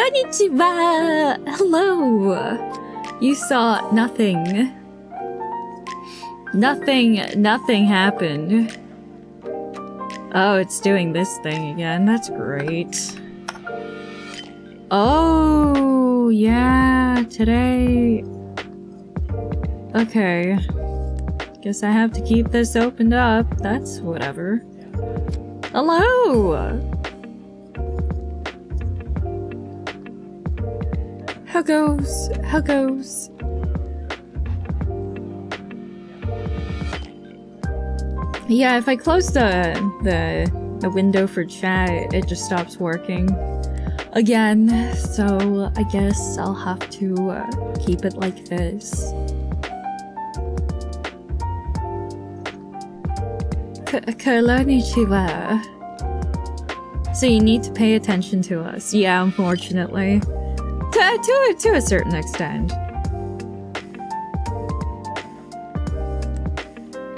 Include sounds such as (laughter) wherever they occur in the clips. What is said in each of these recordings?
Konnichiwa! Hello! You saw nothing. Nothing, nothing happened. Oh, it's doing this thing again. That's great. Oh, yeah, today... Okay. Guess I have to keep this opened up. That's whatever. Hello! How goes? How goes? Yeah, if I close the the the window for chat, it just stops working again. So I guess I'll have to uh, keep it like this. Konnichiwa. So you need to pay attention to us. Yeah, unfortunately. To, to, a certain extent.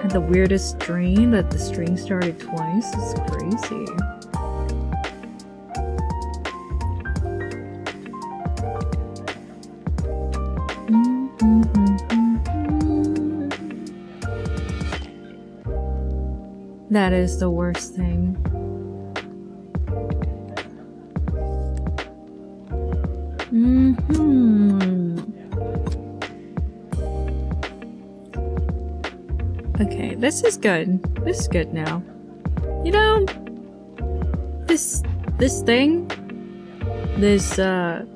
And the weirdest string that the string started twice is crazy. That is the worst thing. This is good. This is good now. You know, this this thing, this uh,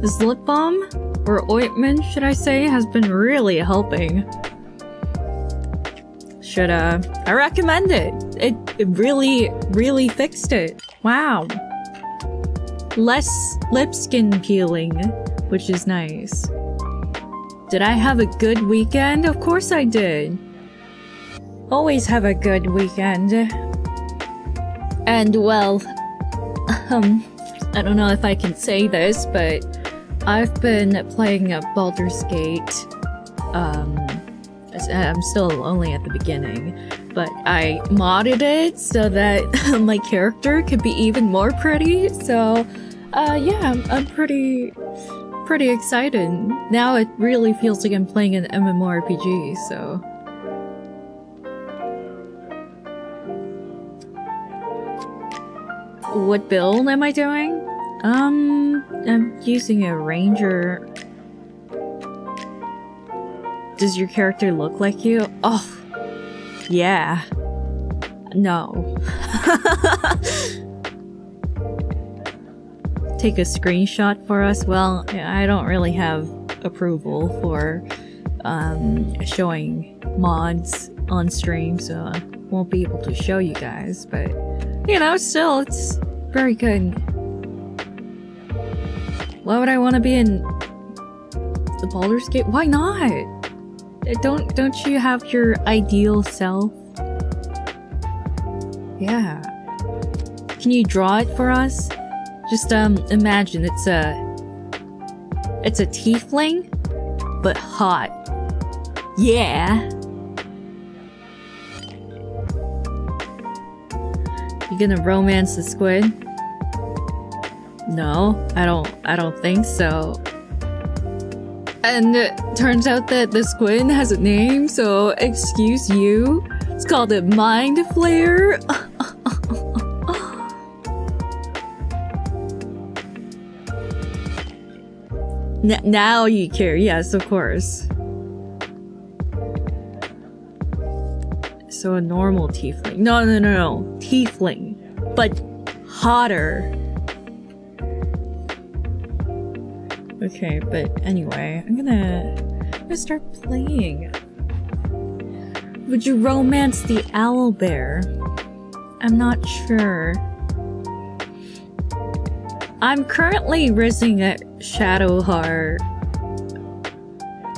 this lip balm or ointment, should I say, has been really helping. Should uh, I recommend it? It it really really fixed it. Wow less lip skin peeling, which is nice. Did I have a good weekend? Of course I did. Always have a good weekend. And well, um, I don't know if I can say this, but I've been playing a Baldur's Gate. Um, I'm still only at the beginning, but I modded it so that (laughs) my character could be even more pretty. So, uh, yeah, I'm, I'm pretty, pretty excited. Now it really feels like I'm playing an MMORPG, so. What build am I doing? Um, I'm using a ranger. Does your character look like you? Oh, yeah. No. (laughs) Take a screenshot for us? Well, I don't really have approval for um, showing mods on stream, so I won't be able to show you guys, but you know, still, it's very good. Why would I want to be in the Baldur's Gate? Why not? Don't don't you have your ideal self? Yeah. Can you draw it for us? Just um imagine it's a it's a tiefling but hot. Yeah. Gonna romance the squid? No, I don't I don't think so. And it turns out that the squid has a name, so excuse you. It's called a mind flayer. (laughs) Now you care, yes, of course. So a normal tiefling. No, no, no, no. Tiefling. But hotter. Okay, but anyway, I'm gonna, I'm gonna start playing. Would you romance the owl bear? I'm not sure. I'm currently rizzing at Shadowheart.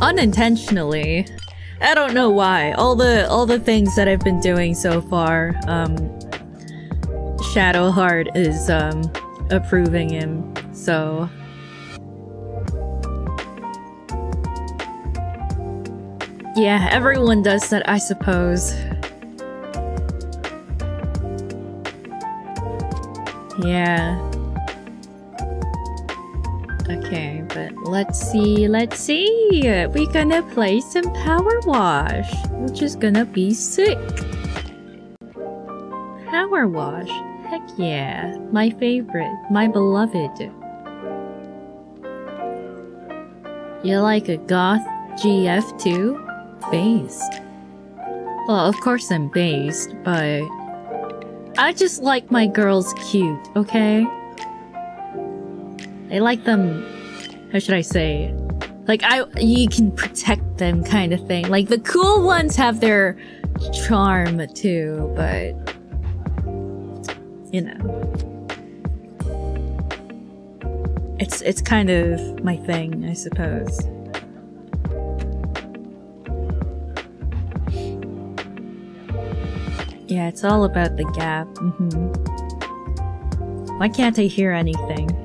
Unintentionally. I don't know why. All the all the things that I've been doing so far, um Shadowheart is um approving him, so Yeah, everyone does that, I suppose. Yeah. Okay, but let's see, let's see. We're gonna play some Power Wash, which is gonna be sick. Power Wash. Heck yeah. My favorite. My beloved. You like a goth GF too? Based. Well, of course I'm based, but... I just like my girls cute, okay? I like them... How should I say? Like, I- you can protect them kind of thing. Like, the cool ones have their charm too, but... You know. It's- it's kind of my thing, I suppose. Yeah, it's all about the gap. Mm -hmm. Why can't I hear anything?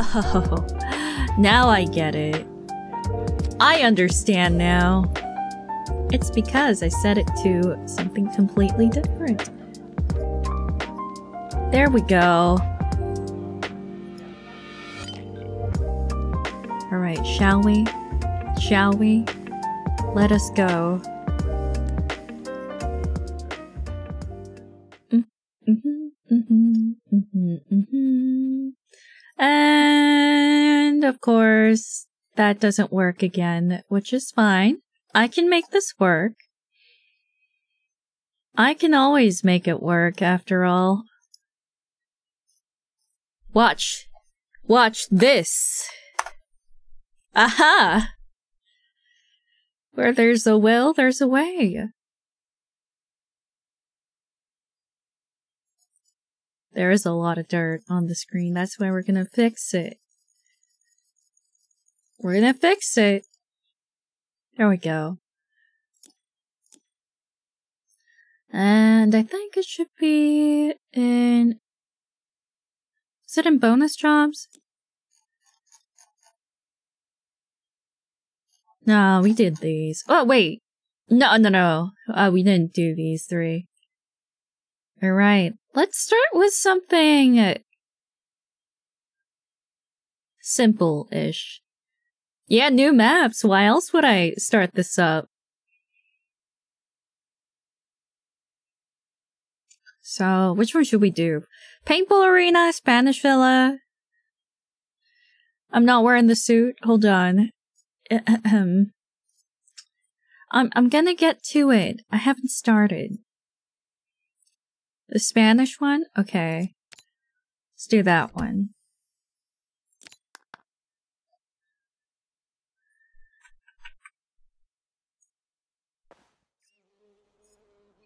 Oh, (laughs) now I get it. I understand now. It's because I set it to something completely different. There we go. Alright, shall we? Shall we? Let us go. Mm-hmm, mm-hmm, mm-hmm, And of course, that doesn't work again, which is fine. I can make this work. I can always make it work, after all. Watch. Watch this. Aha! Where there's a will, there's a way. There is a lot of dirt on the screen. That's why we're gonna fix it. We're gonna fix it. There we go. And I think it should be in... Is it in bonus jobs? No, we did these. Oh, wait. No, no, no. Uh, we didn't do these three. Alright. Let's start with something simple-ish. Yeah, new maps. Why else would I start this up? So, which one should we do? Paintball Arena, Spanish Villa. I'm not wearing the suit. Hold on. (clears throat) Um, I'm I'm gonna get to it. I haven't started. The Spanish one? Okay. Let's do that one.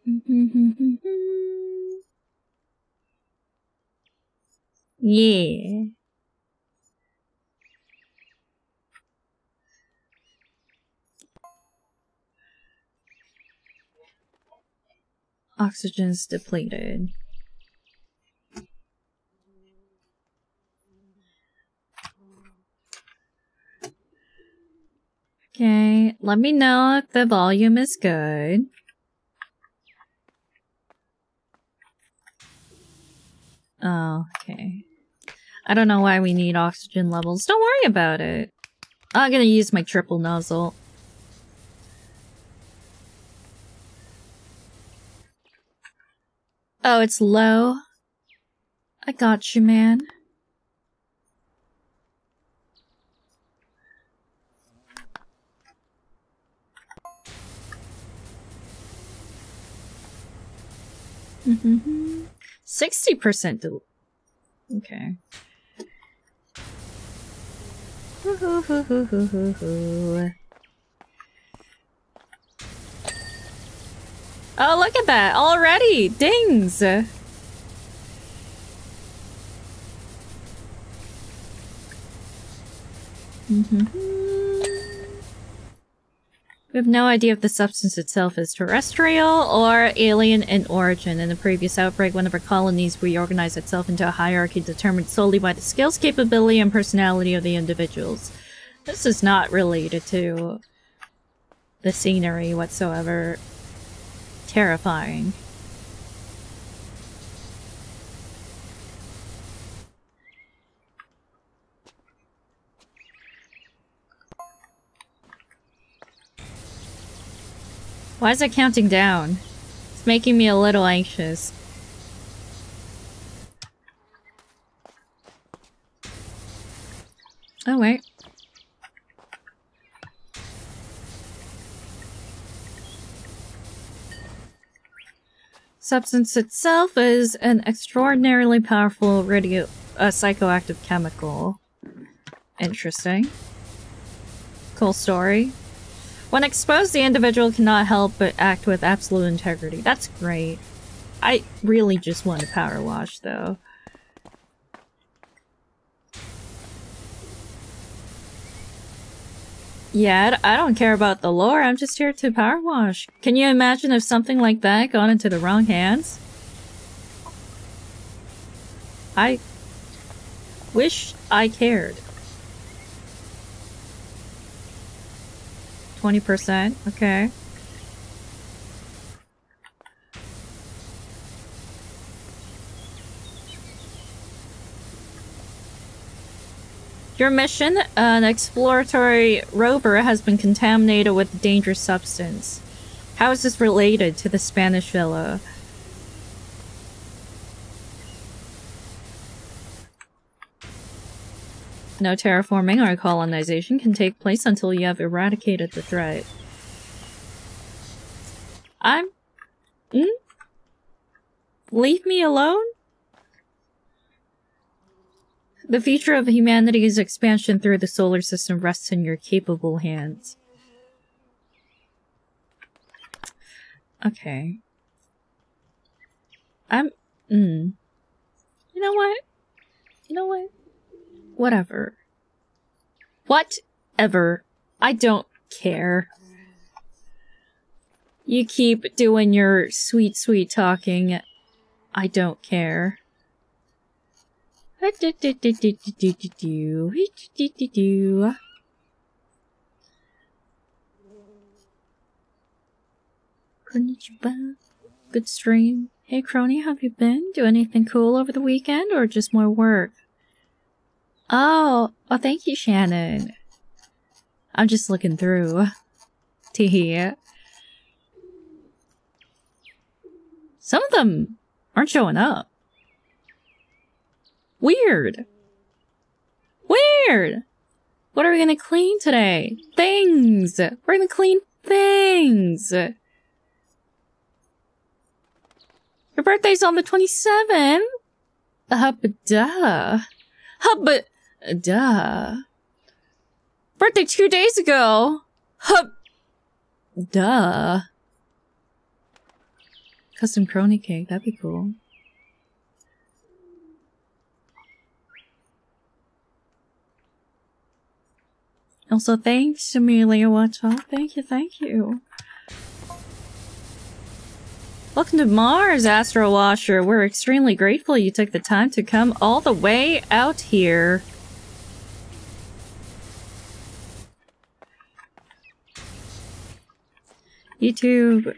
(laughs) yeah. Oxygen's depleted. Okay, let me know if the volume is good. Oh, okay. I don't know why we need oxygen levels. Don't worry about it. I'm gonna use my triple nozzle. Oh, it's low? I got you, man. Mm-hmm. 60% Okay. Oh, look at that! Already! Dings! We have no idea if the substance itself is terrestrial or alien in origin. In the previous outbreak, one of our colonies reorganized itself into a hierarchy determined solely by the skills, capability, and personality of the individuals. This is not related to the scenery whatsoever. Terrifying. Why is it counting down? It's making me a little anxious. Oh, wait. Substance itself is an extraordinarily powerful radio- uh, psychoactive chemical. Interesting. Cool story. When exposed, the individual cannot help but act with absolute integrity. That's great. I really just want a power wash, though. Yeah, I don't care about the lore, I'm just here to power wash. Can you imagine if something like that got into the wrong hands? I wish I cared. 20%, okay. Your mission, an exploratory rover has been contaminated with a dangerous substance. How is this related to the Spanish villa? No terraforming or colonization can take place until you have eradicated the threat. I'm... Hmm? Leave me alone? The future of humanity's expansion through the solar system rests in your capable hands. Okay. I'm... Mm. You know what? You know what? Whatever. Whatever. I don't care. You keep doing your sweet, sweet talking. I don't care. Good stream. Hey Kronii, have you been? Do anything cool over the weekend or just more work? Oh, oh, thank you, Shannon. I'm just looking through. Teehee. Some of them aren't showing up. Weird. Weird. What are we gonna clean today? Things. We're gonna clean things. Your birthday's on the 27th? Uh, duh. Huh, Duh. Birthday two days ago. Huh. Duh. Custom Kronii cake, that'd be cool. Also, thanks, Amelia Watchall. Thank you, thank you. Welcome to Mars, Astro Washer. We're extremely grateful you took the time to come all the way out here. YouTube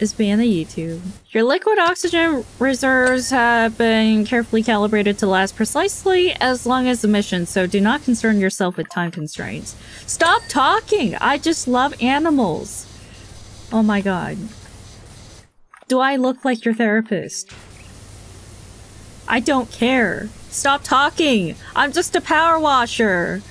is being the YouTube. Your liquid oxygen reserves have been carefully calibrated to last precisely as long as the mission, so do not concern yourself with time constraints. Stop talking! I just love animals! Oh my god. Do I look like your therapist? I don't care. Stop talking! I'm just a power washer!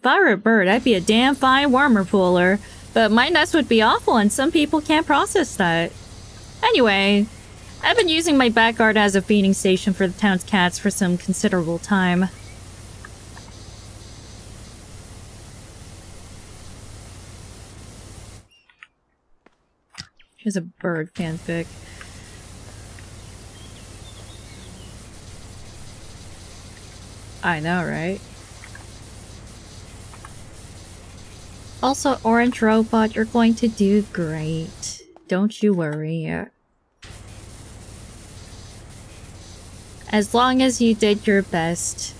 If I were a bird, I'd be a damn fine wormer puller. But my nest would be awful and some people can't process that. Anyway, I've been using my backyard as a feeding station for the town's cats for some considerable time. Here's a bird fanfic. I know, right? Also, Orange Robot, you're going to do great. Don't you worry. As long as you did your best,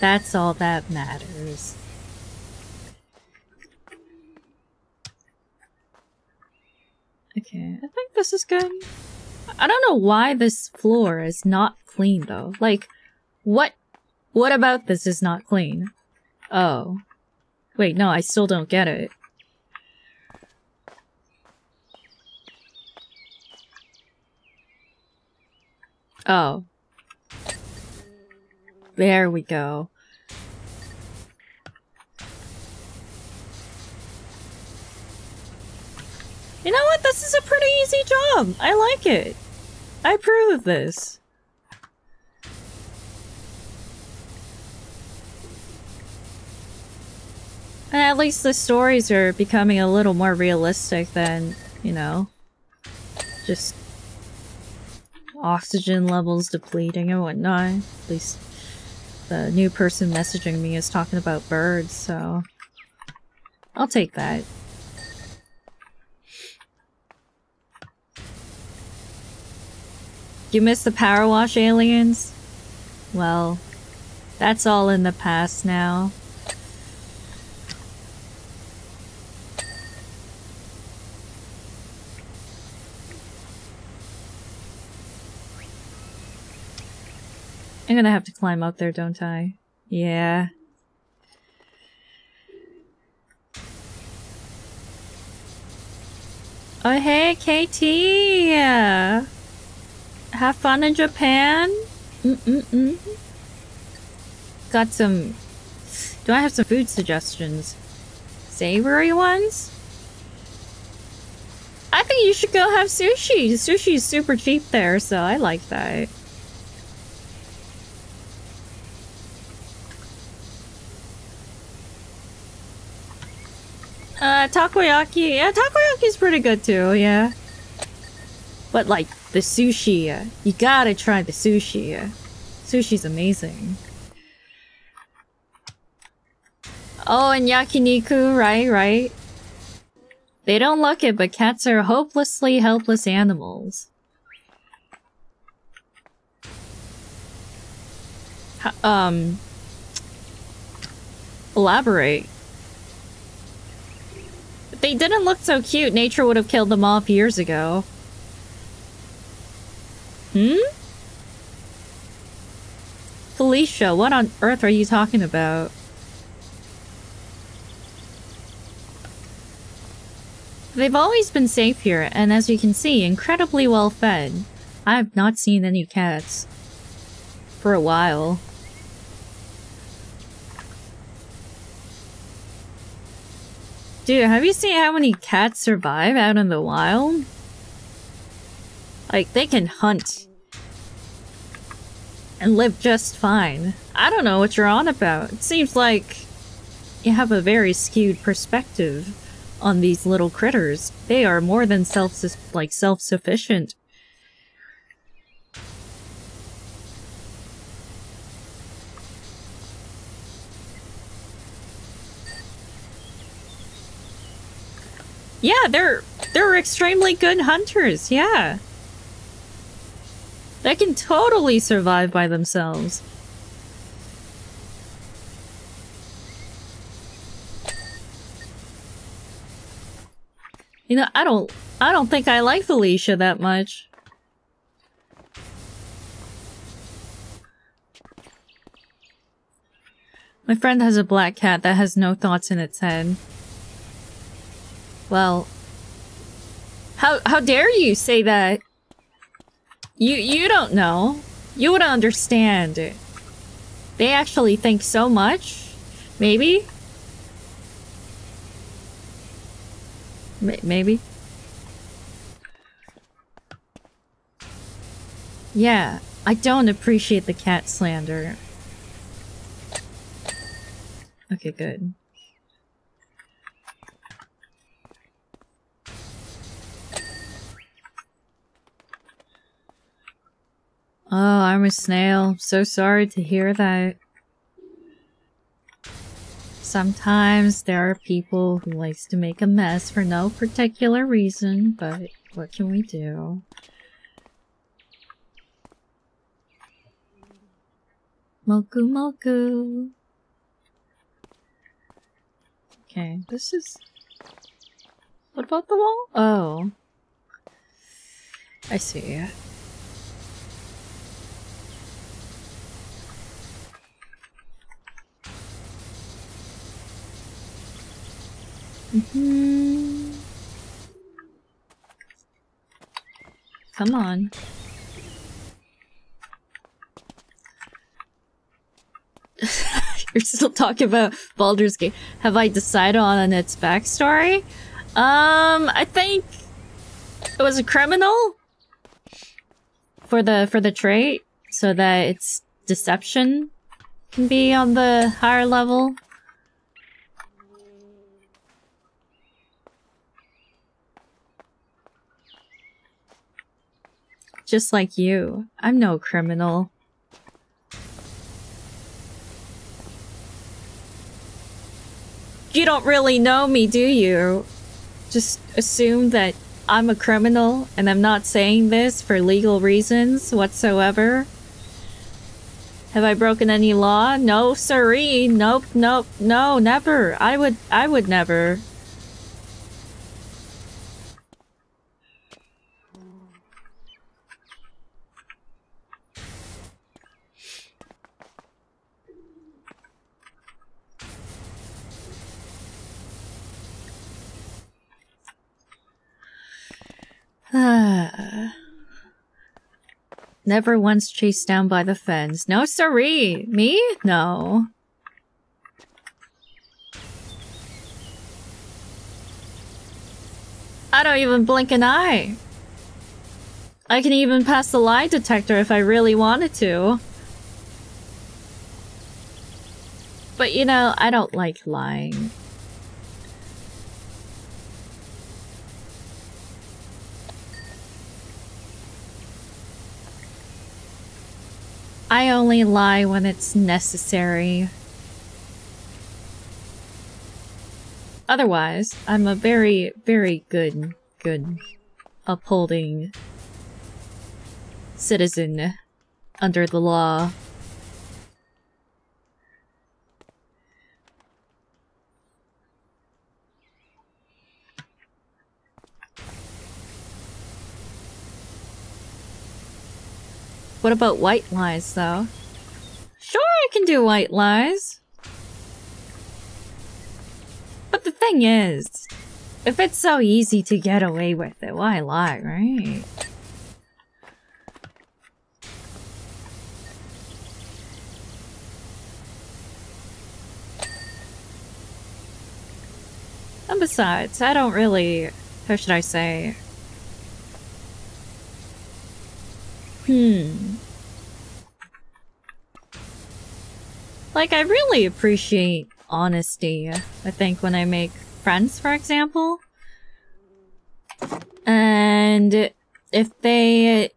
that's all that matters. Okay, I think this is good. I don't know why this floor is not clean though. Like, what, what about this is not clean? Oh. Wait, no, I still don't get it. Oh. There we go. You know what? This is a pretty easy job. I like it. I approve of this. And at least the stories are becoming a little more realistic than, you know, just oxygen levels depleting and whatnot. At least the new person messaging me is talking about birds, so I'll take that. You miss the power wash aliens? Well, that's all in the past now. I'm gonna have to climb up there, don't I? Yeah. Oh, hey, KT! Have fun in Japan? Mm-mm-mm. Got some... Do I have some food suggestions? Savory ones? I think you should go have sushi. Sushi is super cheap there, so I like that. Uh, takoyaki. Yeah, takoyaki's pretty good too, yeah. But like, the sushi, uh, you gotta try the sushi. Uh. Sushi's amazing. Oh, and yakiniku, right, right. They don't look it, but cats are hopelessly helpless animals. H um... Elaborate. They didn't look so cute. Nature would have killed them off years ago. Hmm? Felicia, what on earth are you talking about? They've always been safe here, and as you can see, incredibly well fed. I have not seen any cats. For a while. Dude, have you seen how many cats survive out in the wild? Like, they can hunt. And live just fine. I don't know what you're on about. It seems like you have a very skewed perspective on these little critters. They are more than self like self-sufficient. Yeah, they're they're extremely good hunters. Yeah. They can totally survive by themselves. You know, I don't I don't think I like Felicia that much. My friend has a black cat that has no thoughts in its head. Well, how how dare you say that? You you don't know. You wouldn't understand. They actually think so much. Maybe. M maybe. Yeah, I don't appreciate the cat slander. Okay, good. Oh, I'm a snail. So sorry to hear that. Sometimes there are people who likes to make a mess for no particular reason, but what can we do? Moku Moku. Okay, this is... What about the wall? Oh. I see. Mm -hmm. Come on. (laughs) You're still talking about Baldur's Gate. Have I decided on its backstory? Um, I think it was a criminal for the for the trait, so that its deception can be on the higher level. Just like you, I'm no criminal. You don't really know me, do you? Just assume that I'm a criminal and I'm not saying this for legal reasons whatsoever. Have I broken any law? No, siree. Nope, nope, no, never. I would, I would never. (sighs) Never once chased down by the fence. No siree! Me? No. I don't even blink an eye. I can even pass the lie detector if I really wanted to. But you know, I don't like lying. I only lie when it's necessary. Otherwise, I'm a very, very good, good upholding citizen under the law. What about white lies, though? Sure, I can do white lies. But the thing is, if it's so easy to get away with it, why lie, right? And besides, I don't really... How should I say? Hmm. Like, I really appreciate honesty, I think, when I make friends, for example. And if they,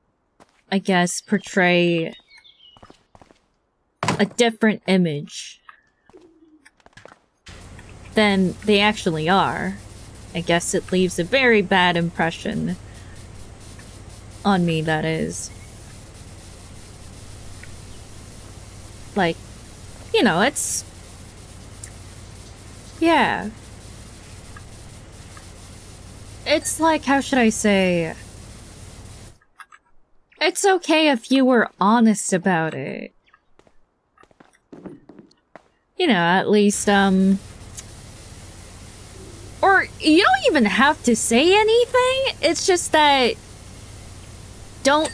I guess, portray a different image than they actually are, I guess it leaves a very bad impression on me, that is. Like, you know, it's... Yeah. It's like, how should I say... It's okay if you were honest about it. You know, at least, um... Or you don't even have to say anything. It's just that don't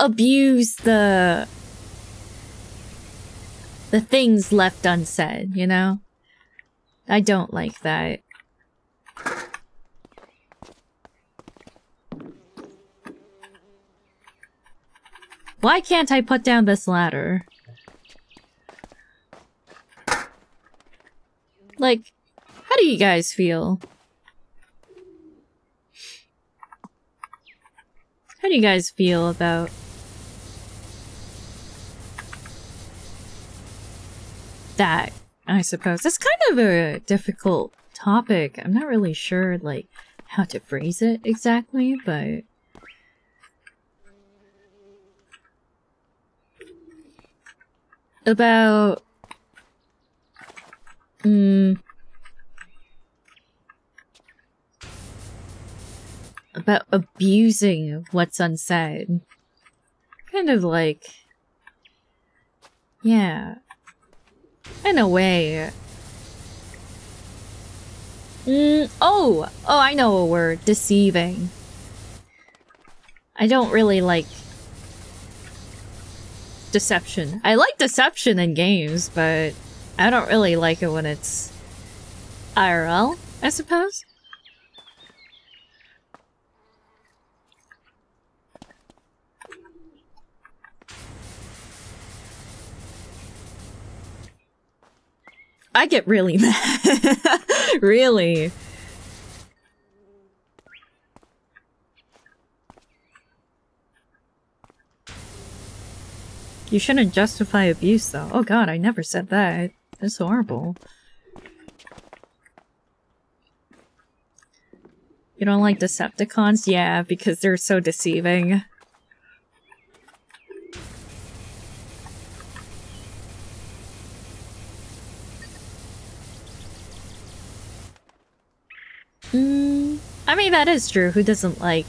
abuse the the things left unsaid, you know? I don't like that. Why can't I put down this ladder? Like, how do you guys feel? How do you guys feel about that, I suppose? It's kind of a difficult topic. I'm not really sure, like, how to phrase it exactly, but... About... Hmm about abusing what's unsaid. Kind of like... Yeah. In a way. Mm, oh! Oh, I know a word. Deceiving. I don't really like... Deception. I like deception in games, but I don't really like it when it's IRL, I suppose? I get really (laughs) mad. really. You shouldn't justify abuse, though. Oh god, I never said that. That's horrible. You don't like Decepticons? Yeah, because they're so deceiving. Mm, I mean, that is true. Who doesn't like...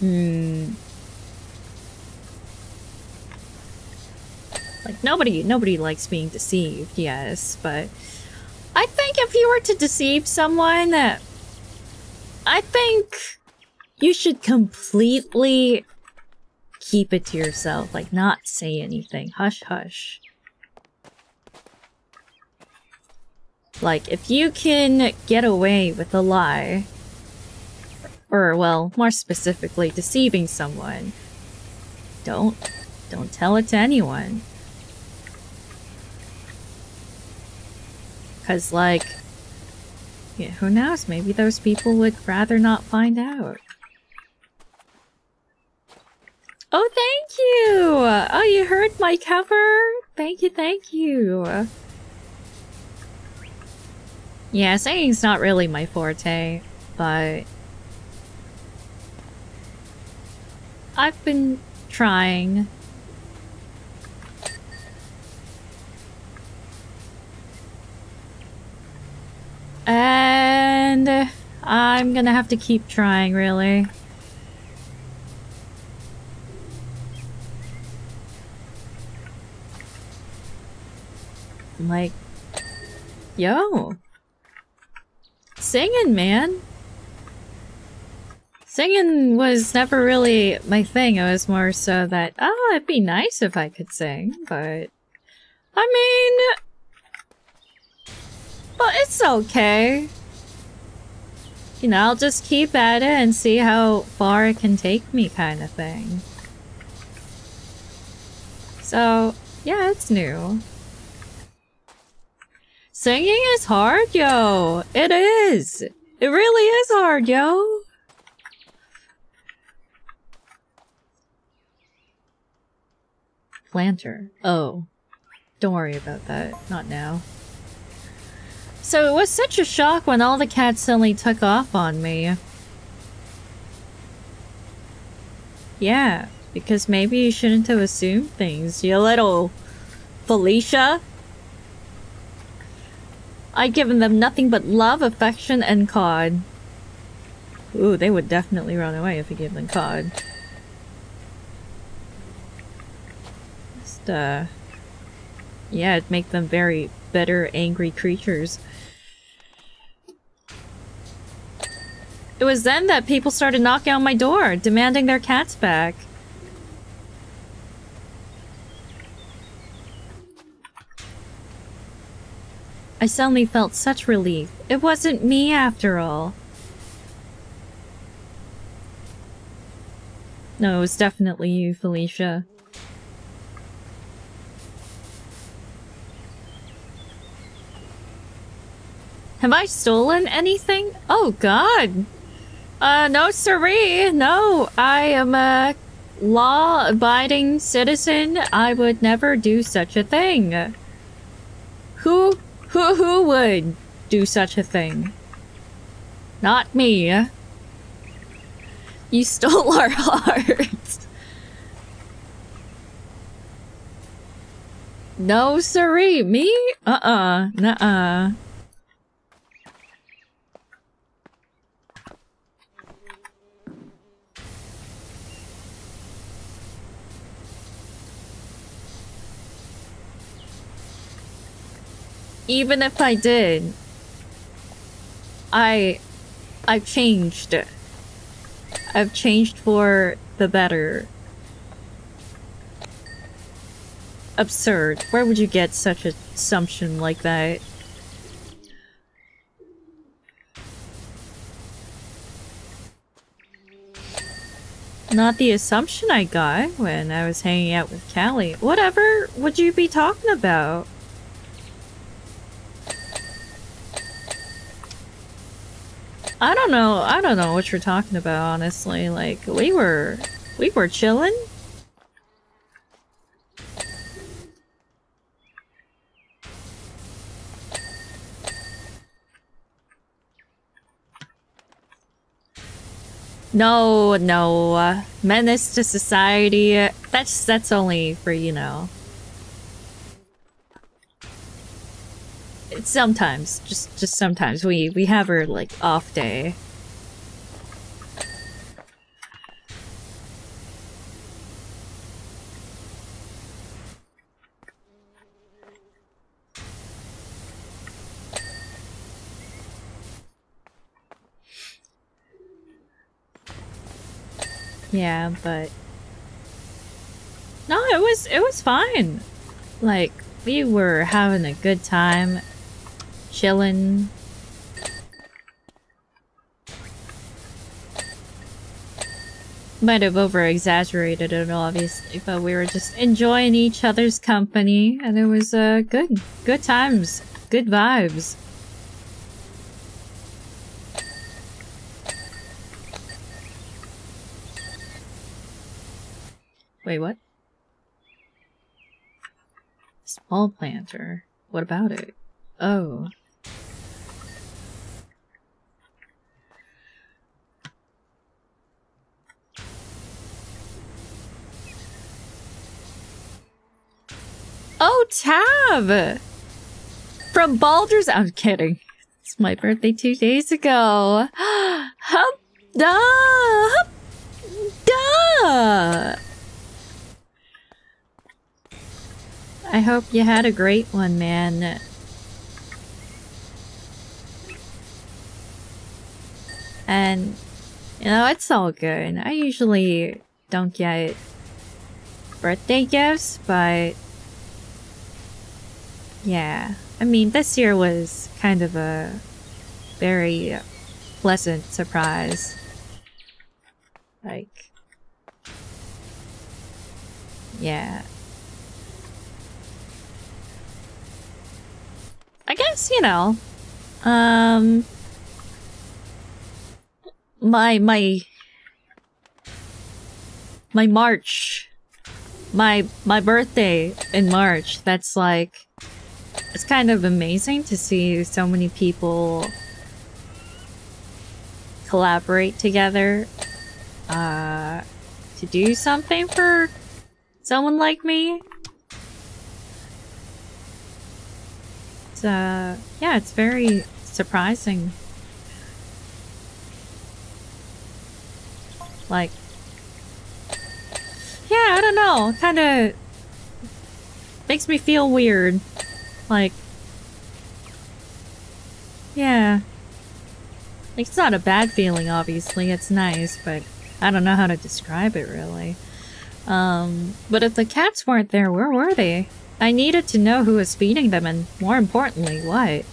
Hmm... Like, nobody, nobody likes being deceived, yes, but... I think if you were to deceive someone, that I think you should completely keep it to yourself. Like, not say anything. Hush, hush. Like, if you can get away with a lie, or, well, more specifically, deceiving someone, don't, don't tell it to anyone. Because, like, yeah, who knows, maybe those people would rather not find out. Oh, thank you! Oh, you heard my cover? Thank you, thank you. Yeah, singing's not really my forte, but... I've been trying. And I'm gonna have to keep trying, really. like, yo, Singing, man! Singing was never really my thing. It was more so that, oh, it'd be nice if I could sing, but... I mean... But it's okay. You know, I'll just keep at it and see how far it can take me kind of thing. So, yeah, it's new. Singing is hard, yo. It is. It really is hard, yo. Planter. Oh. Don't worry about that. Not now. So it was such a shock when all the cats suddenly took off on me. Yeah, because maybe you shouldn't have assumed things, you little Felicia. I've given them nothing but love, affection, and cod. Ooh, they would definitely run away if I gave them cod. Just, uh... Yeah, it'd make them very bitter, angry creatures. It was then that people started knocking on my door, demanding their cats back. I suddenly felt such relief. It wasn't me after all. No, it was definitely you, Felicia. Have I stolen anything? Oh god! Uh, no siree! No, I am a law-abiding citizen. I would never do such a thing. Who who who would do such a thing? Not me. You stole our (laughs) hearts. No, siree. Me? Uh-uh. Nuh-uh. Even if I did, I, I've changed. I've changed for the better. Absurd. Where would you get such an assumption like that? Not the assumption I got when I was hanging out with Calli. Whatever would you be talking about? I don't know. I don't know what you're talking about, honestly. Like, we were... We were chilling. No, no. Menace to society. That's, that's only for, you know, sometimes, just just sometimes we we have her like off day. Yeah, but no, it was it was fine. Like we were having a good time chilling. Might have over-exaggerated it, obviously, but we were just enjoying each other's company, and it was, uh, good. Good times. Good vibes. Wait, what? Small planter. What about it? Oh. Oh, Tab! From Baldur's- I'm kidding. It's my birthday two days ago. (gasps) Hup da! Hup da! I hope you had a great one, man. And, you know, it's all good. I usually don't get birthday gifts, but yeah. I mean, this year was kind of a very pleasant surprise. Like, yeah. I guess, you know, um, my, my, my March, my, my birthday in March, that's like, it's kind of amazing to see so many people collaborate together uh, to do something for someone like me. Uh, yeah, it's very surprising. Like, yeah, I don't know, kind of makes me feel weird. Like, yeah. It's not a bad feeling, obviously, it's nice, but I don't know how to describe it, really. Um, but if the cats weren't there, where were they? I needed to know who was feeding them and, more importantly, what.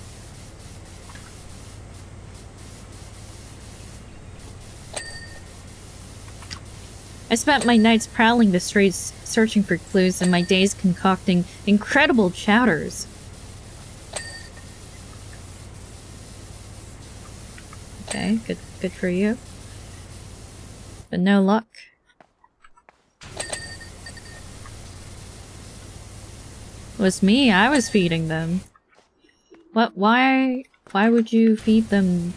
I spent my nights prowling the streets, searching for clues, and my days concocting incredible chowders. Okay, good, good for you. But no luck. It was me, I was feeding them. What, why, why would you feed them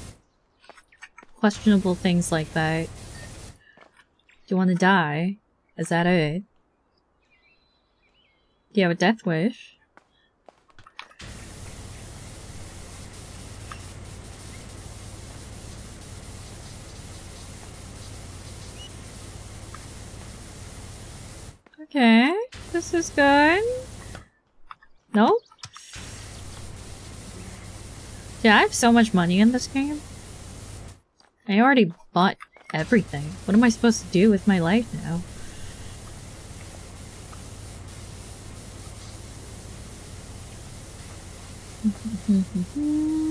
questionable things like that? Do you want to die? Is that it? Do you have a death wish? Okay, this is good. No? Yeah, I have so much money in this game. I already bought everything. What am I supposed to do with my life now? (laughs)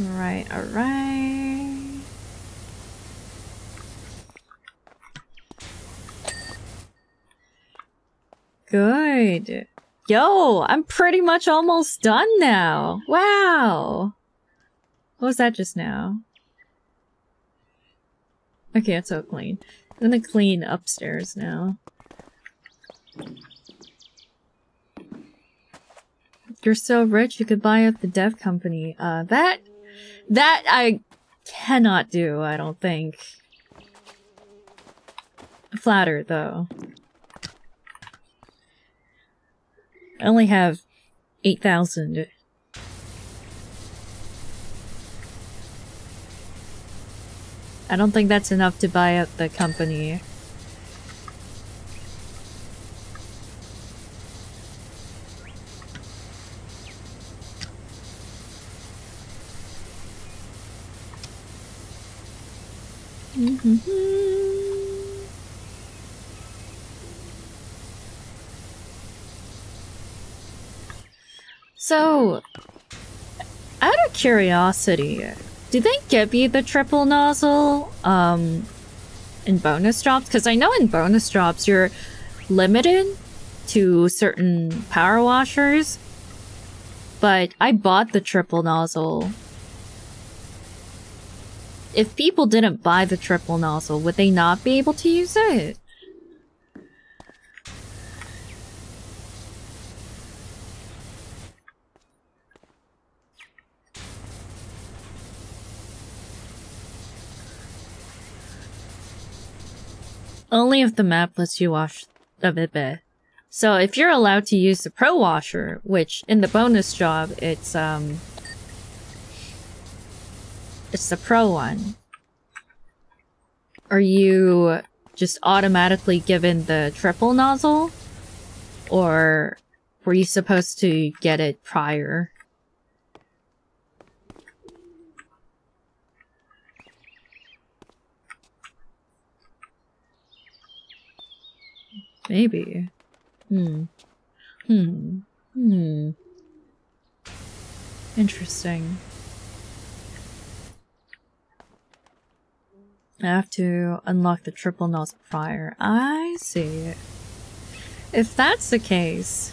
alright, alright. Good. Yo, I'm pretty much almost done now. Wow. What was that just now? Okay, it's so clean. I'm gonna clean upstairs now. You're so rich you could buy up the dev company. Uh, that... That I cannot do, I don't think. Flattered, though. I only have 8,000. I don't think that's enough to buy out the company. So, out of curiosity, do they give you the triple nozzle um, in bonus drops? Because I know in bonus drops you're limited to certain power washers, but I bought the triple nozzle. If people didn't buy the triple nozzle, would they not be able to use it? Only if the map lets you wash a bit. So if you're allowed to use the Pro Washer, which in the bonus job, it's, um... It's the Pro one. Are you just automatically given the triple nozzle? Or were you supposed to get it prior? Maybe. Hmm. Hmm. Hmm. Interesting. I have to unlock the triple nozzle fire. I see. If that's the case,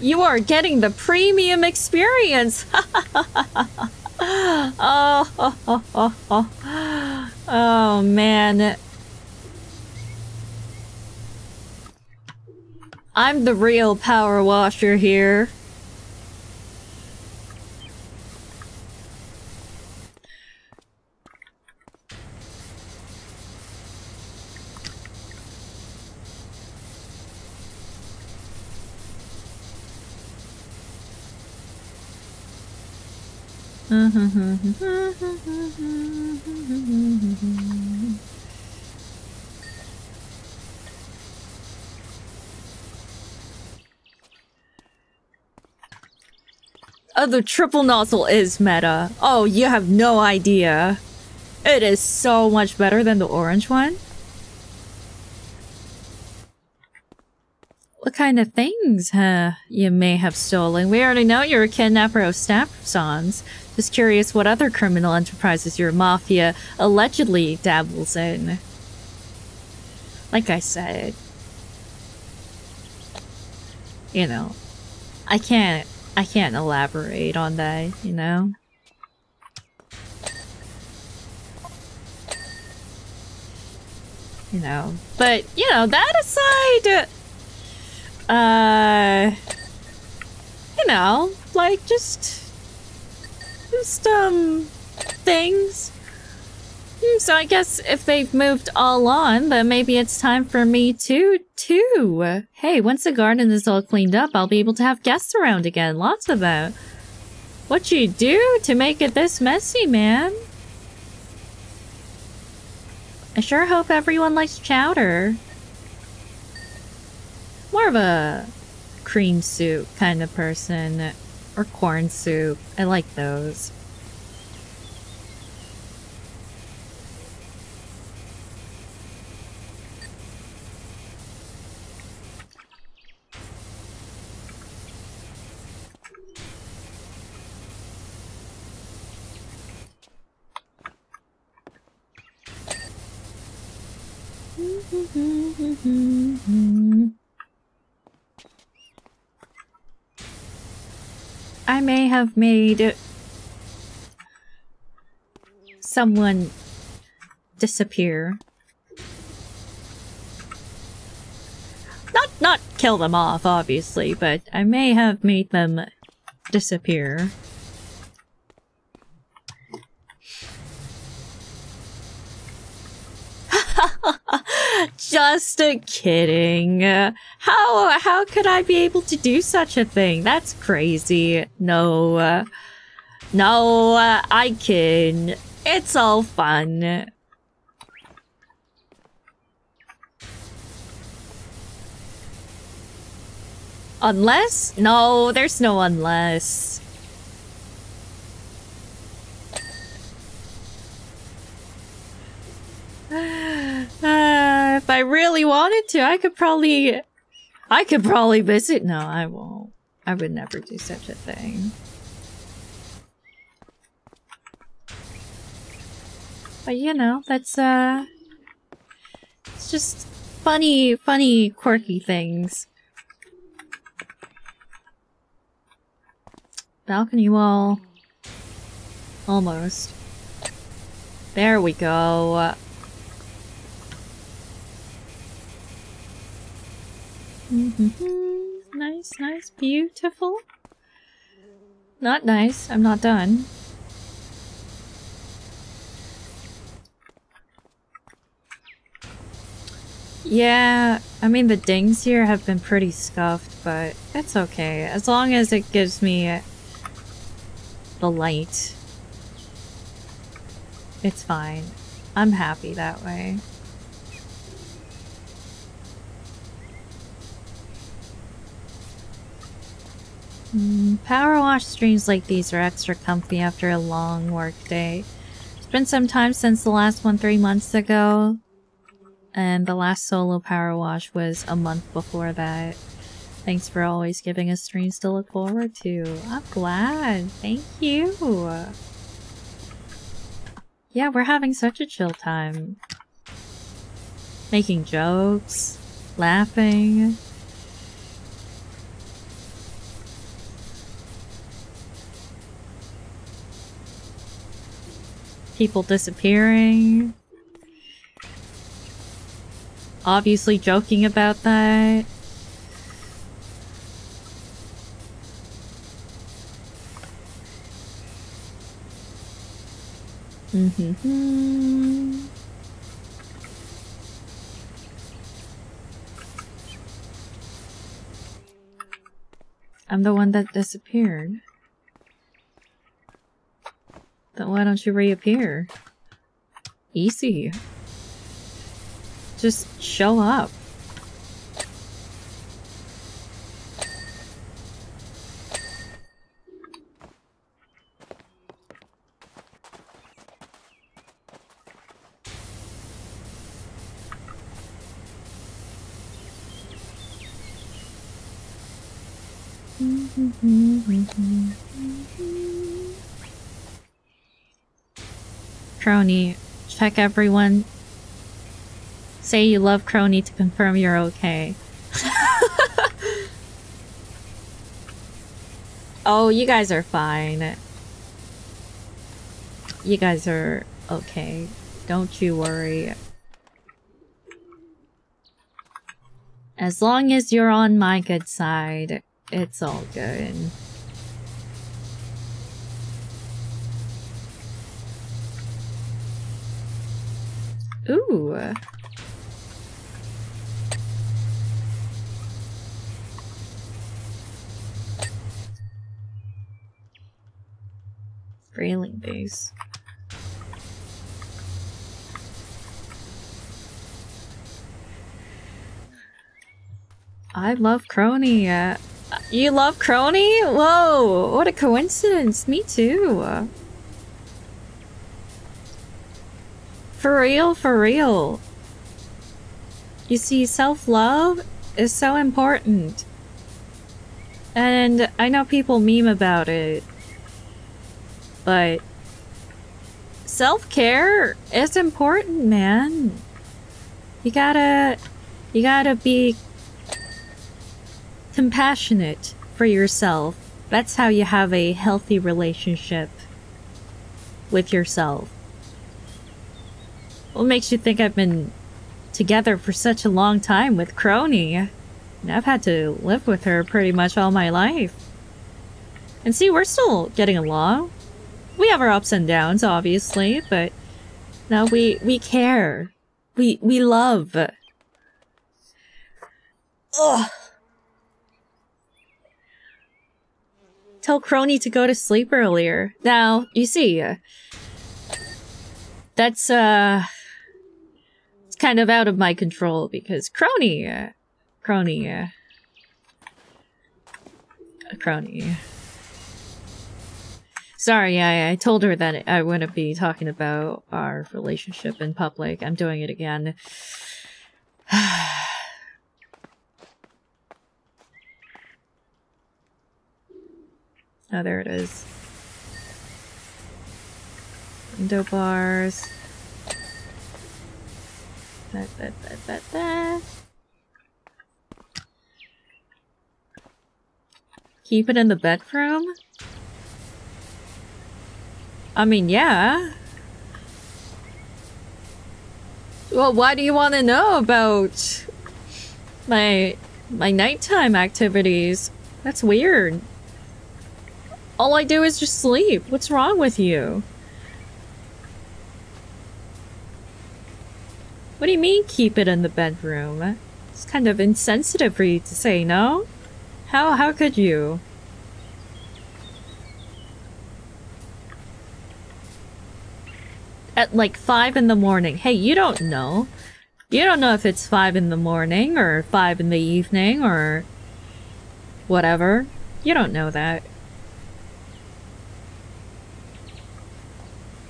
you are getting the premium experience! oh, oh, oh, oh. oh man. I'm the real power washer here. Oh, the triple nozzle is meta. Oh, you have no idea. It is so much better than the orange one. What kind of things, huh, you may have stolen? We already know you're a kidnapper of staff sons. Just curious what other criminal enterprises your mafia allegedly dabbles in. Like I said, you know, I can't I can't elaborate on that, you know? You know, but, you know, that aside, uh, you know, like, just, just, um, things Hmm, so I guess if they've moved all on, then maybe it's time for me to, too. Hey, once the garden is all cleaned up, I'll be able to have guests around again. Lots of them. What you do to make it this messy, man? I sure hope everyone likes chowder. More of a cream soup kind of person. Or corn soup. I like those. (laughs) I may have made someone disappear. Not not kill them off, obviously, but I may have made them disappear. (laughs) Just kidding. How how could I be able to do such a thing? That's crazy. No. No, I can. It's all fun. Unless? No, there's no unless. Uh, if I really wanted to, I could probably... I could probably visit. No, I won't. I would never do such a thing. But you know, that's, uh... It's just funny, funny, quirky things. Balcony wall. Almost. There we go. Mm -hmm. Mm-hmm. Nice, nice, beautiful. Not nice, I'm not done. Yeah, I mean the dings here have been pretty scuffed, but it's okay. As long as it gives me the light, it's fine. I'm happy that way. Mm, power wash streams like these are extra comfy after a long work day. It's been some time since the last one three months ago. And the last solo power wash was a month before that. Thanks for always giving us streams to look forward to. I'm glad. Thank you. Yeah, we're having such a chill time. Making jokes, laughing. People disappearing. Obviously joking about that. Mm-hmm. I'm the one that disappeared. Then why don't you reappear? Easy. Just show up. Kronii, check everyone. Say you love Kronii to confirm you're okay. (laughs) oh, you guys are fine. You guys are okay. Don't you worry. As long as you're on my good side, it's all good. Ooh. Grayling base. I love Kronii. Uh, you love Kronii? Whoa, what a coincidence. Me too. For real, for real. You see, self-love is so important. And I know people meme about it. But self-care is important, man. You gotta you gotta be compassionate for yourself. That's how you have a healthy relationship with yourself. What makes you think I've been together for such a long time with Kronii? I've had to live with her pretty much all my life. And see, we're still getting along. We have our ups and downs, obviously, but no, we we care. We we love. Ugh. Tell Kronii to go to sleep earlier. Now, you see, uh, that's, uh, kind of out of my control because Kronii, uh, Kronii, uh, Kronii. Sorry, I, I told her that I wouldn't be talking about our relationship in public. I'm doing it again. (sighs) Oh, there it is. Window bars. That, that, that, that. Keep it in the bedroom? I mean, yeah. Well, why do you want to know about my my nighttime activities? That's weird. All I do is just sleep. What's wrong with you? What do you mean keep it in the bedroom? It's kind of insensitive for you to say, no? How, how could you? At like 5 in the morning. Hey, you don't know. You don't know if it's 5 in the morning or 5 in the evening or whatever. You don't know that.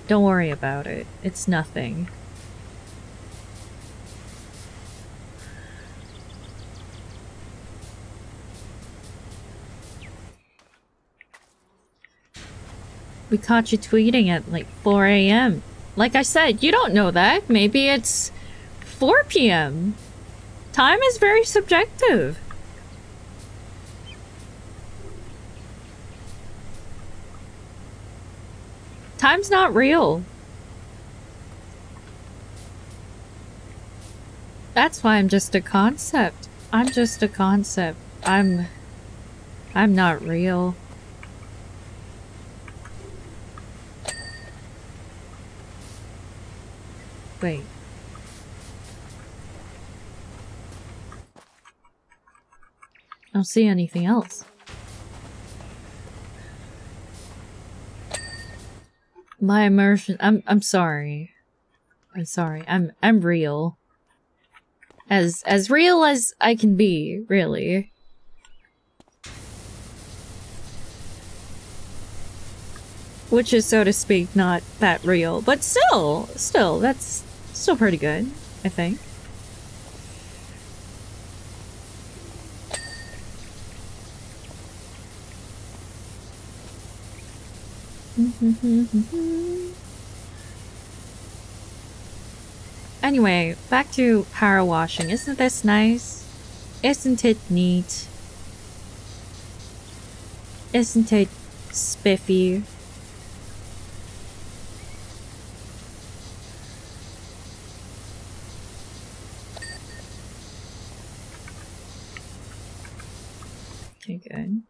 Don't worry about it. It's nothing. We caught you tweeting at like 4 a.m. Like I said, you don't know that. Maybe it's 4 p.m. Time is very subjective. Time's not real. That's why I'm just a concept. I'm just a concept. I'm... I'm not real. Wait. I don't see anything else. My immersion. I'm I'm sorry. I'm sorry. I'm I'm real. As as real as I can be, really. Which is, so to speak, not that real. But still, still, that's still pretty good, I think. (laughs) anyway, back to power washing. Isn't this nice? Isn't it neat? Isn't it spiffy? Okay, good.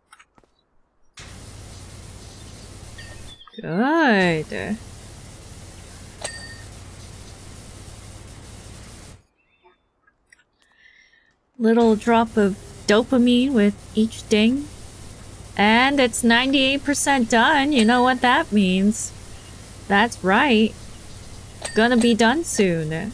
Good. Little drop of dopamine with each ding. And it's 98% done. You know what that means. That's right. Gonna be done soon.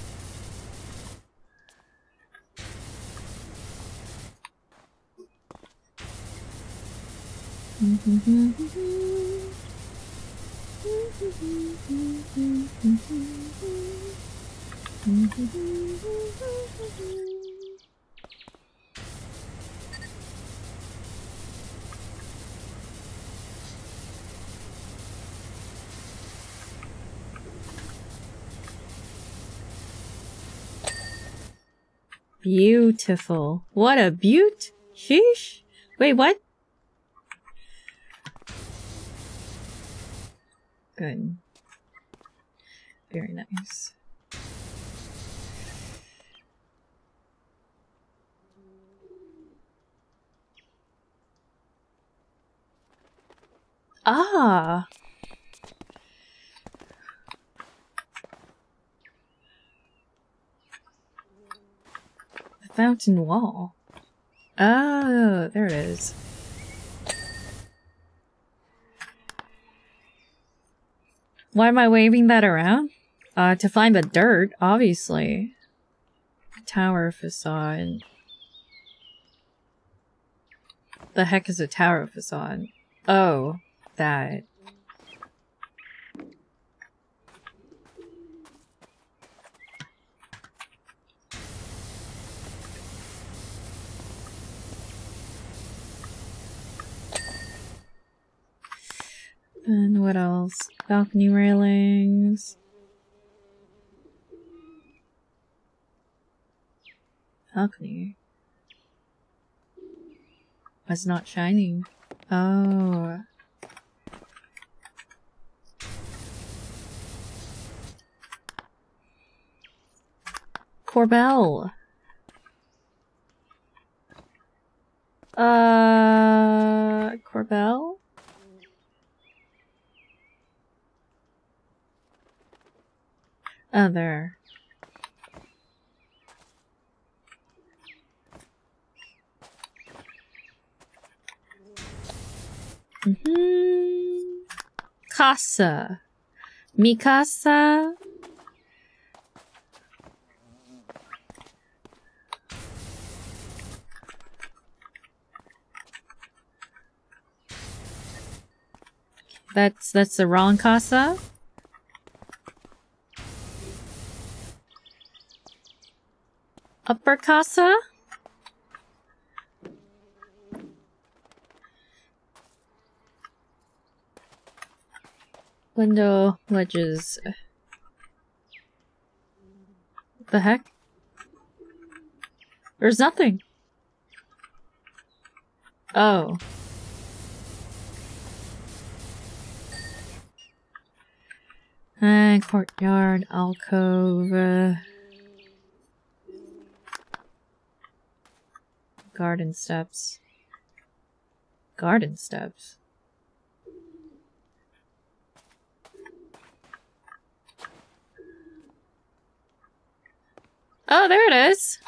Beautiful. What a beaut. Sheesh. Wait, what? Good. Very nice. Ah! The fountain wall. Oh, there it is. Why am I waving that around? Uh, to find the dirt, obviously. Tower facade. The heck is a tower facade? Oh, that. And what else? Balcony railings. Balcony. It's not shining. Oh. Corbel. Uh, Corbel? There. Mm hmm Casa. Mikasa. That's that's the wrong casa. Upper casa? Window ledges. What the heck? There's nothing. Oh. And courtyard, alcove. Uh, garden steps. Garden steps. Oh, there it is.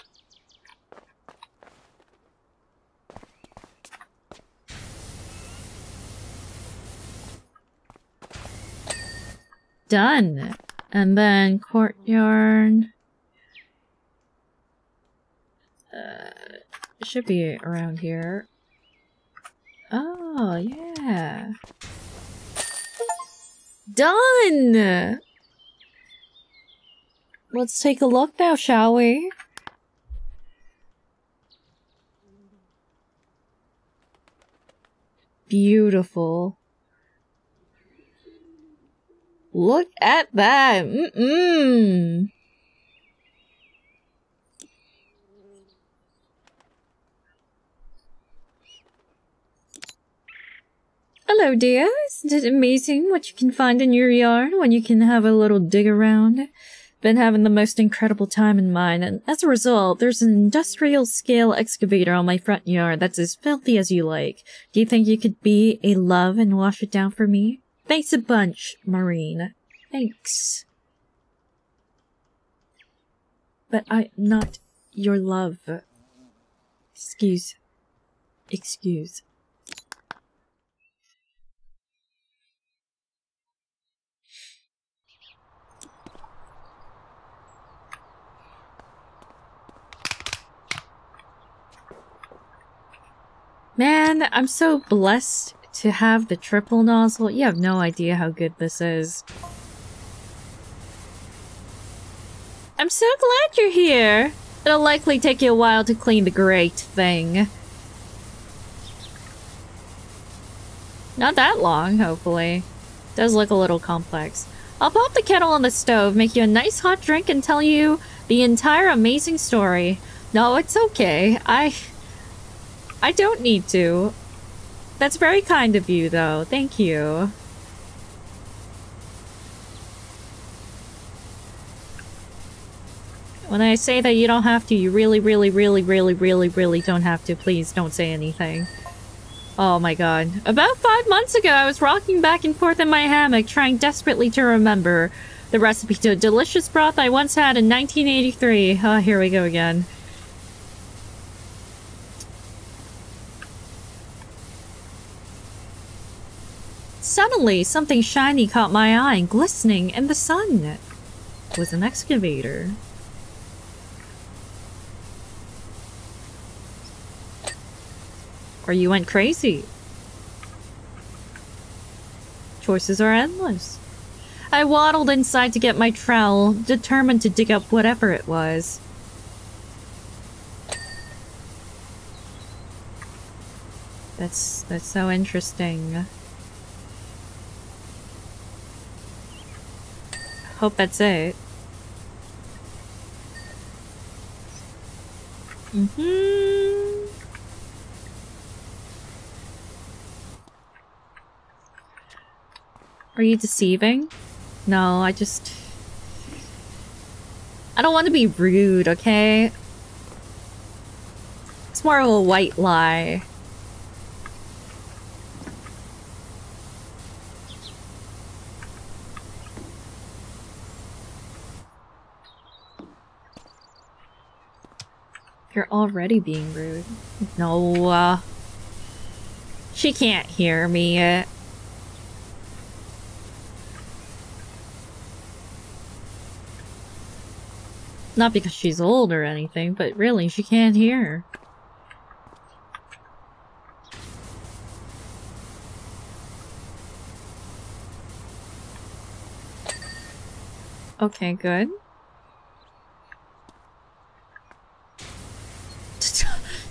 Done. And then courtyard. Uh, should be around here. Oh, yeah. Done! Let's take a look now, shall we? Beautiful. Look at that! Mm-mm! Hello, dear. Isn't it amazing what you can find in your yard when you can have a little dig around? Been having the most incredible time in mine, and as a result, there's an industrial scale excavator on my front yard that's as filthy as you like. Do you think you could be a love and wash it down for me? Thanks a bunch, Marine. Thanks. But I'm not your love. Excuse. Excuse. Man, I'm so blessed to have the triple nozzle. You have no idea how good this is. I'm so glad you're here. It'll likely take you a while to clean the great thing. Not that long, hopefully. Does look a little complex. I'll pop the kettle on the stove, make you a nice hot drink, and tell you the entire amazing story. No, it's okay. I... I don't need to. That's very kind of you, though. Thank you. When I say that you don't have to, you really, really, really, really, really, really don't have to. Please don't say anything. Oh my god. About five months ago, I was rocking back and forth in my hammock, trying desperately to remember the recipe to a delicious broth I once had in 1983. Oh, here we go again. Suddenly, something shiny caught my eye and glistening in the sun. It was an excavator. Or you went crazy. Choices are endless. I waddled inside to get my trowel, determined to dig up whatever it was. That's that's so interesting. Hope that's it. Mm-hmm. Are you deceiving? No, I just... I don't want to be rude, okay? It's more of a white lie. You're already being rude. No, uh, She can't hear me. yet. Not because she's old or anything, but really, she can't hear. Okay, good.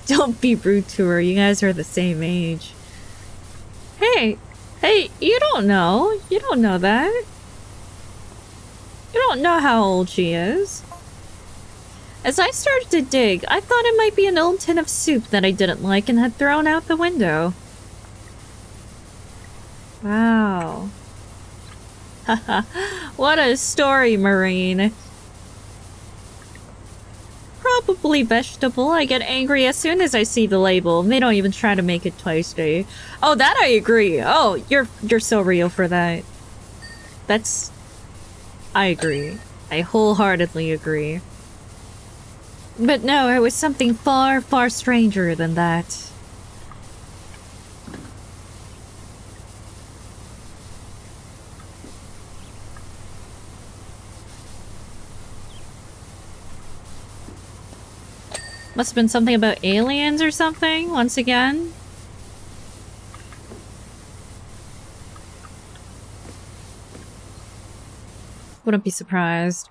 (laughs) Don't be rude to her. You guys are the same age. Hey, hey, you don't know. You don't know that. You don't know how old she is. As I started to dig, I thought it might be an old tin of soup that I didn't like and had thrown out the window. Wow. Haha, (laughs) what a story, Marine probably vegetable. I get angry as soon as I see the label, they don't even try to make it tasty. Oh, that I agree. Oh, you're you're so real for that. That's... I agree. I wholeheartedly agree. But no, it was something far, far stranger than that. Must have been something about aliens or something, once again. Wouldn't be surprised.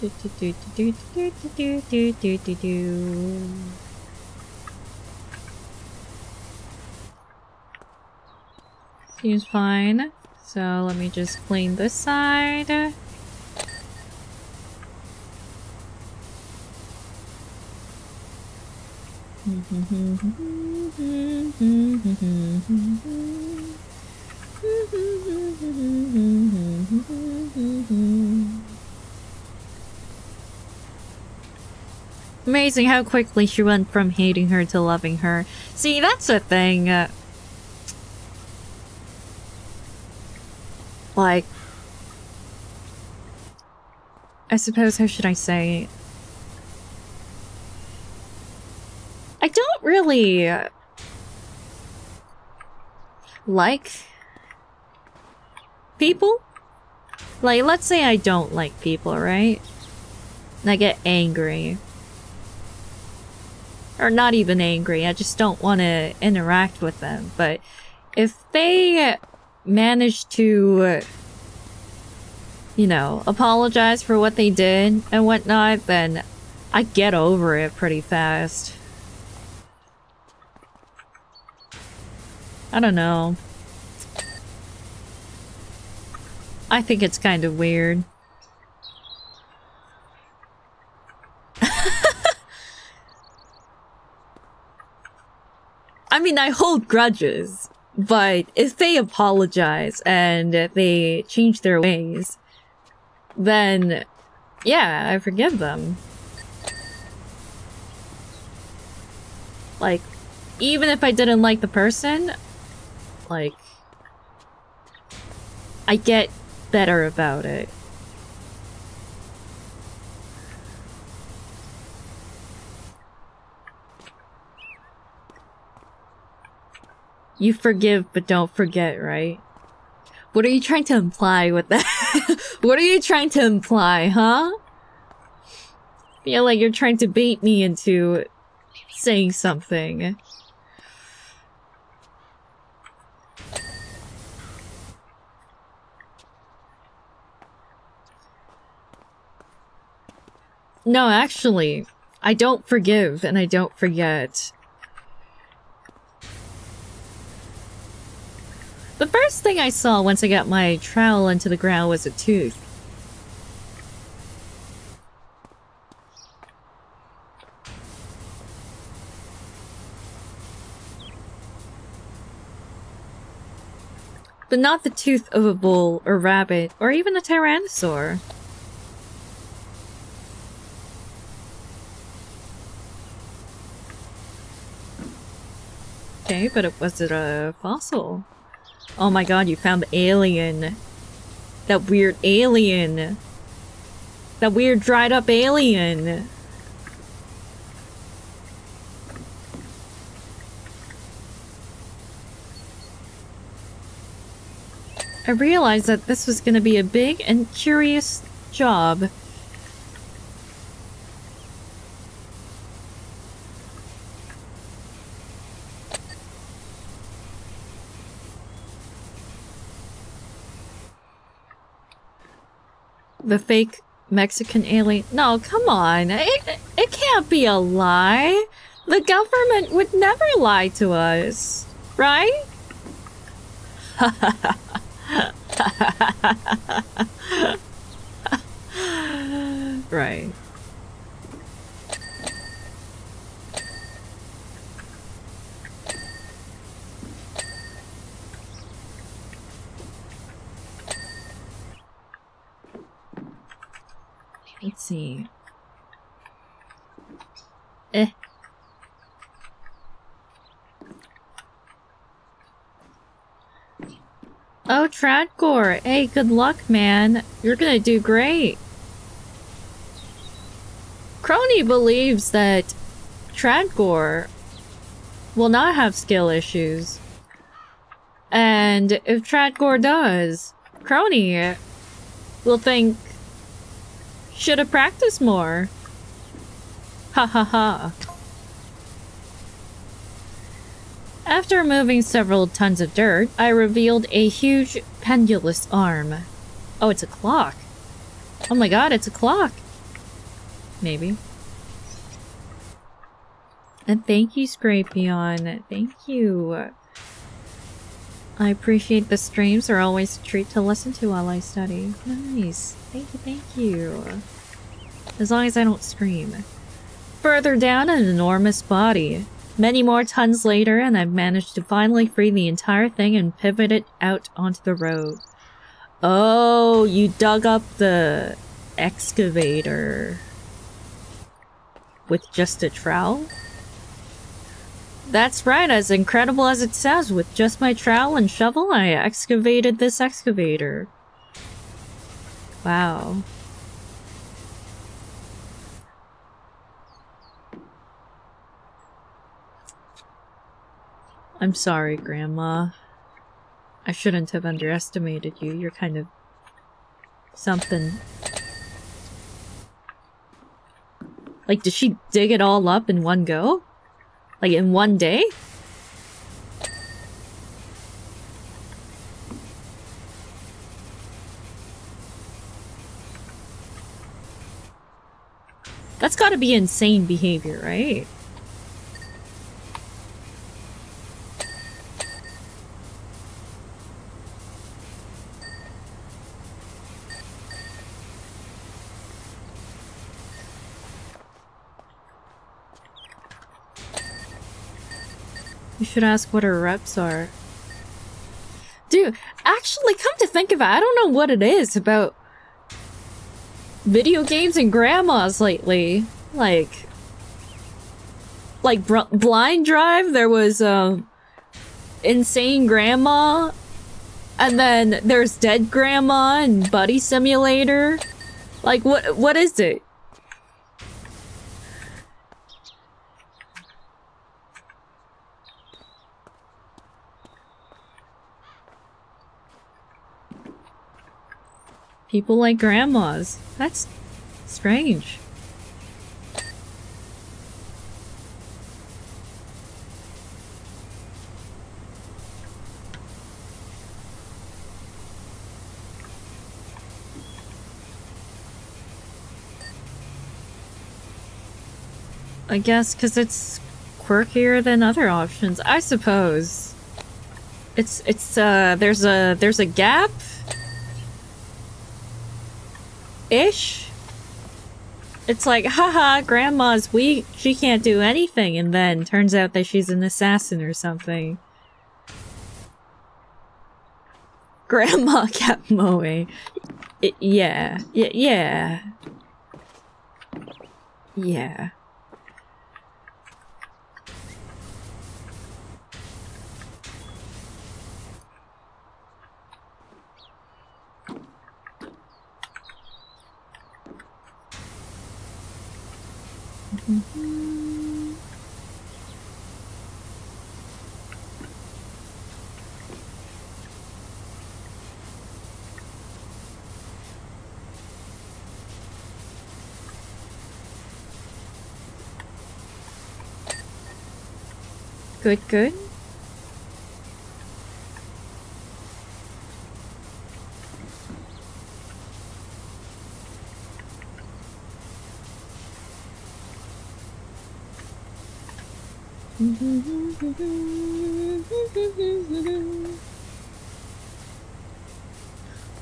Do, do, do, do, do, do, do, do, do. Seems fine. So let me just clean this side. Amazing how quickly she went from hating her to loving her. See, that's a thing. Uh, like... I suppose, how should I say? I don't really... like... people? Like, let's say I don't like people, right? And I get angry or not even angry, I just don't want to interact with them. But if they manage to, you know, apologize for what they did and whatnot, then I get over it pretty fast. I don't know. I think it's kind of weird. (laughs) I mean, I hold grudges, but if they apologize and they change their ways, then yeah, I forgive them. Like, even if I didn't like the person, like, I get better about it. You forgive, but don't forget, right? What are you trying to imply with that? (laughs) what are you trying to imply, huh? Feel like you're trying to bait me into saying something. No, actually, I don't forgive and I don't forget. The first thing I saw once I got my trowel into the ground was a tooth. But not the tooth of a bull or rabbit or even a tyrannosaur. Okay, but it was it a fossil? Oh my god, you found the alien. That weird alien. That weird dried up alien. I realized that this was gonna be a big and curious job. The fake Mexican alien. No, come on. It, it can't be a lie. The government would never lie to us. Right? (laughs) right. Let's see. Eh. Oh, Tradgore. Hey, good luck, man. You're gonna do great. Kronii believes that Tradgore will not have skill issues. And if Tradgore does, Kronii will think, should have practiced more. Ha ha ha. After removing several tons of dirt, I revealed a huge pendulous arm. Oh, it's a clock. Oh my god, it's a clock. Maybe. And thank you, Scrapion. Thank you. I appreciate the streams are always a treat to listen to while I study. Nice. Thank you, thank you. As long as I don't scream. Further down, an enormous body. Many more tons later, and I've managed to finally free the entire thing and pivot it out onto the road. Oh, you dug up the excavator with just a trowel? That's right, as incredible as it sounds, with just my trowel and shovel, I excavated this excavator. Wow. I'm sorry, Grandma. I shouldn't have underestimated you. You're kind of... something. Like, did she dig it all up in one go? Like, in one day? That's gotta be insane behavior, right? You should ask what her reps are. Dude, actually, come to think of it, I don't know what it is about video games and grandmas lately. Like, like Blind Drive, there was um, Insane Grandma, and then there's Dead Grandma and Buddy Simulator. Like, what what is it? People like grandmas. That's strange. I guess because it's quirkier than other options. I suppose. It's, it's, uh, there's a, there's a gap ish. It's like, haha, grandma's weak, she can't do anything, and then turns out that she's an assassin or something. Grandma (laughs) kept mowing. It, yeah, yeah, yeah. Yeah. Good, good.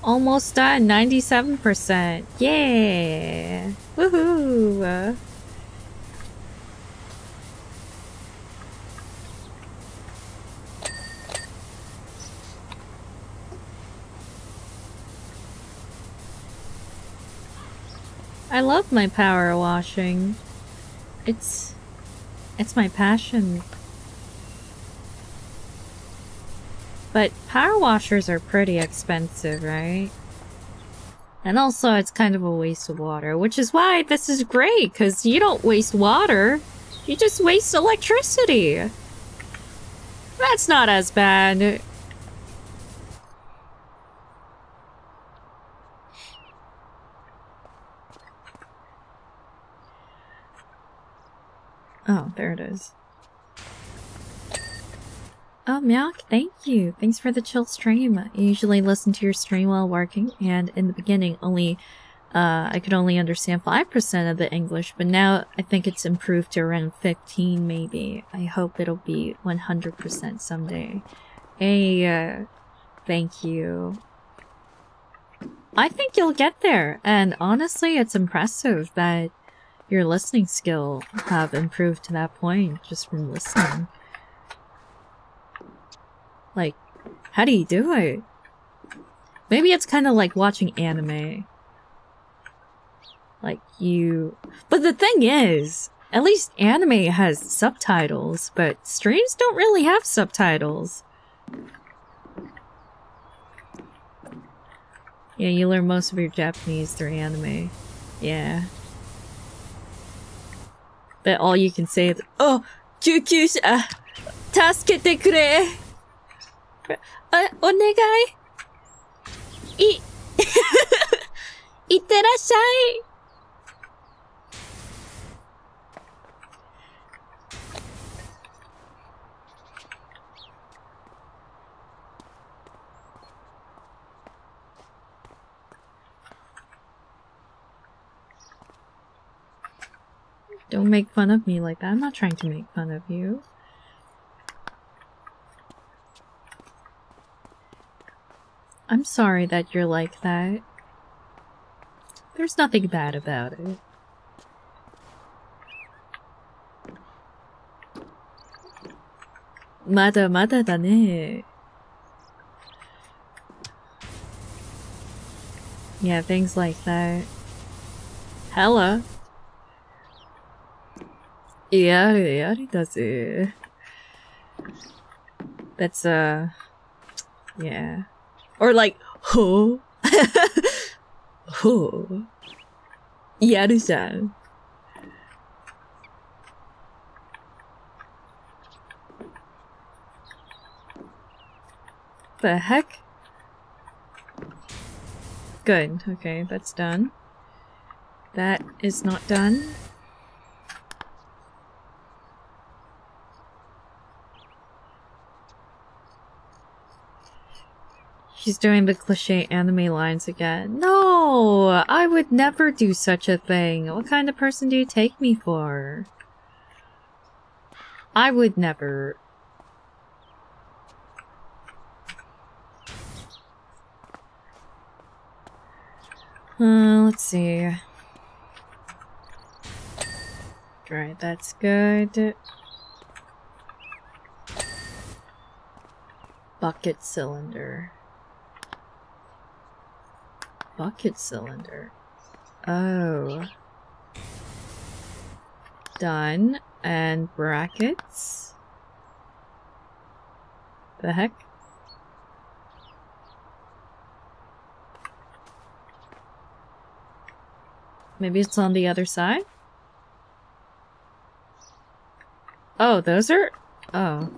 Almost done, 97%. Yeah! Woohoo! I love my power washing. It's... It's my passion. But power washers are pretty expensive, right? And also it's kind of a waste of water, which is why this is great, because you don't waste water. You just waste electricity. That's not as bad. Oh, there it is. Oh, Meowk, thank you. Thanks for the chill stream. I usually listen to your stream while working, and in the beginning, only uh, I could only understand 5% of the English, but now I think it's improved to around 15 maybe. I hope it'll be 100% someday. Hey, uh, thank you. I think you'll get there, and honestly, it's impressive that your listening skill have improved to that point just from listening. Like, how do you do it? Maybe it's kind of like watching anime. Like, you... But the thing is, at least anime has subtitles, but streams don't really have subtitles. Yeah, you learn most of your Japanese through anime. Yeah. But all you can say is, Oh, 救急車助けてくれ あ、お願い。い、いってらっしゃい。Don't (laughs) make fun of me like that. I'm not trying to make fun of you. I'm sorry that you're like that. There's nothing bad about it. Mada mada da ne. Yeah, things like that. Hella. Yeah, yeah, does it. That's uh yeah. Or like, who? (laughs) who? Yaru-san. The heck? Good. Okay, that's done. That is not done. She's doing the cliche anime lines again. No! I would never do such a thing. What kind of person do you take me for? I would never. Uh, let's see. Right, that's good. Bucket cylinder bucket cylinder. Oh. Done. And brackets. The heck? Maybe it's on the other side? Oh, those are... Oh.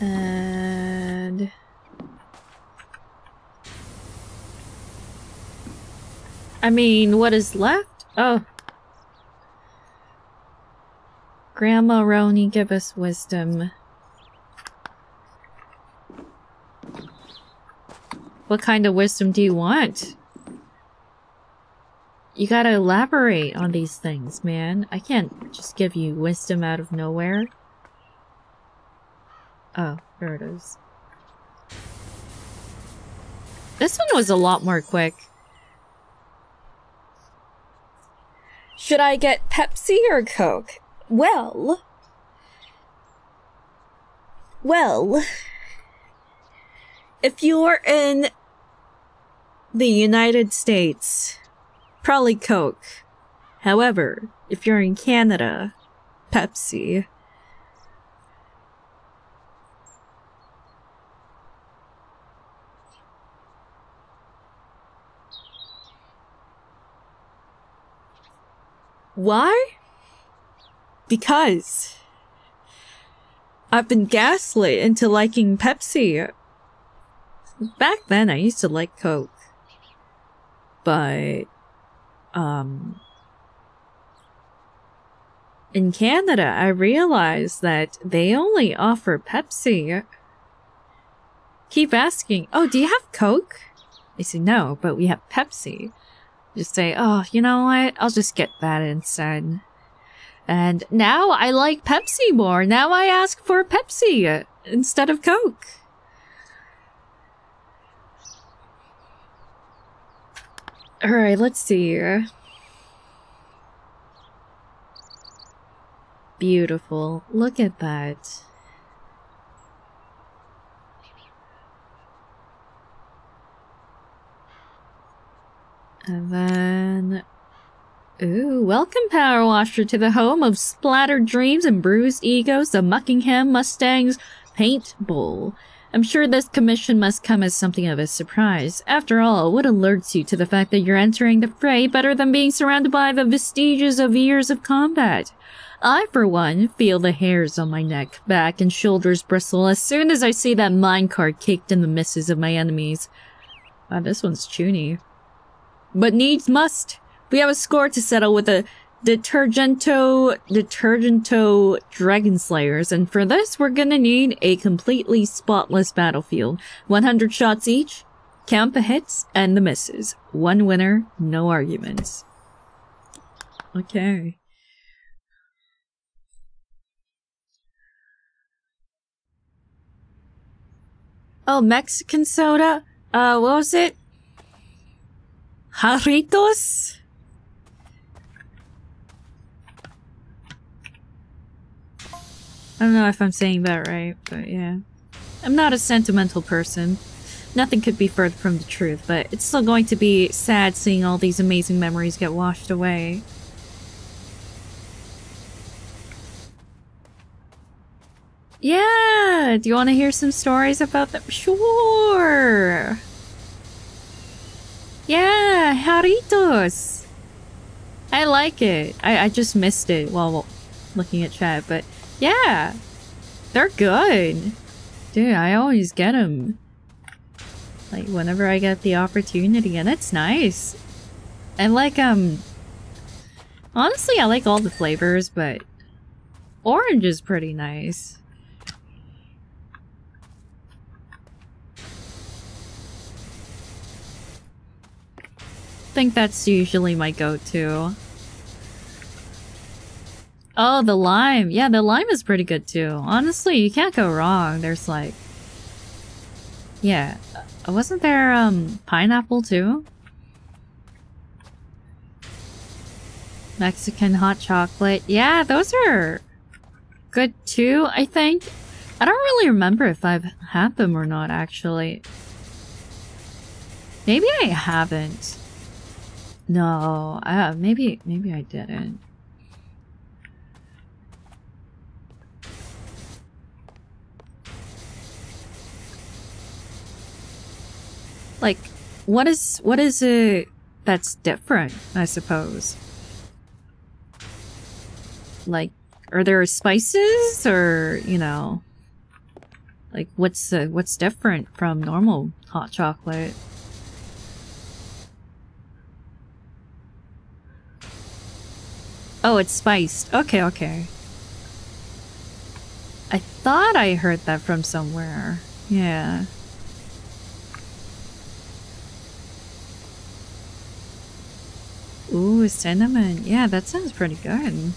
And... I mean, what is left? Oh. Grandma Roni, give us wisdom. What kind of wisdom do you want? You gotta elaborate on these things, man. I can't just give you wisdom out of nowhere. Oh, there it is. This one was a lot more quick. Should I get Pepsi or Coke? Well... Well... If you're in the United States, probably Coke. However, if you're in Canada, Pepsi. Why? Because I've been gaslit into liking Pepsi. Back then, I used to like Coke. but um in Canada, I realized that they only offer Pepsi. Keep asking, oh, do you have Coke? They say, no, but we have Pepsi. Just say, oh, you know what? I'll just get that instead. And now I like Pepsi more. Now I ask for Pepsi instead of Coke. Alright, let's see. Beautiful. Look at that. And then... Ooh, welcome Power Washer to the home of splattered dreams and bruised egos, the Muckingham Mustangs Paint Bowl. I'm sure this commission must come as something of a surprise. After all, what alerts you to the fact that you're entering the fray better than being surrounded by the vestiges of years of combat? I, for one, feel the hairs on my neck, back, and shoulders bristle as soon as I see that minecart caked in the misses of my enemies. Wow, this one's chuny. But needs must. We have a score to settle with the Detergento, Detergento Dragon Slayers, and for this we're gonna need a completely spotless battlefield. 100 shots each, count the hits and the misses. One winner, no arguments. Okay. Oh, Mexican soda? Uh, what was it? Jarritos? I don't know if I'm saying that right, but yeah. I'm not a sentimental person. Nothing could be further from the truth, but it's still going to be sad seeing all these amazing memories get washed away. Yeah! Do you want to hear some stories about them? Sure! Yeah, Jarritos! I like it. I, I just missed it while looking at chat, but yeah. They're good. Dude, I always get them. Like, whenever I get the opportunity, and it's nice. And like, um... Honestly, I like all the flavors, but... Orange is pretty nice. Think that's usually my go-to. Oh, the lime. Yeah, the lime is pretty good too. Honestly, you can't go wrong. There's like... Yeah. Uh, wasn't there, um, pineapple too? Mexican hot chocolate. Yeah, those are good too, I think. I don't really remember if I've had them or not, actually. Maybe I haven't. No, uh, maybe, maybe I didn't. Like, what is what is it that's different? I suppose. Like, are there spices, or you know, like what's uh, what's different from normal hot chocolate? Oh, it's spiced. Okay, okay. I thought I heard that from somewhere. Yeah. Ooh, cinnamon. Yeah, that sounds pretty good.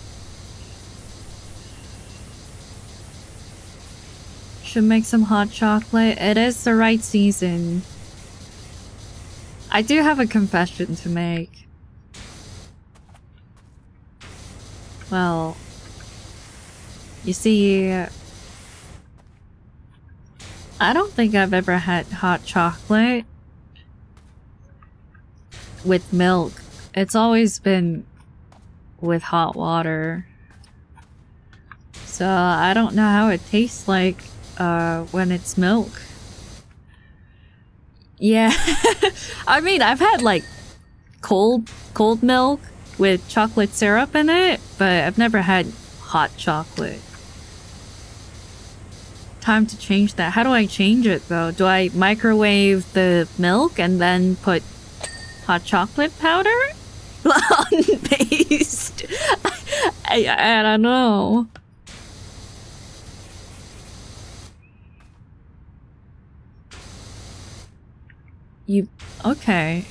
Should make some hot chocolate. It is the right season. I do have a confession to make. Well, you see, I don't think I've ever had hot chocolate with milk. It's always been with hot water. So I don't know how it tastes like uh, when it's milk. Yeah, (laughs) I mean, I've had like cold, cold milk with chocolate syrup in it, but I've never had hot chocolate. Time to change that. How do I change it though? Do I microwave the milk and then put Hot chocolate powder? (laughs) on Paste. I, I, I don't know. You okay?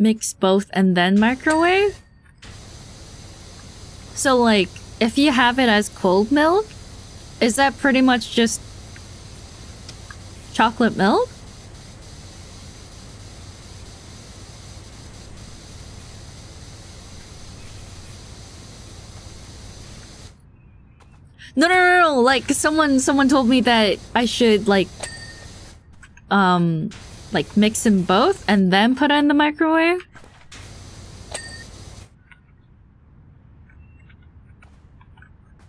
Mix both and then microwave? So like, if you have it as cold milk, is that pretty much just chocolate milk? No, no, no, no, like someone someone told me that I should like um like mix them both and then put it in the microwave.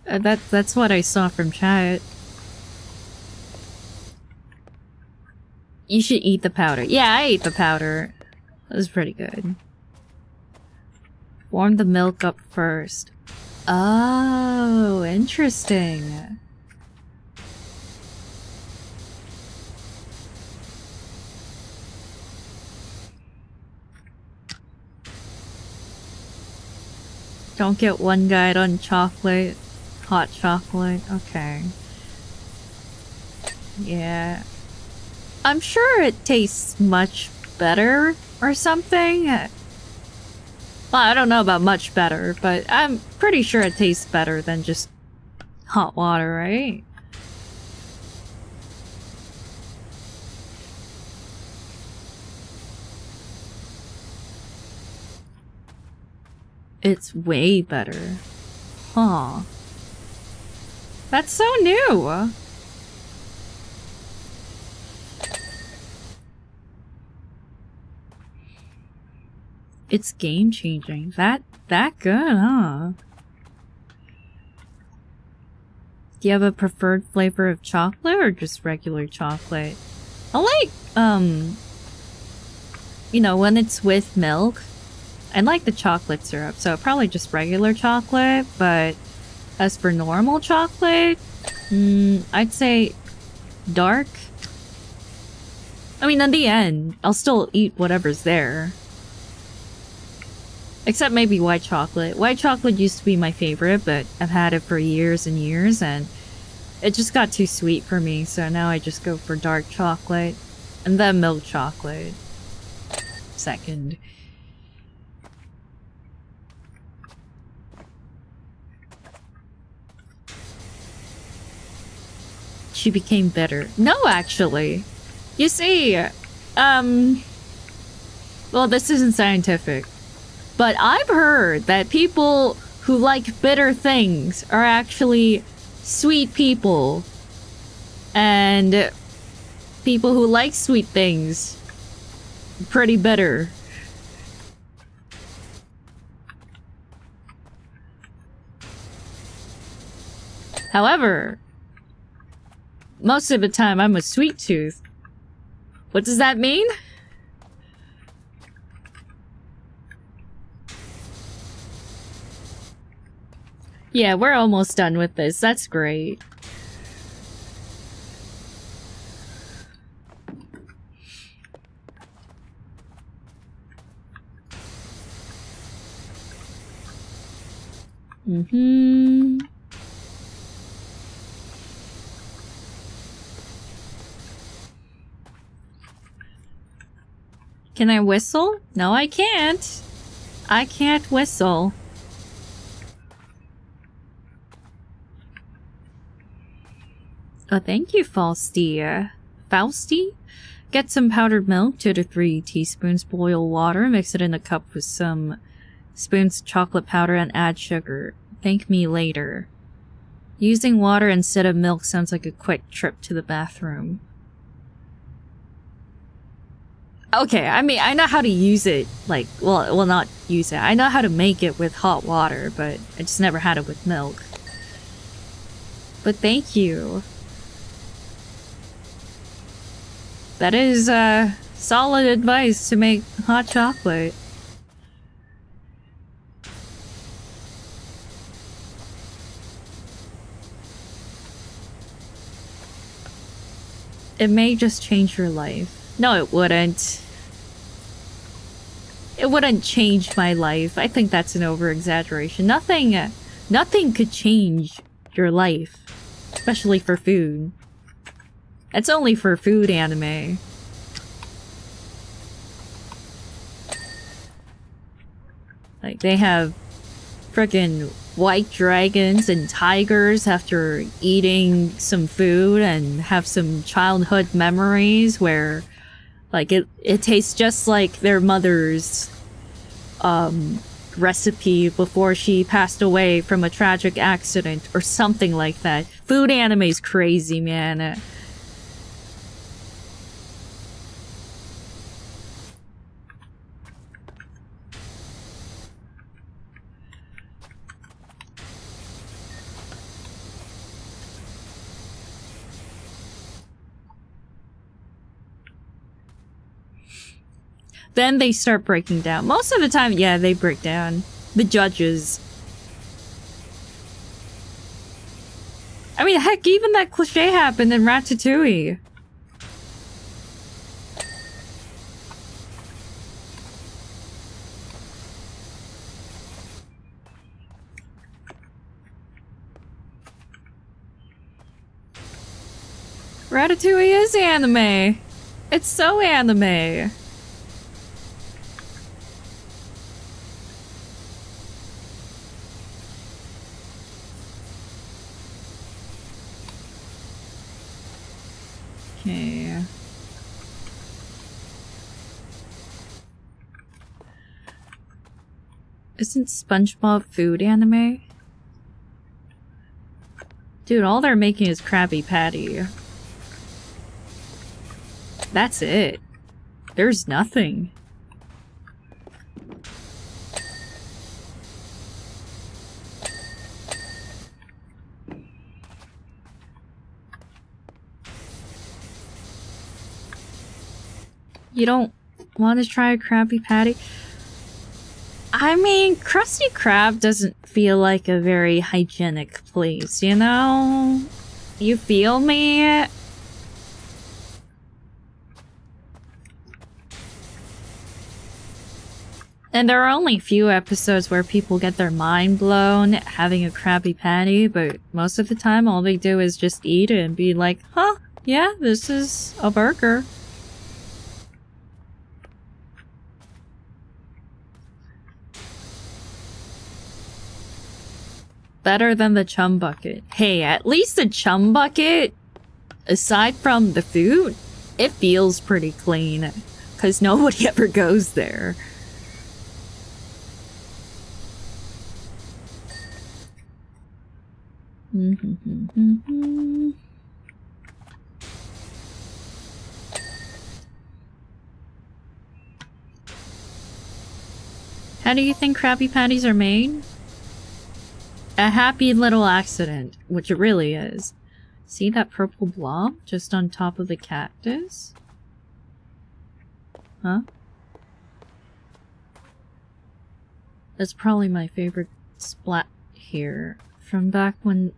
Uh, that that's what I saw from chat. You should eat the powder. Yeah, I ate the powder. It was pretty good. Warm the milk up first. Oh, interesting. Don't get one guide on chocolate. Hot chocolate. Okay. Yeah. I'm sure it tastes much better or something. Well, I don't know about much better, but I'm pretty sure it tastes better than just hot water, right? It's way better. Huh. That's so new! It's game changing. That that good, huh? Do you have a preferred flavor of chocolate or just regular chocolate? I like, um, you know, when it's with milk, I like the chocolate syrup, so probably just regular chocolate, but as for normal chocolate, mm, I'd say dark. I mean, in the end, I'll still eat whatever's there. Except maybe white chocolate. White chocolate used to be my favorite, but I've had it for years and years, and it just got too sweet for me, so now I just go for dark chocolate. And then milk chocolate. Second. She became better. No, actually. You see, um... Well, this isn't scientific. But I've heard that people who like bitter things are actually sweet people. And people who like sweet things pretty bitter. However, most of the time I'm a sweet tooth. What does that mean? Yeah, we're almost done with this. That's great. Mm-hmm. Can I whistle? No, I can't. I can't whistle. Oh, thank you, Fausty. Fausty? Get some powdered milk, 2 to 3 teaspoons, boil water, mix it in a cup with some spoons chocolate powder and add sugar. Thank me later. Using water instead of milk sounds like a quick trip to the bathroom. Okay, I mean, I know how to use it, like, well, well, not use it. I know how to make it with hot water, but I just never had it with milk. But thank you. That is, uh, solid advice to make hot chocolate. it may just change your life. No, it wouldn't. It wouldn't change my life. I think that's an over-exaggeration. Nothing, nothing could change your life. Especially for food. It's only for food anime. Like, they have freaking white dragons and tigers after eating some food and have some childhood memories where like it it tastes just like their mother's um recipe before she passed away from a tragic accident or something like that. Food anime is crazy, man. Then they start breaking down. Most of the time, yeah, they break down. The judges. I mean, heck, even that cliche happened in Ratatouille. Ratatouille is anime. It's so anime. Okay. Isn't SpongeBob food anime? Dude, all they're making is Krabby Patty. That's it. There's nothing. You don't want to try a Krabby Patty? I mean, Krusty Krab doesn't feel like a very hygienic place, you know? You feel me? And there are only a few episodes where people get their mind blown having a Krabby Patty, but most of the time all they do is just eat it and be like, huh, yeah, this is a burger. Better than the chum bucket. Hey, at least the chum bucket, aside from the food, it feels pretty clean. Because nobody (laughs) ever goes there. How do you think Krabby Patties are made? A happy little accident, which it really is. See that purple blob just on top of the cactus? Huh? That's probably my favorite splat here. From back when...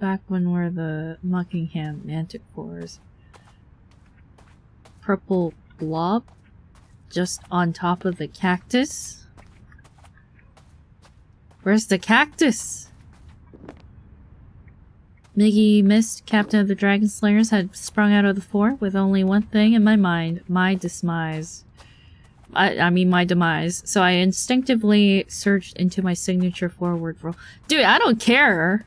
Back when we're the Muckingham Manticores. Purple blob just on top of the cactus? Where's the cactus? Miggy Mist, captain of the Dragon Slayers, had sprung out of the fort with only one thing in my mind, my demise. I, I mean my demise. So I instinctively surged into my signature forward roll. Dude, I don't care.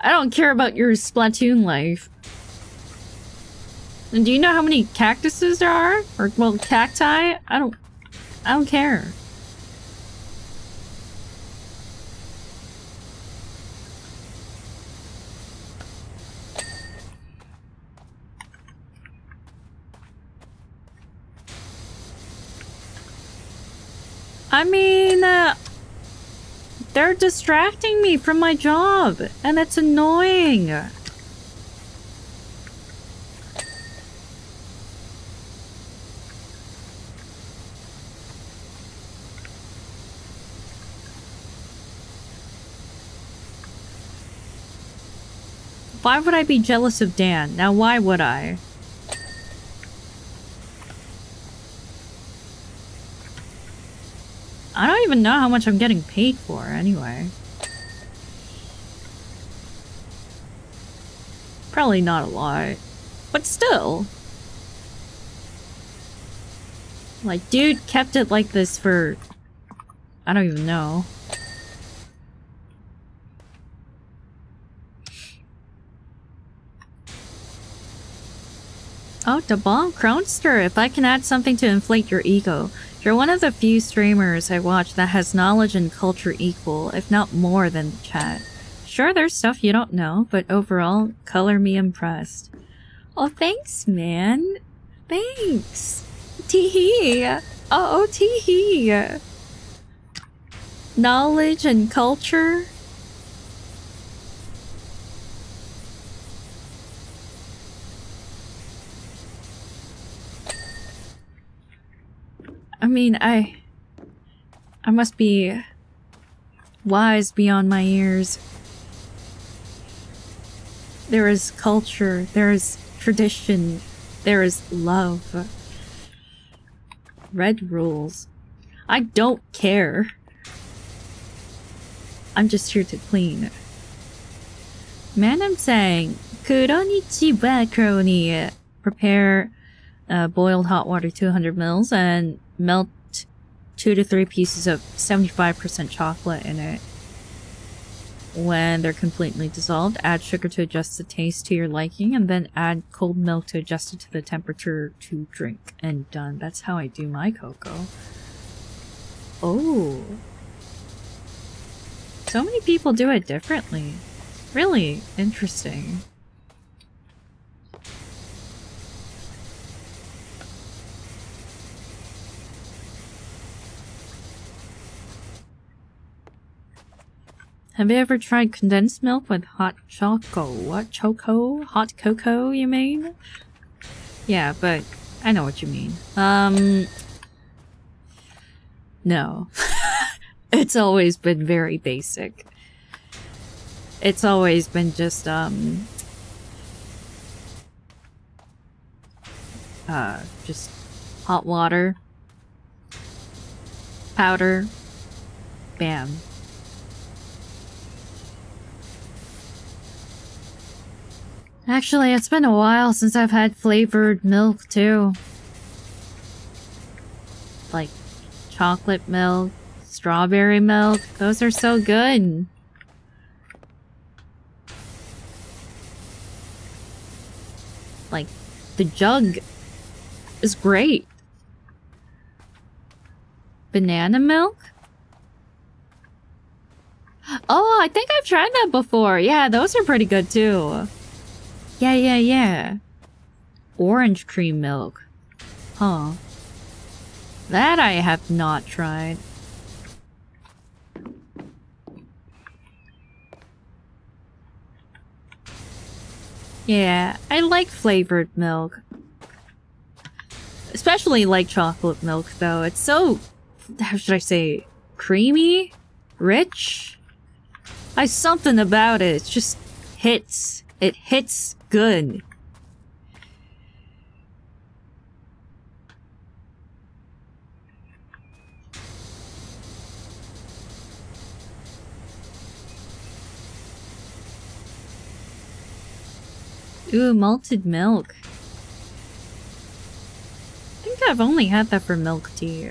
I don't care about your Splatoon life. And do you know how many cactuses there are? Or, well, cacti? I don't... I don't care. I mean, uh, they're distracting me from my job, and it's annoying. Why would I be jealous of Dan? Now, why would I? I don't even know how much I'm getting paid for, anyway. Probably not a lot. But still. Like, dude kept it like this for... I don't even know. Oh, the bomb Cronster, if I can add something to inflate your ego. You're one of the few streamers I watch that has knowledge and culture equal, if not more than chat. Sure, there's stuff you don't know, but overall, color me impressed. Oh, thanks, man. Thanks. Teehee. Oh, teehee. Knowledge and culture? I mean, I... I must be wise beyond my years. There is culture, there is tradition, there is love. Red rules. I don't care. I'm just here to clean. Man, I'm saying, Kroniichiwa Kronii. Prepare uh, boiled hot water 200 mils and melt two to three pieces of 75% chocolate in it. When they're completely dissolved, add sugar to adjust the taste to your liking, and then add cold milk to adjust it to the temperature to drink. And done. That's how I do my cocoa. Oh. So many people do it differently. Really interesting. Have you ever tried condensed milk with hot choco? What? Choco? Hot cocoa, you mean? Yeah, but I know what you mean. Um... No. (laughs) it's always been very basic. It's always been just, um... Uh, just hot water, powder, bam. Actually, it's been a while since I've had flavored milk, too. Like, chocolate milk, strawberry milk. Those are so good. Like, the jug is great. Banana milk? Oh, I think I've tried that before. Yeah, those are pretty good too. Yeah, yeah, yeah. Orange cream milk. Huh. That I have not tried. Yeah, I like flavored milk. Especially like chocolate milk, though. It's so... How should I say? Creamy? Rich? I something about it. It just hits. It hits good. Ooh, malted milk. I think I've only had that for milk tea.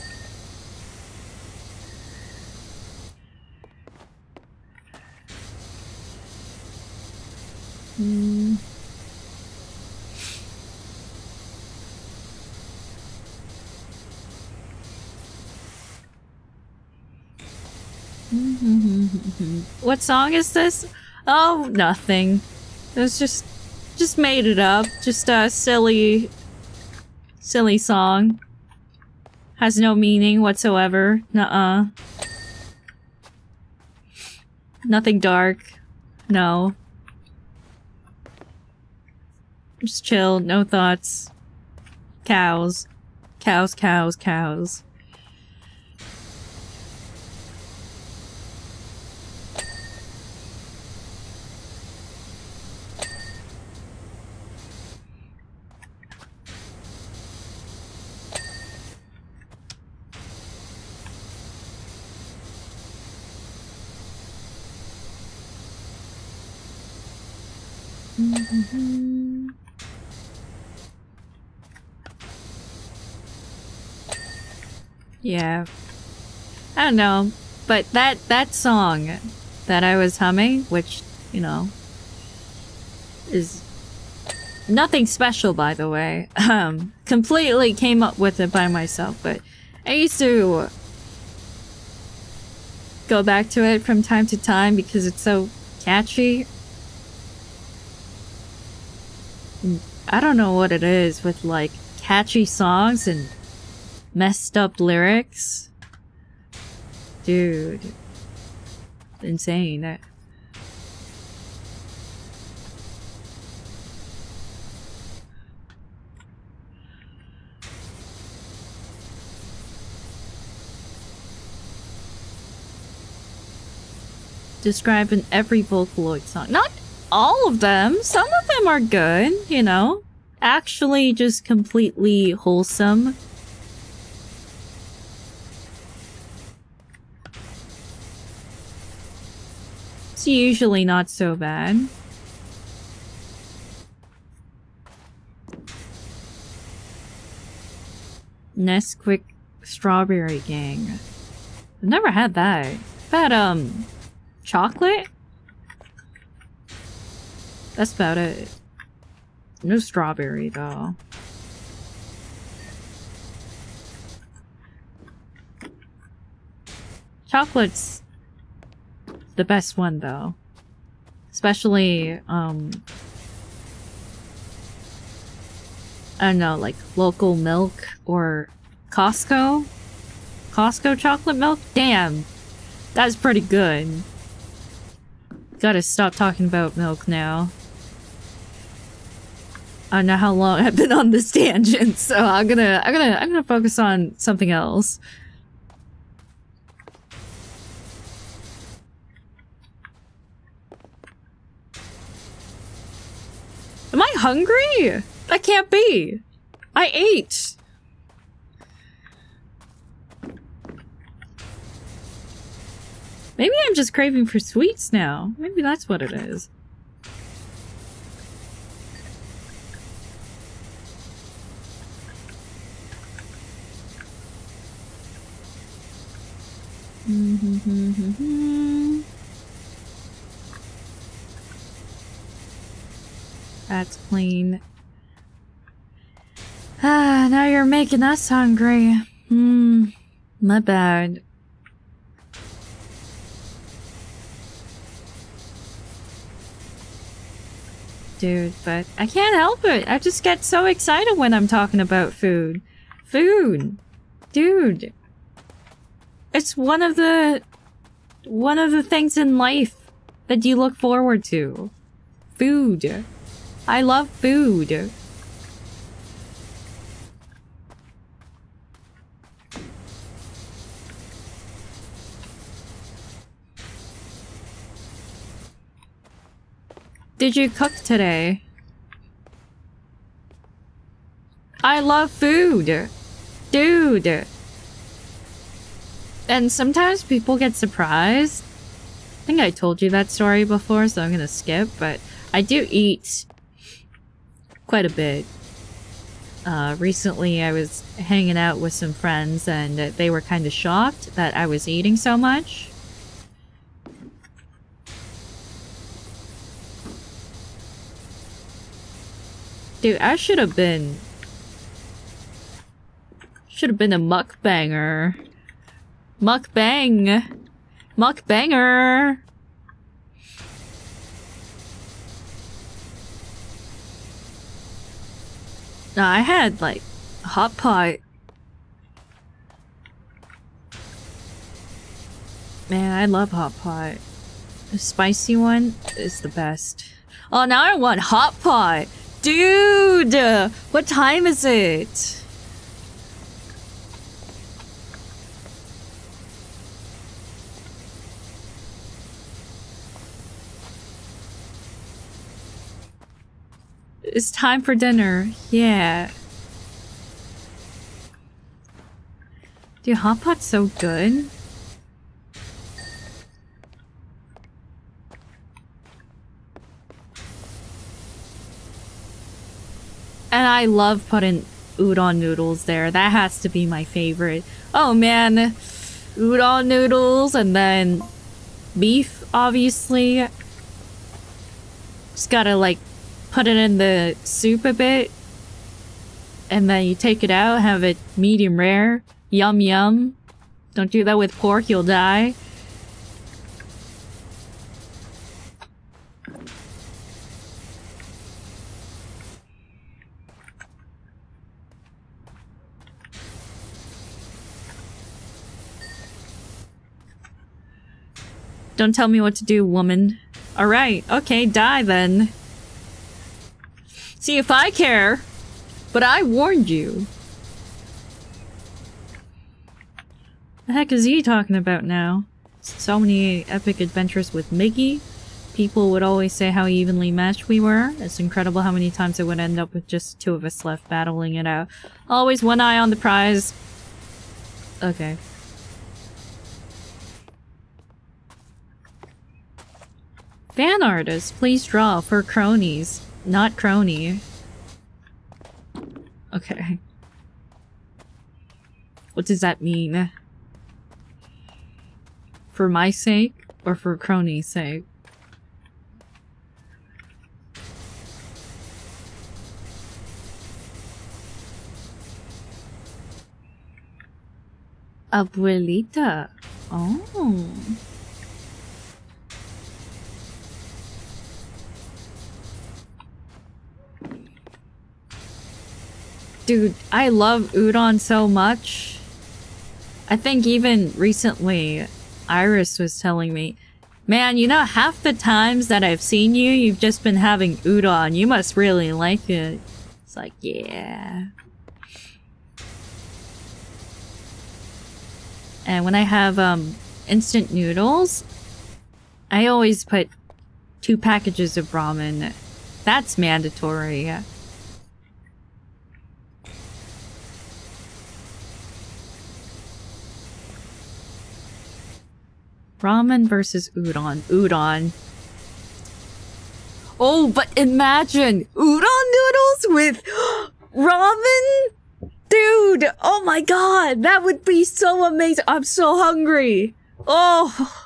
Mm. (laughs) What song is this? Oh, nothing. It was just, just made it up. Just a silly, silly song. Has no meaning whatsoever. Nuh-uh. Nothing dark. No. Just chill, no thoughts. Cows. Cows, cows, cows. Yeah. I don't know. But that that song that I was humming, which, you know, is nothing special by the way. (laughs) Um completely came up with it by myself, but I used to go back to it from time to time because it's so catchy. I don't know what it is with like catchy songs and messed up lyrics. Dude. Insane. Describe in every Vocaloid song. Not all of them. Some of them are good, you know. Actually just completely wholesome. It's usually not so bad. Nesquik Strawberry Gang. I've never had that. I've had, um, chocolate? That's about it. No strawberry, though. Chocolate's the best one though. Especially, um... I don't know, like local milk or Costco? Costco chocolate milk? Damn! That's pretty good. Gotta stop talking about milk now. I don't know how long (laughs) I've been on this tangent, so I'm gonna I'm gonna I'm gonna focus on something else. Am I hungry? That can't be. I ate. Maybe I'm just craving for sweets now. Maybe that's what it is. Mm-hmm, mm-hmm, mm-hmm. That's clean. Ah, now you're making us hungry. Hmm, my bad. Dude, but I can't help it. I just get so excited when I'm talking about food. Food. Dude. It's one of the... One of the things in life that you look forward to. Food. I love food. Did you cook today? I love food. Dude. And sometimes people get surprised. I think I told you that story before, so I'm gonna skip, but I do eat quite a bit. Uh, recently I was hanging out with some friends and they were kind of shocked that I was eating so much. Dude, I should have been... Should have been a mukbanger. Mukbang! Mukbanger! No, I had like hot pot. Man, I love hot pot. The spicy one is the best. Oh, now I want hot pot! Dude! What time is it? It's time for dinner. Yeah. Dude, hot pot's so good. And I love putting udon noodles there. That has to be my favorite. Oh man, udon noodles and then beef, obviously. Just gotta like put it in the soup a bit, and then you take it out, have it medium rare. Yum yum. Don't do that with pork, you'll die. Don't tell me what to do, woman. Alright, okay, die then. See if I care. But I warned you. The heck is he talking about now? So many epic adventures with Miggy. People would always say how evenly matched we were. It's incredible how many times it would end up with just two of us left battling it out. Always one eye on the prize. Okay. Fan artists, please draw for cronies. Not crony. Okay. What does that mean? For my sake or for crony's sake? Abuelita. Oh. Dude, I love udon so much. I think even recently, IRyS was telling me, Man, you know, half the times that I've seen you, you've just been having udon. You must really like it. It's like, yeah. And when I have um, instant noodles, I always put two packages of ramen. That's mandatory. Ramen versus udon. Udon. Oh, but imagine udon noodles with (gasps) ramen? Dude, oh my god, that would be so amazing. I'm so hungry. Oh.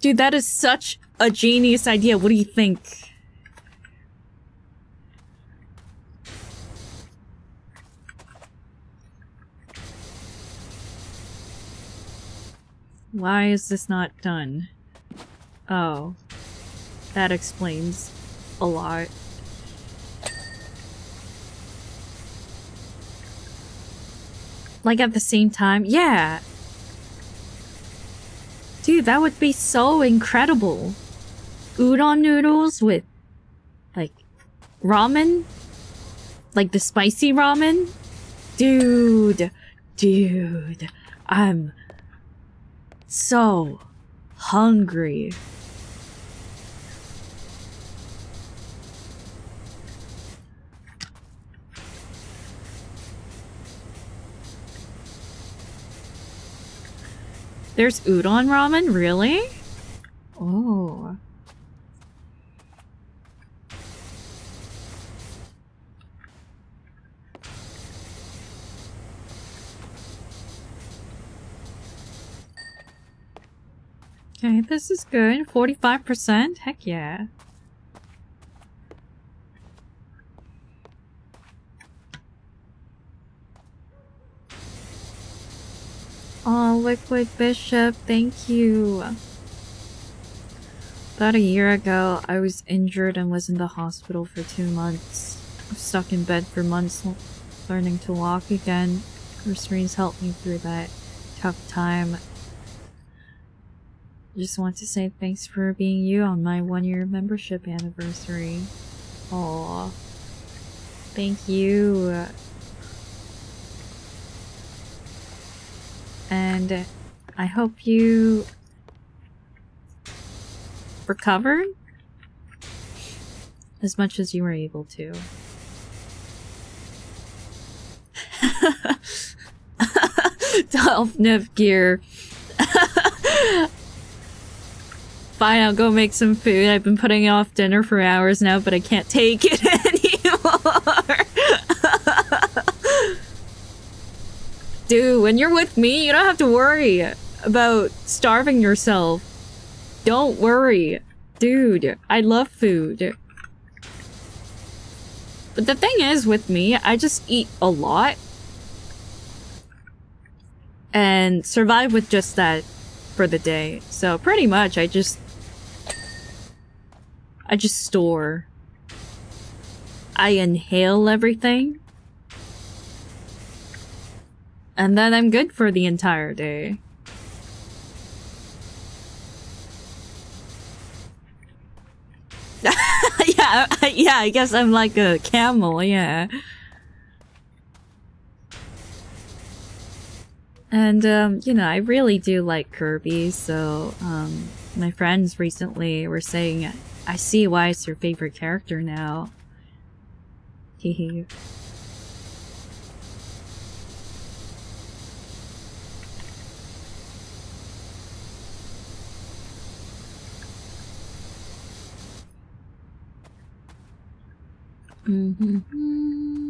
Dude, that is such a genius idea. What do you think? Why is this not done? Oh. That explains a lot. Like at the same time? Yeah! Dude, that would be so incredible! Udon noodles with, like, ramen? Like the spicy ramen? Dude! Dude! I'm so hungry. There's udon ramen? Really? Oh. Okay, this is good. 45%? Heck yeah. Oh, Liquid Bishop, thank you. About a year ago, I was injured and was in the hospital for two months. I was stuck in bed for months learning to walk again. Your helped me through that tough time. Just want to say thanks for being you on my one year membership anniversary. Aww. Thank you. And I hope you recovered as much as you were able to. (laughs) Dolph gear. (laughs) Fine, I'll go make some food. I've been putting off dinner for hours now, but I can't take it (laughs) anymore. Dude, when you're with me, you don't have to worry about starving yourself. Don't worry. Dude, I love food. But the thing is with me, I just eat a lot. And survive with just that for the day. So pretty much I just I just store. I inhale everything. And then I'm good for the entire day. (laughs) yeah, yeah, I guess I'm like a camel, yeah. And, um, you know, I really do like Kirby, so, um, my friends recently were saying I see why it's your favorite character now. Hehe. mm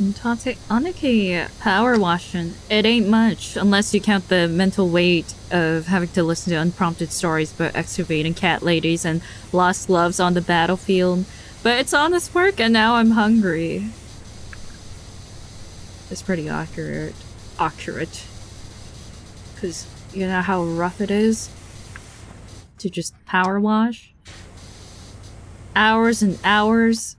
Tate Aniki power washing. It ain't much, unless you count the mental weight of having to listen to unprompted stories about excavating cat ladies and lost loves on the battlefield. But it's honest work and now I'm hungry. It's pretty accurate. Accurate. Cause you know how rough it is to just power wash? Hours and hours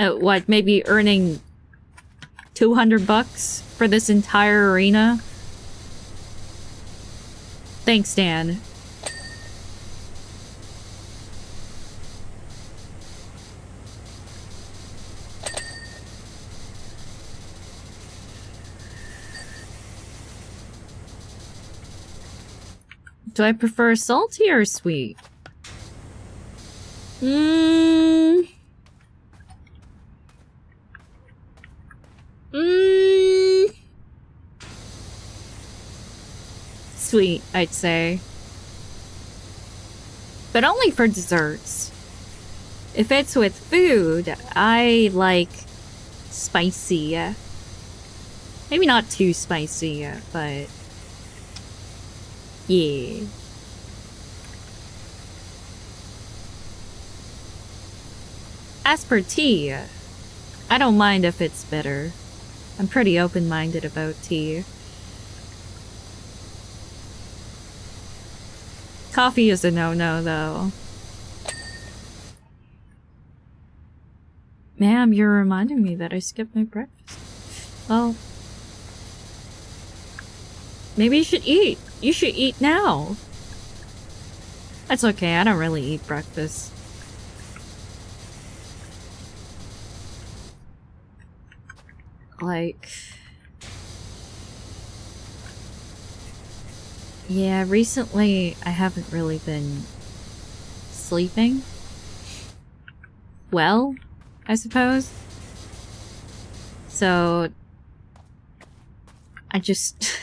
uh, what, maybe earning 200 bucks for this entire arena? Thanks, Dan. Do I prefer salty or sweet? Mmm... Mm. Sweet, I'd say. But only for desserts. If it's with food, I like spicy. Maybe not too spicy, but yeah. As for tea, I don't mind if it's bitter. I'm pretty open-minded about tea. Coffee is a no-no, though. Ma'am, you're reminding me that I skipped my breakfast. Well... Maybe you should eat. You should eat now. That's okay, I don't really eat breakfast. Like... Yeah, recently I haven't really been sleeping. Well, I suppose. So... I just...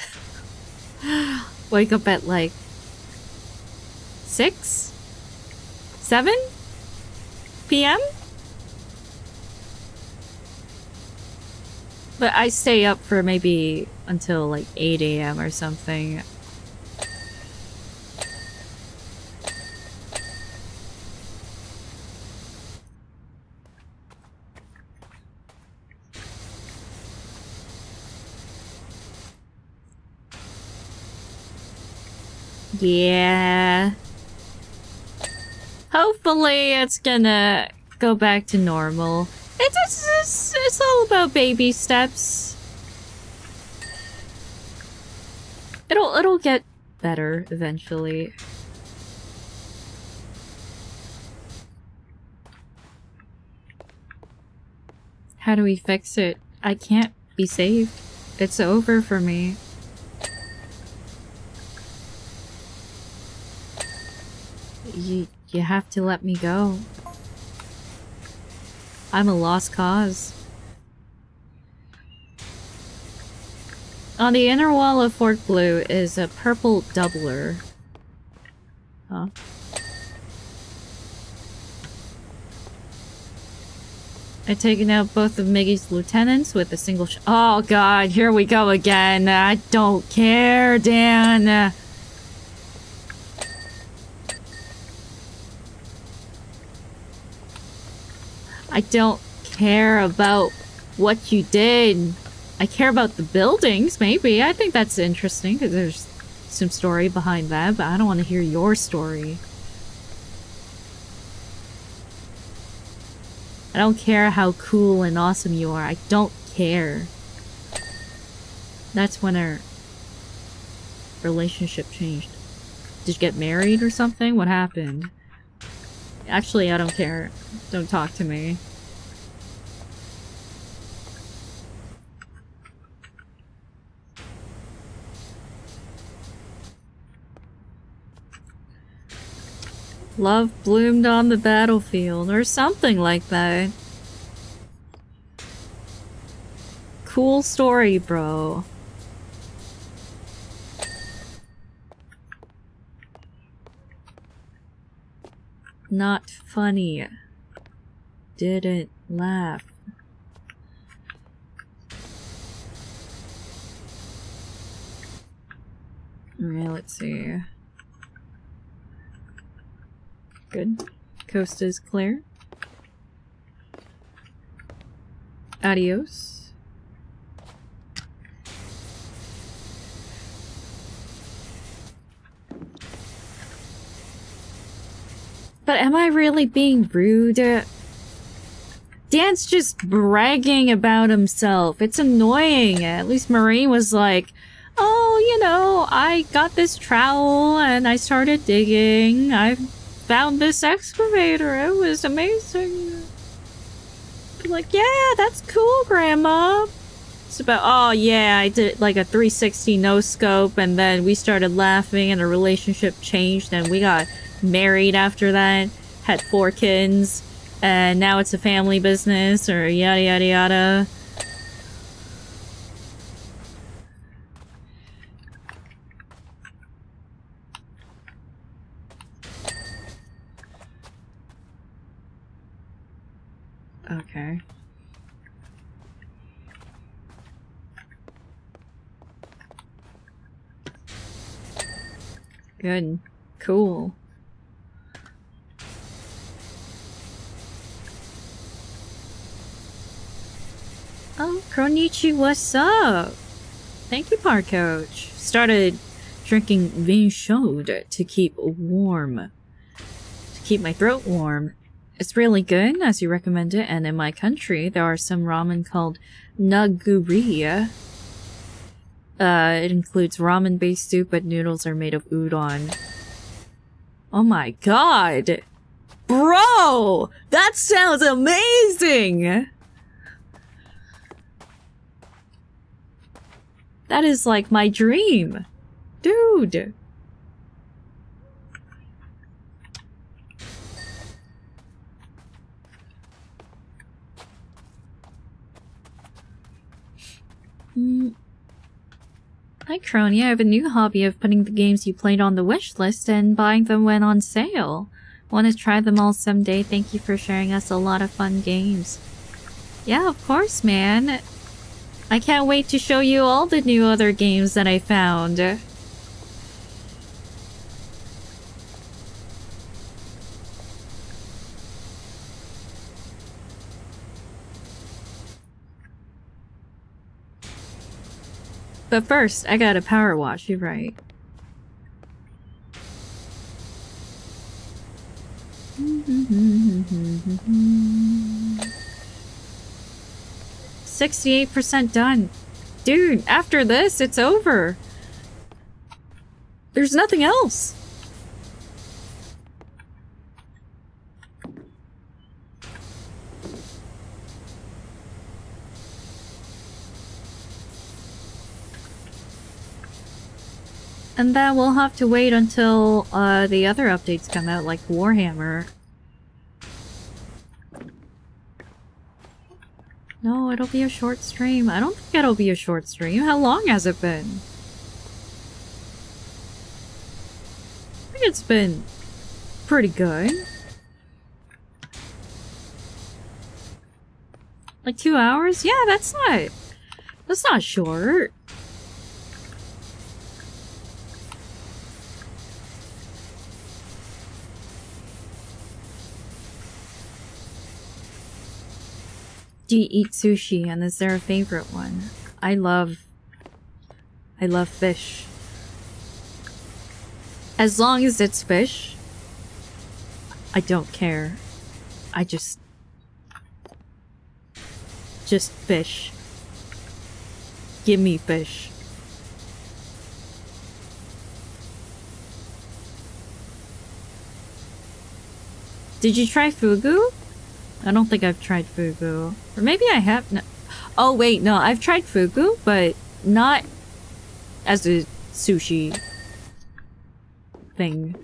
(laughs) wake up at like... Six? Seven? PM? But I stay up for maybe until like 8 a.m. or something. Yeah. Hopefully it's gonna go back to normal. It's, it's, it's all about baby steps. It'll it'll get better eventually. How do we fix it? I can't be saved. It's over for me. You, you have to let me go. I'm a lost cause. On the inner wall of Fort Blue is a purple doubler. Huh? I've taken out both of Miggy's lieutenants with a single sh- Oh god, here we go again. I don't care, Dan. I don't care about what you did. I care about the buildings, maybe. I think that's interesting because there's some story behind that, but I don't want to hear your story. I don't care how cool and awesome you are. I don't care. That's when our relationship changed. Did you get married or something? What happened? Actually, I don't care. Don't talk to me. Love bloomed on the battlefield, or something like that. Cool story, bro. Not funny. Didn't laugh. Alright, let's see. Good. Coast is clear. Adios. But am I really being rude? Dan's just bragging about himself. It's annoying. At least Marie was like, oh, you know, I got this trowel and I started digging. I found this excavator. It was amazing. like, yeah, that's cool, Grandma. It's about, oh yeah, I did like a 360 no scope and then we started laughing and the relationship changed and we got married after that, had four kids, and now it's a family business or yada yada yada. Okay. Good. Cool. Oh, Kronichi, what's up? Thank you, Park Coach. Started drinking vin chaude to keep warm. To keep my throat warm. It's really good, as you recommend it, and in my country, there are some ramen called Neoguri. Uh, it includes ramen-based soup, but noodles are made of udon. Oh my god! Bro! That sounds amazing! That is like my dream. Dude! Mm. Hi, Kronii. I have a new hobby of putting the games you played on the wish list and buying them when on sale. Want to try them all someday? Thank you for sharing us a lot of fun games. Yeah, of course, man. I can't wait to show you all the new other games that I found. But first, I gotta power wash, you're right. Sixty-eight percent done. Dude, after this, it's over. There's nothing else. And then we'll have to wait until uh, the other updates come out, like Warhammer. No, it'll be a short stream. I don't think it'll be a short stream. How long has it been? I think it's been pretty good. Like two hours? Yeah, that's not... That's not short. Do you eat sushi and is there a favorite one? I love I love fish. As long as it's fish, I don't care. I just just fish. Give me fish. Did you try fugu? I don't think I've tried fugu. Or maybe I have. No. Oh, wait, no. I've tried fugu, but not as a sushi thing.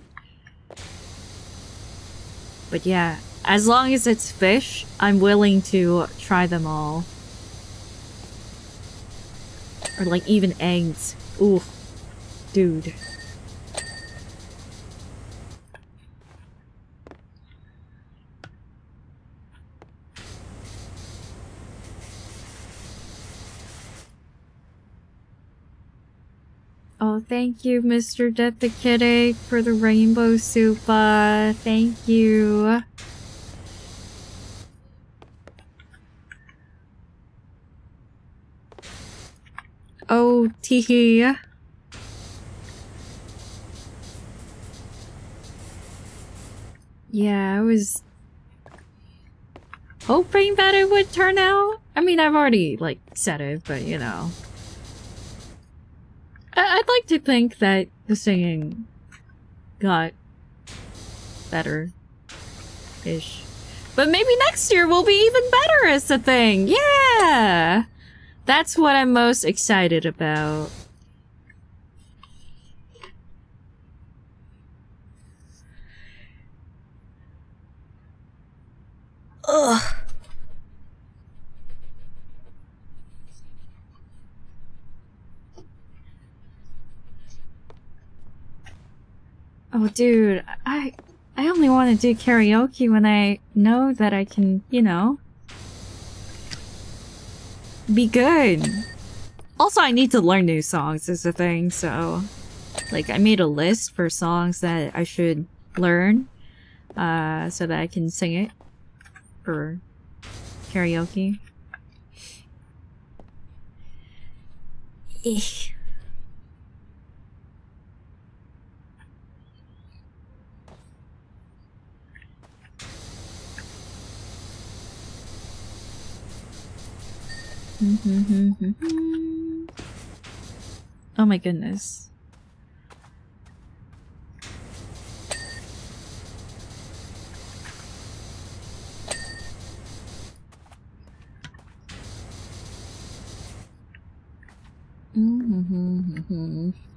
But yeah, as long as it's fish, I'm willing to try them all. Or like even eggs. Ooh. Dude. Thank you, Mr. Depicate, for the rainbow soupa. Thank you. Oh, teehee. Yeah, I was hoping that it would turn out. I mean, I've already, like, said it, but you know. I would like to think that the singing got better-ish. But maybe next year will be even better as a thing. Yeah! That's what I'm most excited about. Ugh. Oh, dude, I I only want to do karaoke when I know that I can, you know, be good. Also, I need to learn new songs is a thing, so like I made a list for songs that I should learn uh, so that I can sing it for karaoke. Mm-hmm, mm-hmm, mm-hmm. oh my goodness.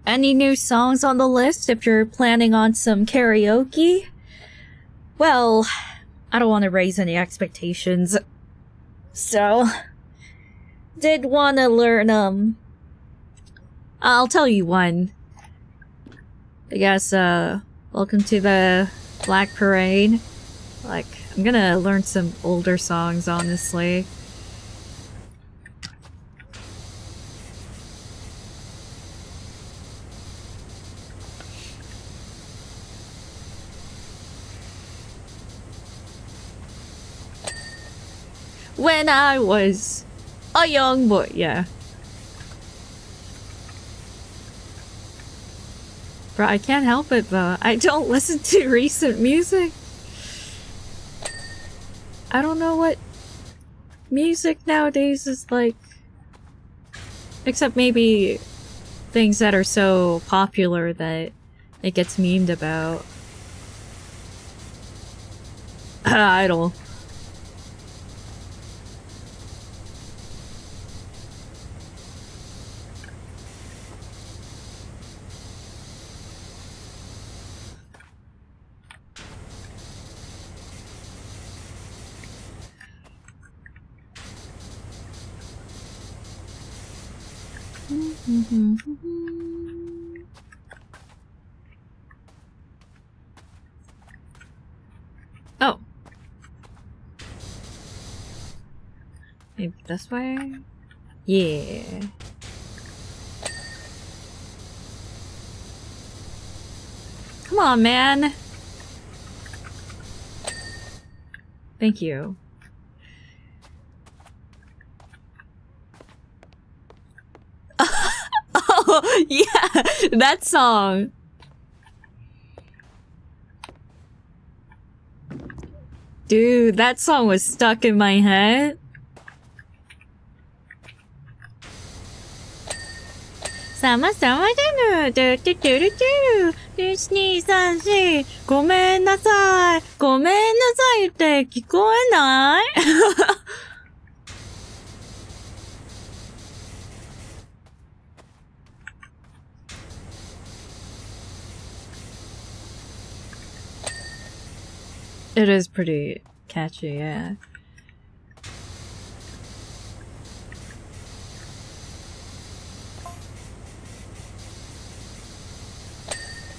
Any new songs on the list if you're planning on some karaoke? Well, I don't want to raise any expectations. So, did want to learn, um... I'll tell you one. I guess, uh, welcome to the Black Parade. Like, I'm gonna learn some older songs, honestly. When I was a young boy, yeah. Bro, I can't help it, though. I don't (laughs) listen to recent music. I don't know what... music nowadays is like. Except maybe things that are so popular that it gets memed about. (clears throat) Idol. oh. Maybe this way? Yeah. Come on, man. Thank you. (laughs) yeah, that song. Dude, that song was stuck in my head. Sama sama dinu, du du du du du, 1234、ごめんなさい、ごめんなさいって聞こえない It is pretty catchy, yeah.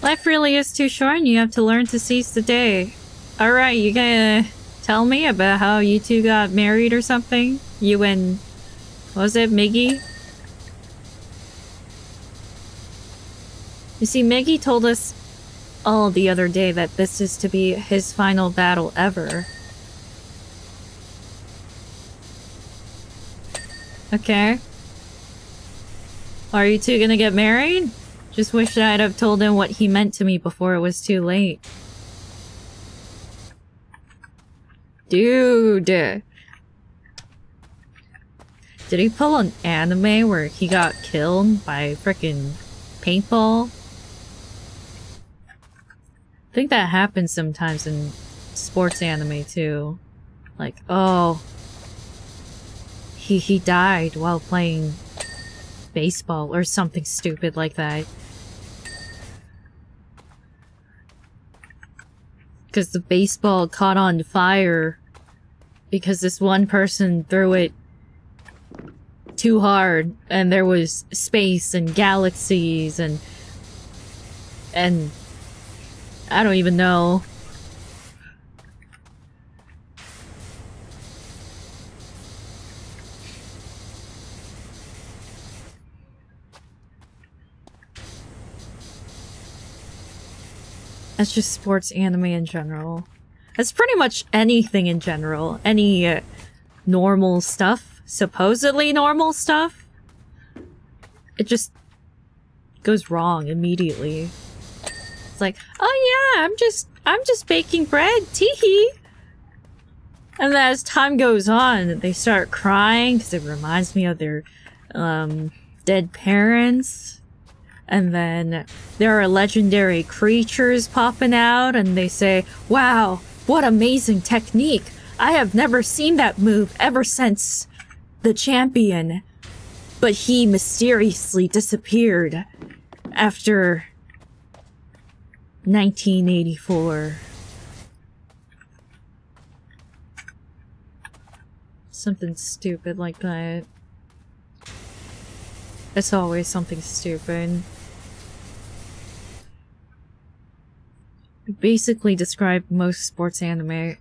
Life really is too short and you have to learn to seize the day. Alright, you gonna tell me about how you two got married or something? You and... was it Miggy? You see, Miggy told us all the other day that this is to be his final battle ever. Okay. Are you two gonna get married? Just wish I'd have told him what he meant to me before it was too late. Dude! Did he pull an anime where he got killed by freaking paintball? I think that happens sometimes in sports anime too. Like, oh, he he died while playing baseball or something stupid like that. Because the baseball caught on fire because this one person threw it too hard and there was space and galaxies and and I don't even know. That's just sports anime in general. That's pretty much anything in general. Any uh, normal stuff. Supposedly normal stuff. It just goes wrong immediately. It's like, oh yeah, I'm just, I'm just baking bread, teehee. And as time goes on, they start crying because it reminds me of their um, dead parents. And then there are legendary creatures popping out, and they say, Wow, what amazing technique! I have never seen that move ever since the champion. But he mysteriously disappeared after 1984. Something stupid like that. It's always something stupid. Basically describe most sports anime.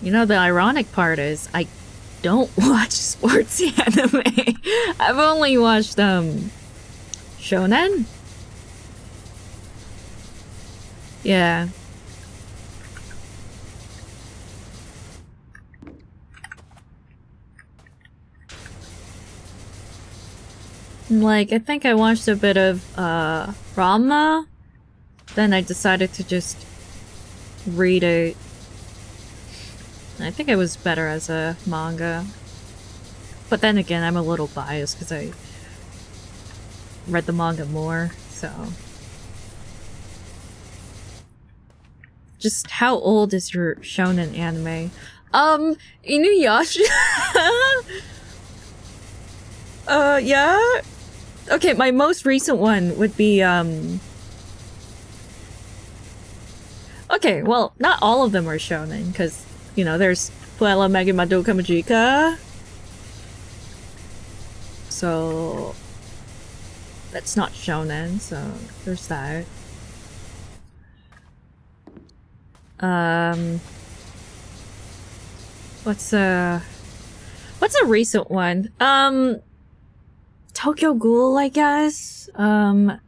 You know, the ironic part is, I don't (laughs) watch sports (laughs) anime. I've only watched, um, Shonen? Yeah. Like, I think I watched a bit of, uh, Ranma. Then I decided to just read it. I think it was better as a manga. But then again, I'm a little biased because I read the manga more, so... Just how old is your shonen anime? Um, Inuyasha? (laughs) uh, yeah? Okay, my most recent one would be, um... Okay, well, not all of them are shonen, because, you know, there's Puella madoka Kamajika. So... That's not shonen, so there's that. Um... What's a... What's a recent one? Um... Tokyo Ghoul, I guess? Um...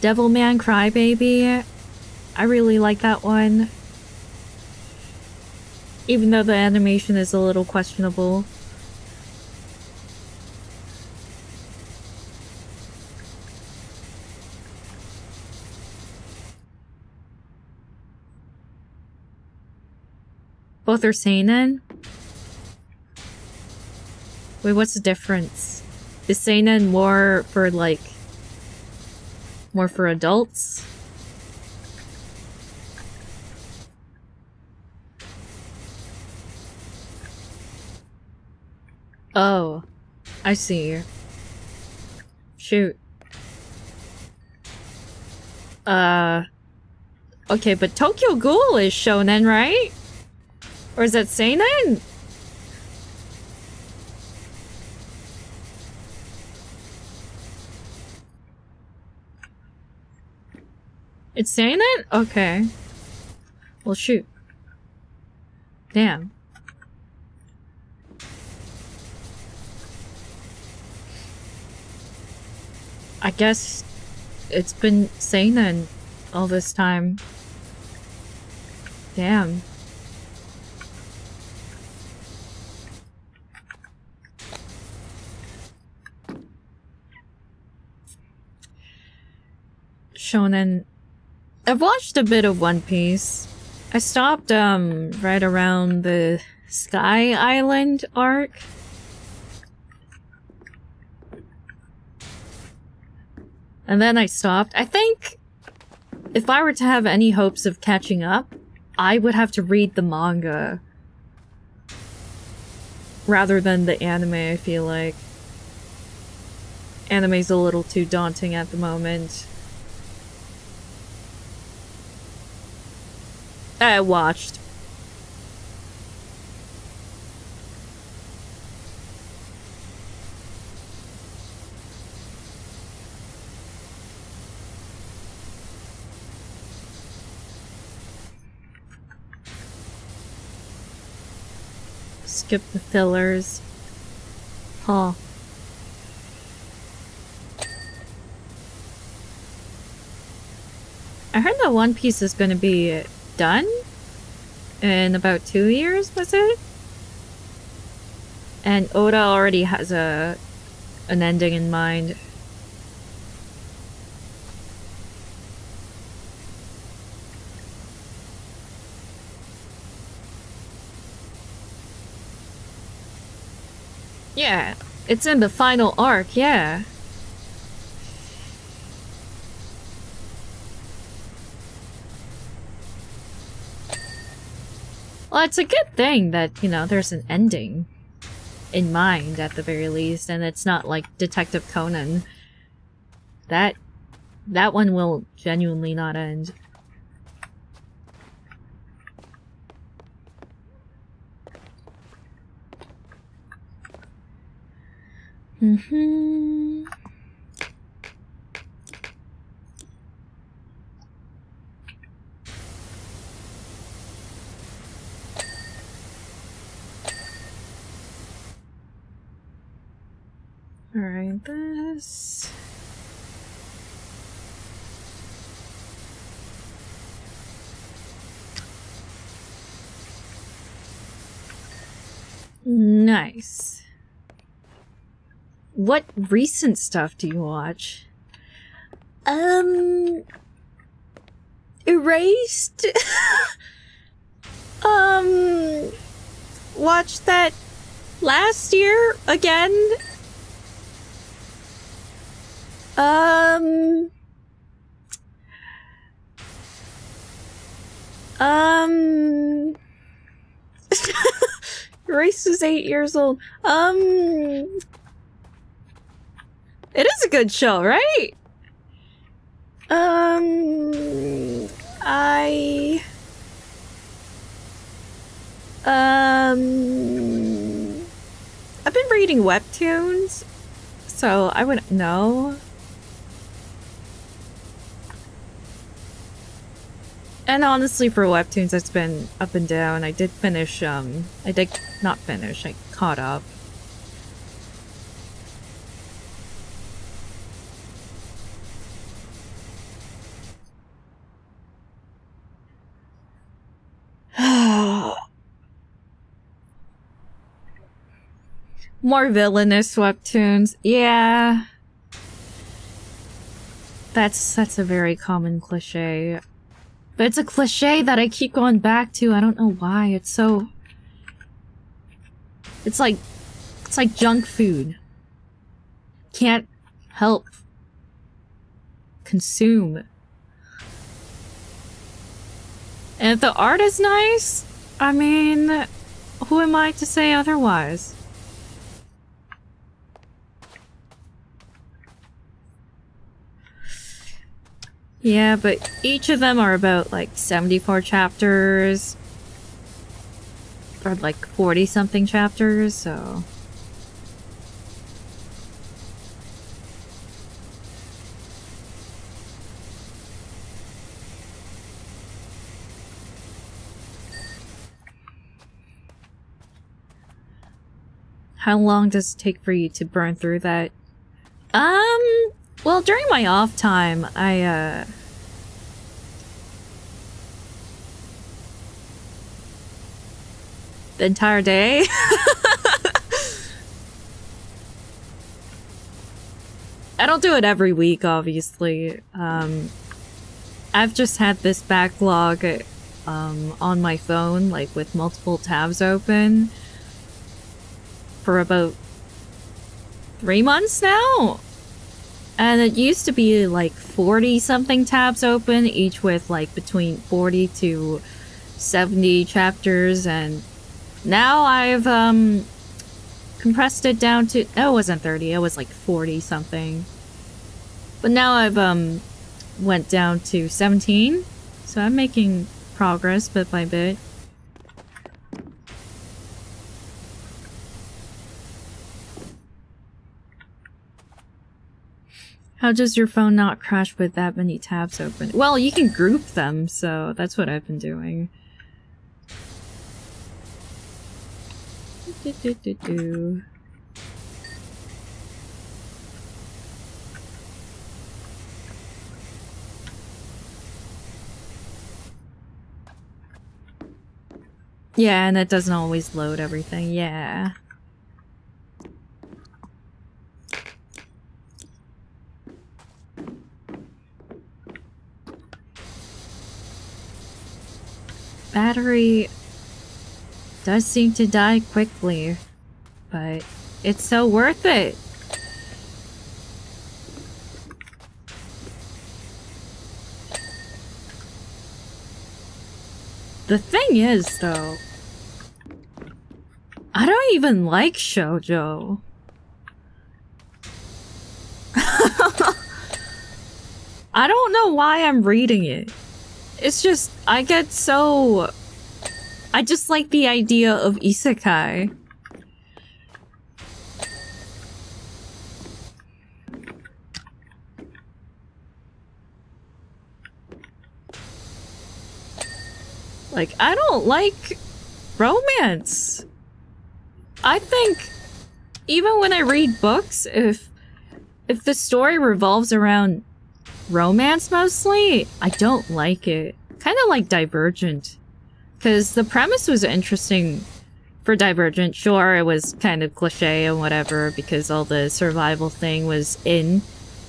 Devilman Crybaby. I really like that one. Even though the animation is a little questionable. Both are seinen? Wait, what's the difference? Is seinen more for like... More for adults? Oh, I see. Shoot. Uh, okay, but Tokyo Ghoul is shonen, right? Or is that seinen? It's seinen? Okay. Well, shoot. Damn. I guess it's been seinen all this time. Damn. Shonen. I've watched a bit of One Piece. I stopped um right around the Sky Island arc. And then I stopped. I think if I were to have any hopes of catching up, I would have to read the manga rather than the anime, I feel like. Anime's a little too daunting at the moment. I watched. Skip the fillers. Huh. I heard that One Piece is gonna be done in about two years, was it? And Oda already has a an ending in mind. Yeah, it's in the final arc, yeah. Well, it's a good thing that, you know, there's an ending in mind at the very least, and it's not like Detective Conan. That that one will genuinely not end. Mm-hmm. Alright, this... Nice. What recent stuff do you watch? Um... Erased? (laughs) um... watched that last year again. Um. Um. (laughs) Erased is eight years old. Um. It is a good show, right? Um. I. Um. I've been reading webtoons, so I wouldn't know. And honestly, for webtoons, it's been up and down. I did finish, um, I did not finish, I caught up. (sighs) More villainous webtoons. Yeah. That's that's a very common cliche. But it's a cliche that I keep going back to. I don't know why. It's so... It's like... It's like junk food. Can't help. Consume. And if the art is nice, I mean, who am I to say otherwise? Yeah, but each of them are about like 74 chapters. Or like 40 something chapters, so. How long does it take for you to burn through that? Um, well, during my off time, I, uh... The entire day? (laughs) I don't do it every week, obviously. Um, I've just had this backlog um, on my phone, like with multiple tabs open, for about three months now. And it used to be like 40 something tabs open, each with like between 40 to 70 chapters. And now I've um, compressed it down to, oh, it wasn't 30, it was like 40 something. But now I've um, went down to 17. So I'm making progress bit by bit. How does your phone not crash with that many tabs open? Well, you can group them, so that's what I've been doing. Do, do, do, do. Yeah, and it doesn't always load everything, yeah. Battery does seem to die quickly, but it's so worth it. The thing is, though, I don't even like shoujo. (laughs) I don't know why I'm reading it. It's just, I get so... I just like the idea of isekai. Like, I don't like romance. I think even when I read books, if if the story revolves around romance mostly, I don't like it. Kind of like Divergent. Because the premise was interesting for Divergent. Sure, it was kind of cliche and whatever because all the survival thing was in,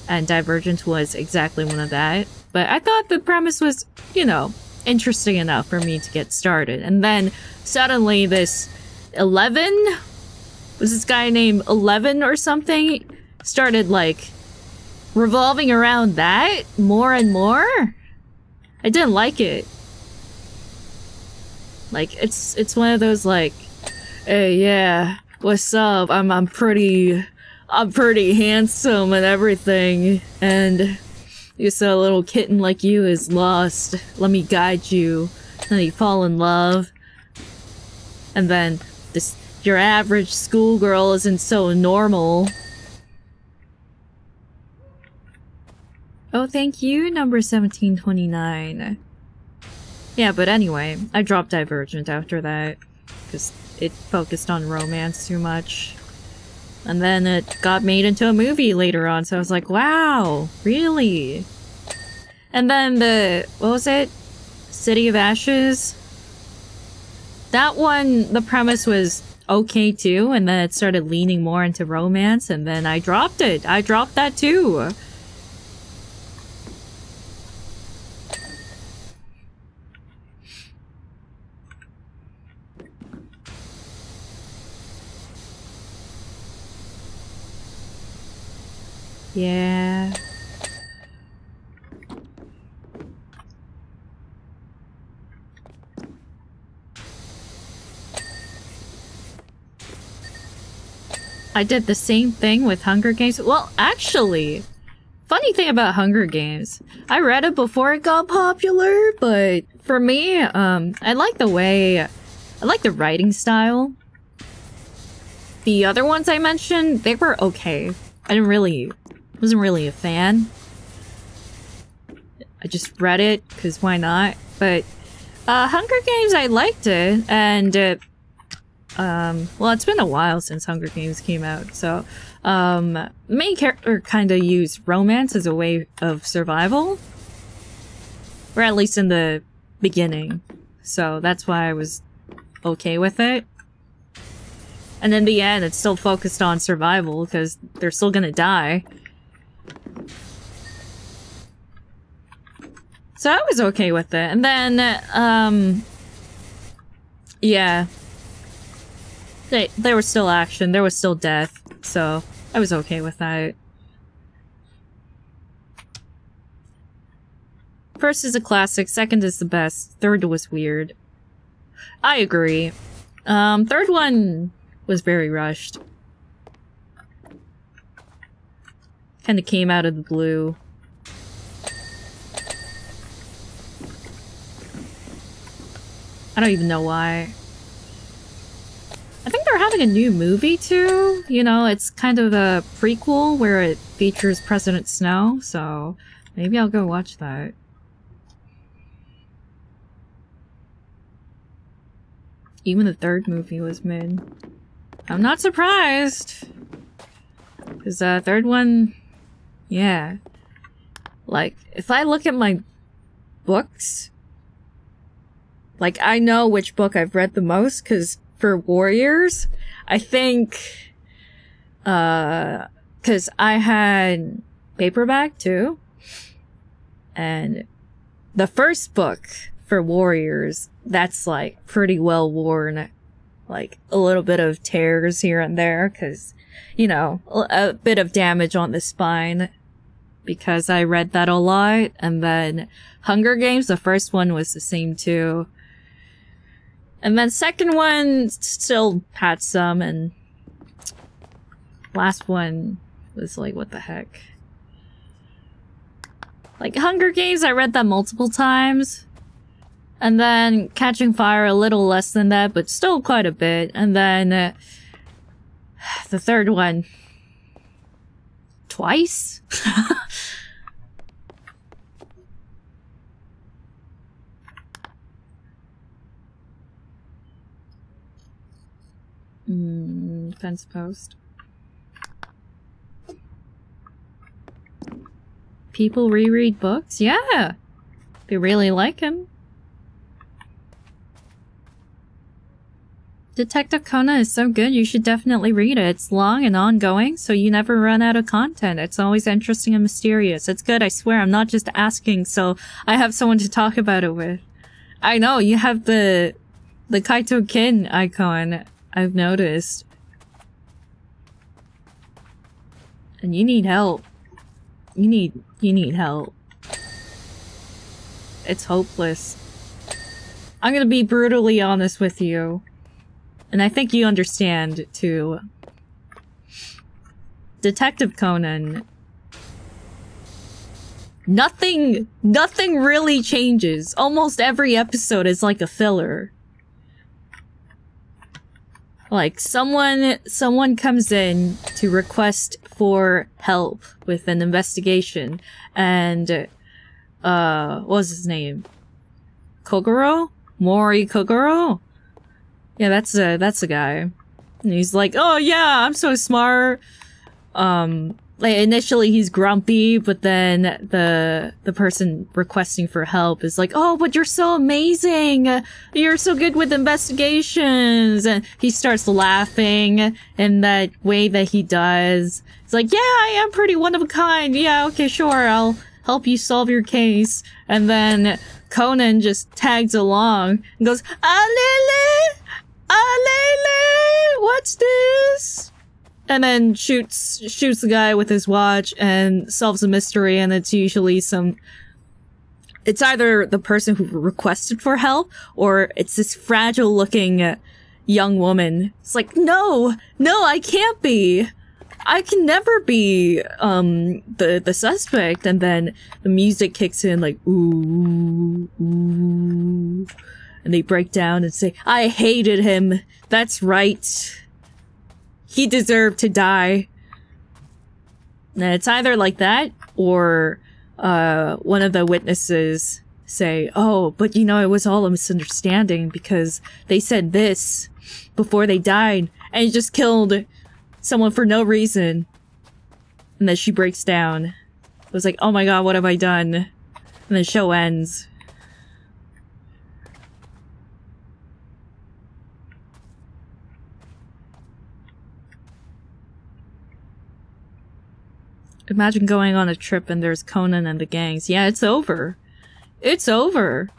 and Divergent was exactly one of that. But I thought the premise was, you know, interesting enough for me to get started. And then suddenly this 11? Was this guy named 11 or something? Started like revolving around that more and more. I didn't like it. Like it's it's one of those like, hey yeah, what's up? I'm I'm pretty I'm pretty handsome and everything, and you said a little kitten like you is lost. Let me guide you. And you fall in love. And then this your average schoolgirl isn't so normal. Oh, thank you, number 1729. Yeah, but anyway, I dropped Divergent after that, because it focused on romance too much. And then it got made into a movie later on, so I was like, wow, really? And then the, what was it? City of Ashes? That one, the premise was okay too, and then it started leaning more into romance, and then I dropped it. I dropped that too. Yeah. I did the same thing with Hunger Games. Well, actually, funny thing about Hunger Games, I read it before it got popular, but for me, um, I like the way, I like the writing style. The other ones I mentioned, they were okay. I didn't really wasn't really a fan. I just read it, because why not? But, uh, Hunger Games, I liked it, and, uh, um, well, it's been a while since Hunger Games came out, so, um, main character kind of used romance as a way of survival. Or at least in the beginning. So that's why I was okay with it. And in the end, it's still focused on survival, because they're still gonna die. So I was okay with it. And then, um, yeah. They, there was still action, there was still death, so I was okay with that. First is a classic, second is the best, third was weird. I agree. Um, third one was very rushed. Kinda came out of the blue. I don't even know why. I think they're having a new movie too. You know, it's kind of a prequel where it features President Snow, so maybe I'll go watch that. Even the third movie was mid. I'm not surprised. Because the uh, third one, yeah. Like, if I look at my books, like, I know which book I've read the most, because for Warriors, I think, uh, because I had paperback too. And the first book for Warriors, that's like pretty well worn. Like a little bit of tears here and there, because, you know, a bit of damage on the spine because I read that a lot. And then Hunger Games, the first one was the same too. And then second one still had some and last one was like, what the heck? Like Hunger Games, I read that multiple times. And then Catching Fire a little less than that, but still quite a bit. And then uh, the third one twice? (laughs) Mm, fence post. People reread books? Yeah! They really like him. Detective Conan is so good, you should definitely read it. It's long and ongoing, so you never run out of content. It's always interesting and mysterious. It's good, I swear. I'm not just asking, so I have someone to talk about it with. I know, you have the the Kaito Kid icon I've noticed. And you need help. You need you need help. It's hopeless. I'm gonna be brutally honest with you. And I think you understand, too. Detective Conan. Nothing, nothing really changes. Almost every episode is like a filler. Like, someone, someone comes in to request for help with an investigation, and, uh, what was his name? Kogoro? Mori Kogoro? Yeah, that's a, that's a guy. And he's like, oh yeah, I'm so smart. Um, like initially he's grumpy, but then the the person requesting for help is like, "Oh, but you're so amazing. You're so good with investigations." And he starts laughing in that way that he does. It's like, "Yeah, I am pretty one of a kind. Yeah, okay, sure. I'll help you solve your case." And then Conan just tags along and goes, "Alele, alele, what's this?" And then shoots shoots the guy with his watch and solves a mystery and it's usually some it's either the person who requested for help or it's this fragile looking young woman. It's like no no i can't be. I can never be um the the suspect. And then the music kicks in like ooh ooh. And they break down and say i hated him. That's right he deserved to die. And it's either like that or uh, one of the witnesses say, "Oh, but you know, it was all a misunderstanding because they said this before they died, and he just killed someone for no reason." And then she breaks down. It was like, "Oh my god, what have I done?" And the show ends. Imagine going on a trip and there's Conan and the gangs. Yeah, it's over. It's over.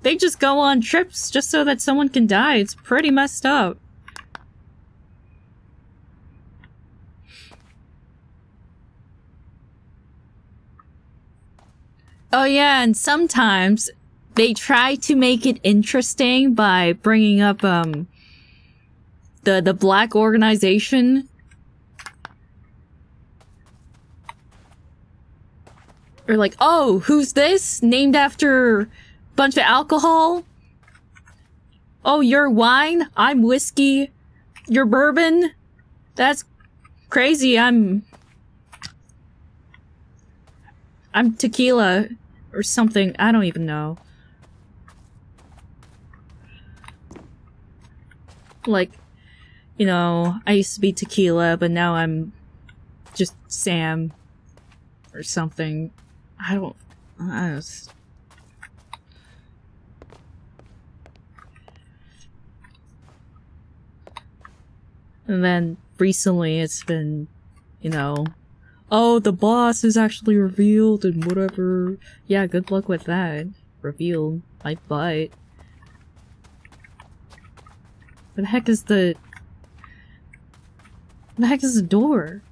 They just go on trips just so that someone can die. It's pretty messed up. Oh yeah, and sometimes they try to make it interesting by bringing up um the the black organization or like, oh, who's this? Named after bunch of alcohol? Oh, you're wine? I'm whiskey. You're bourbon? That's crazy. I'm... I'm tequila or something. I don't even know. Like, you know, I used to be tequila, but now I'm just Sam or something. I don't. I was, and then recently it's been, you know, oh, the boss is actually revealed and whatever. Yeah, good luck with that. Revealed my butt. What the heck is the... What the heck is the door?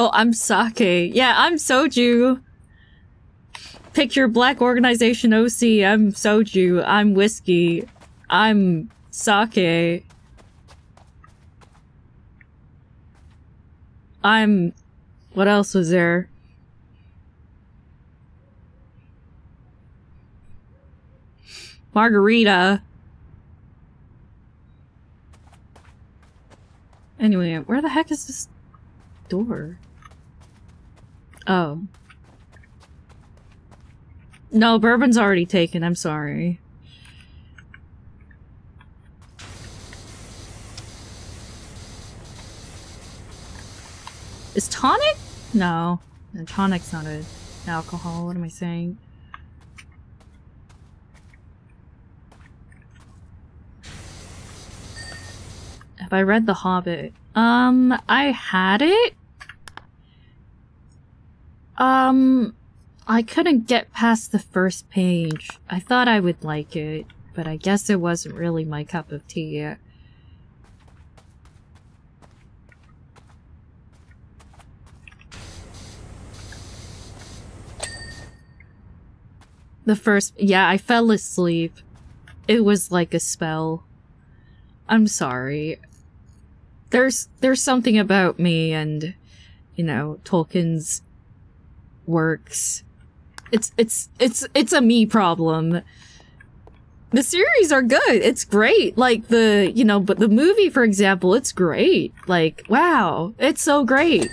Oh, I'm sake. Yeah, I'm soju. Pick your black organization OC. I'm soju. I'm whiskey. I'm sake. I'm... What else was there? Margarita. Anyway, where the heck is this door? Oh. No, bourbon's already taken, I'm sorry. Is tonic? No. no tonic's not a alcohol, what am I saying? Have I read The Hobbit? Um, I had it? Um, I couldn't get past the first page. I thought I would like it, but I guess it wasn't really my cup of tea. Yet. The first, yeah, I fell asleep. It was like a spell. I'm sorry. There's, there's something about me and, you know, Tolkien's works. It's, it's, it's, it's a me problem. The series are good. It's great. Like the, you know, but the movie, for example, it's great. Like, wow, it's so great.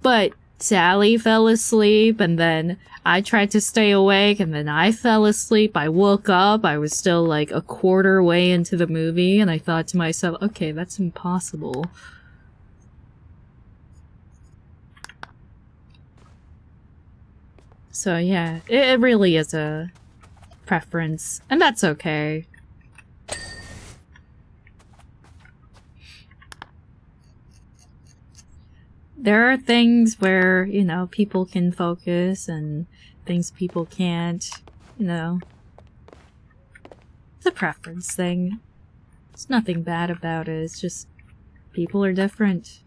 But Sally fell asleep and then I tried to stay awake and then I fell asleep. I woke up. I was still like a quarter way into the movie and I thought to myself, okay, that's impossible. So yeah, it, really is a preference and that's okay. there are things where, you know, people can focus and things people can't, you know. It's a preference thing. There's nothing bad about it. It's just people are different.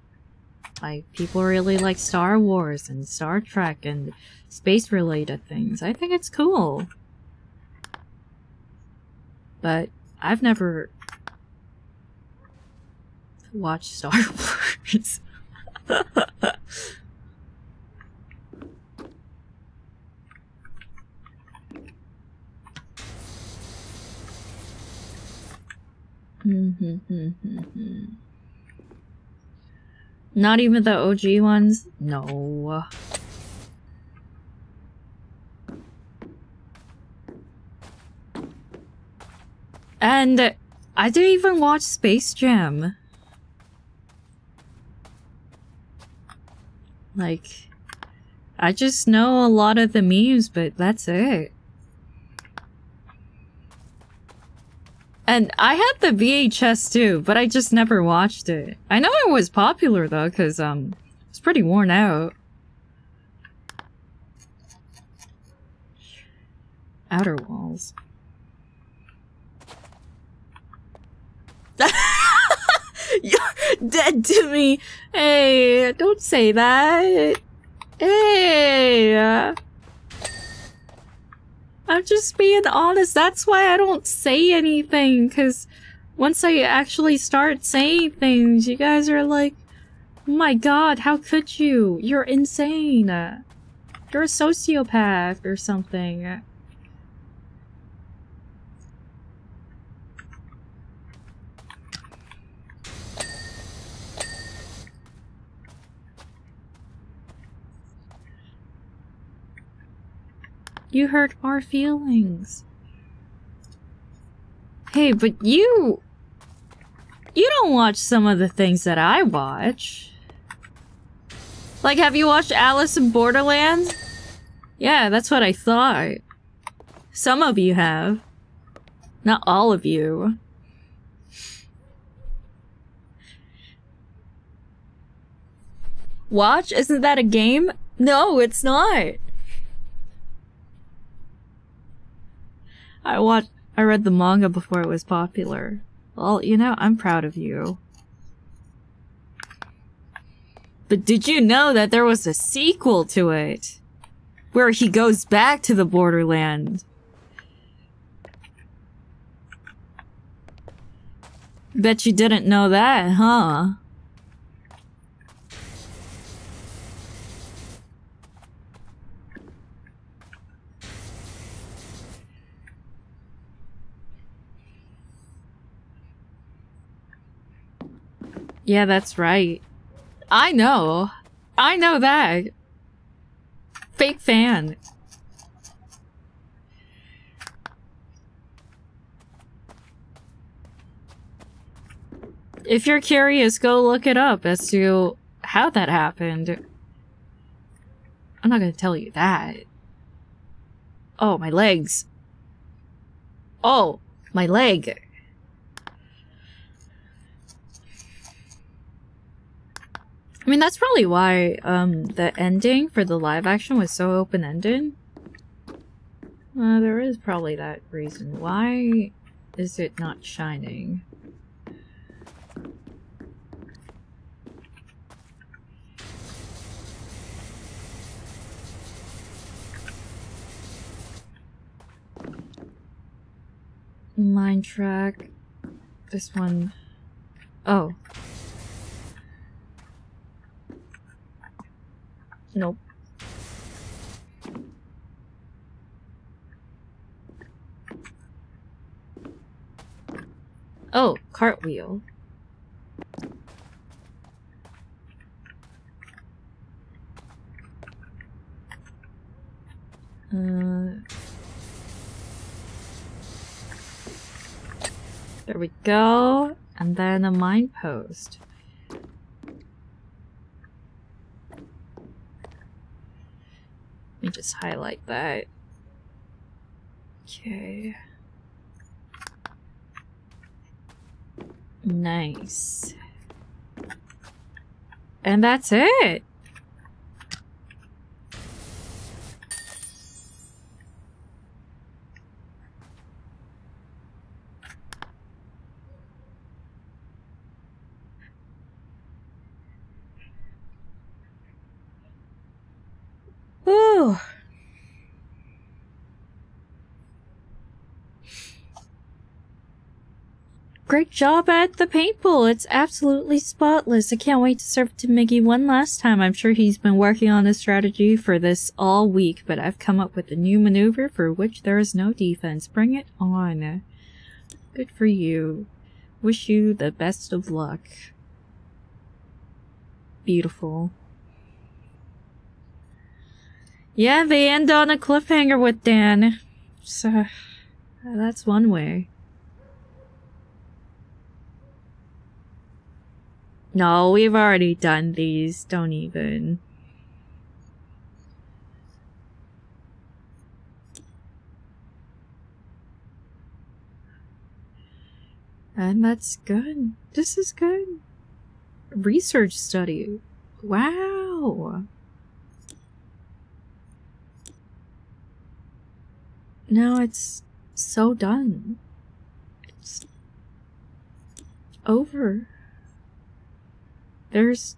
Like, people really like Star Wars and Star Trek and space related things. I think it's cool. But I've never watched Star (laughs) Wars. (laughs) Mm-hmm, mm-hmm, mm-hmm. Not even the OG ones? No. And I didn't even watch Space Jam. Like, I just know a lot of the memes, but that's it. And I had the VHS too, but I just never watched it. I know it was popular though, cause um, it's pretty worn out. Outer Walls. (laughs) You're dead to me. Hey, don't say that. Hey. I'm just being honest. That's why I don't say anything, because once I actually start saying things, you guys are like, oh my god, how could you? You're insane. You're a sociopath or something. You hurt our feelings. Hey, but you... You don't watch some of the things that I watch. Like, have you watched Alice in Borderlands? Yeah, that's what I thought. Some of you have. Not all of you. Watch? Isn't that a game? No, it's not. I watched, I read the manga before it was popular. Well, you know, I'm proud of you. But did you know that there was a sequel to it? Where he goes back to the borderland. Bet you didn't know that, huh? Yeah, that's right. I know. I know that. Fake fan. If you're curious, go look it up as to how that happened. I'm not gonna tell you that. Oh, my legs. Oh, my leg. I mean, that's probably why um, the ending for the live action was so open-ended. Uh, there is probably that reason. Why is it not shining? Mine track. This one. Oh. Nope. Oh, cartwheel. Uh, there we go. And then a mine post. Me just highlight that. Okay. Nice. And that's it. Great job at the paintball. It's absolutely spotless. I can't wait to serve it to Miggy one last time. I'm sure he's been working on this strategy for this all week, but I've come up with a new maneuver for which there is no defense. Bring it on. Good for you. Wish you the best of luck. Beautiful. Yeah, they end on a cliffhanger with Dan. So, uh, that's one way. No, we've already done these. Don't even. And that's good. This is good. Research study. Wow. Now it's so done. It's over. There's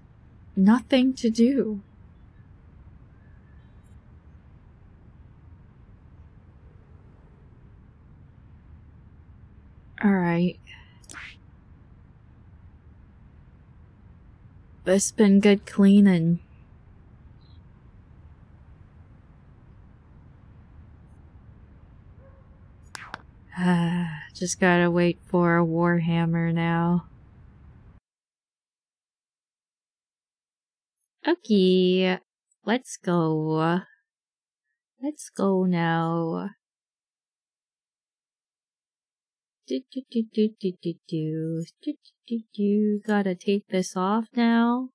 nothing to do. Alright. It's been good cleaning. (sighs) Just gotta wait for a Warhammer now. Okay, let's go. Let's go now. Do do do do do do do do do do. Gotta take this off now.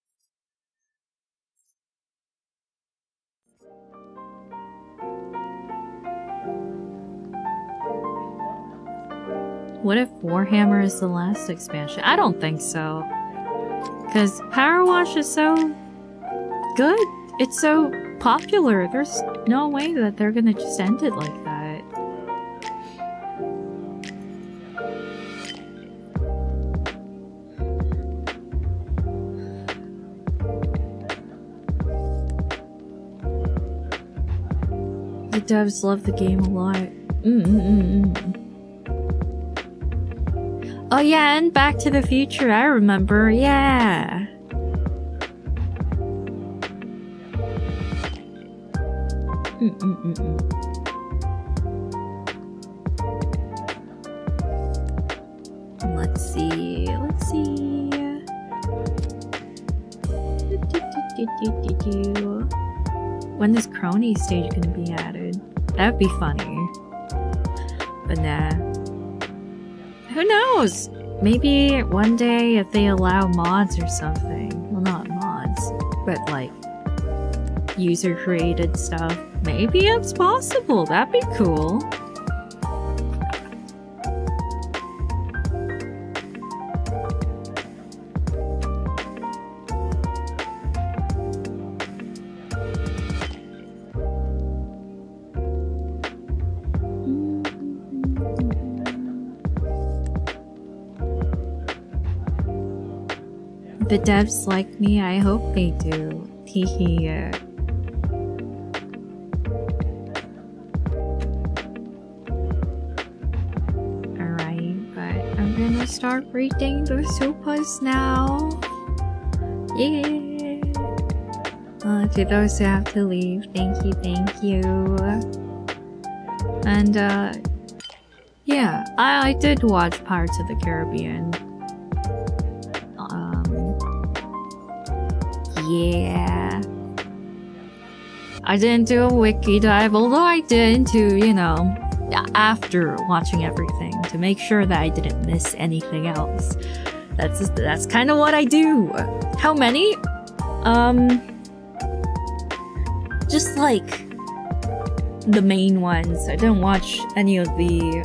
What if Warhammer is the last expansion? I don't think so. Because Power Wash is so good. It's so popular. There's no way that they're gonna just end it like that. The devs love the game a lot. Mm -mm -mm oh yeah, and Back to the Future, I remember, yeah. Let's see. Let's see. When is Kronii stage gonna be added? That'd be funny. But nah. Who knows? Maybe one day if they allow mods or something. Well, not mods, but like user created stuff. Maybe it's possible. That'd be cool. Devs like me, I hope they do. Hehe. Alright, but I'm gonna start reading the supers now. Yeah. Uh, to those who have to leave, thank you, thank you. And, uh, yeah, I, I did watch Pirates of the Caribbean. Yeah. I didn't do a wiki dive, although I did into, you know, after watching everything to make sure that I didn't miss anything else. That's that's kind of what I do. How many? Um, just like the main ones. I didn't watch any of the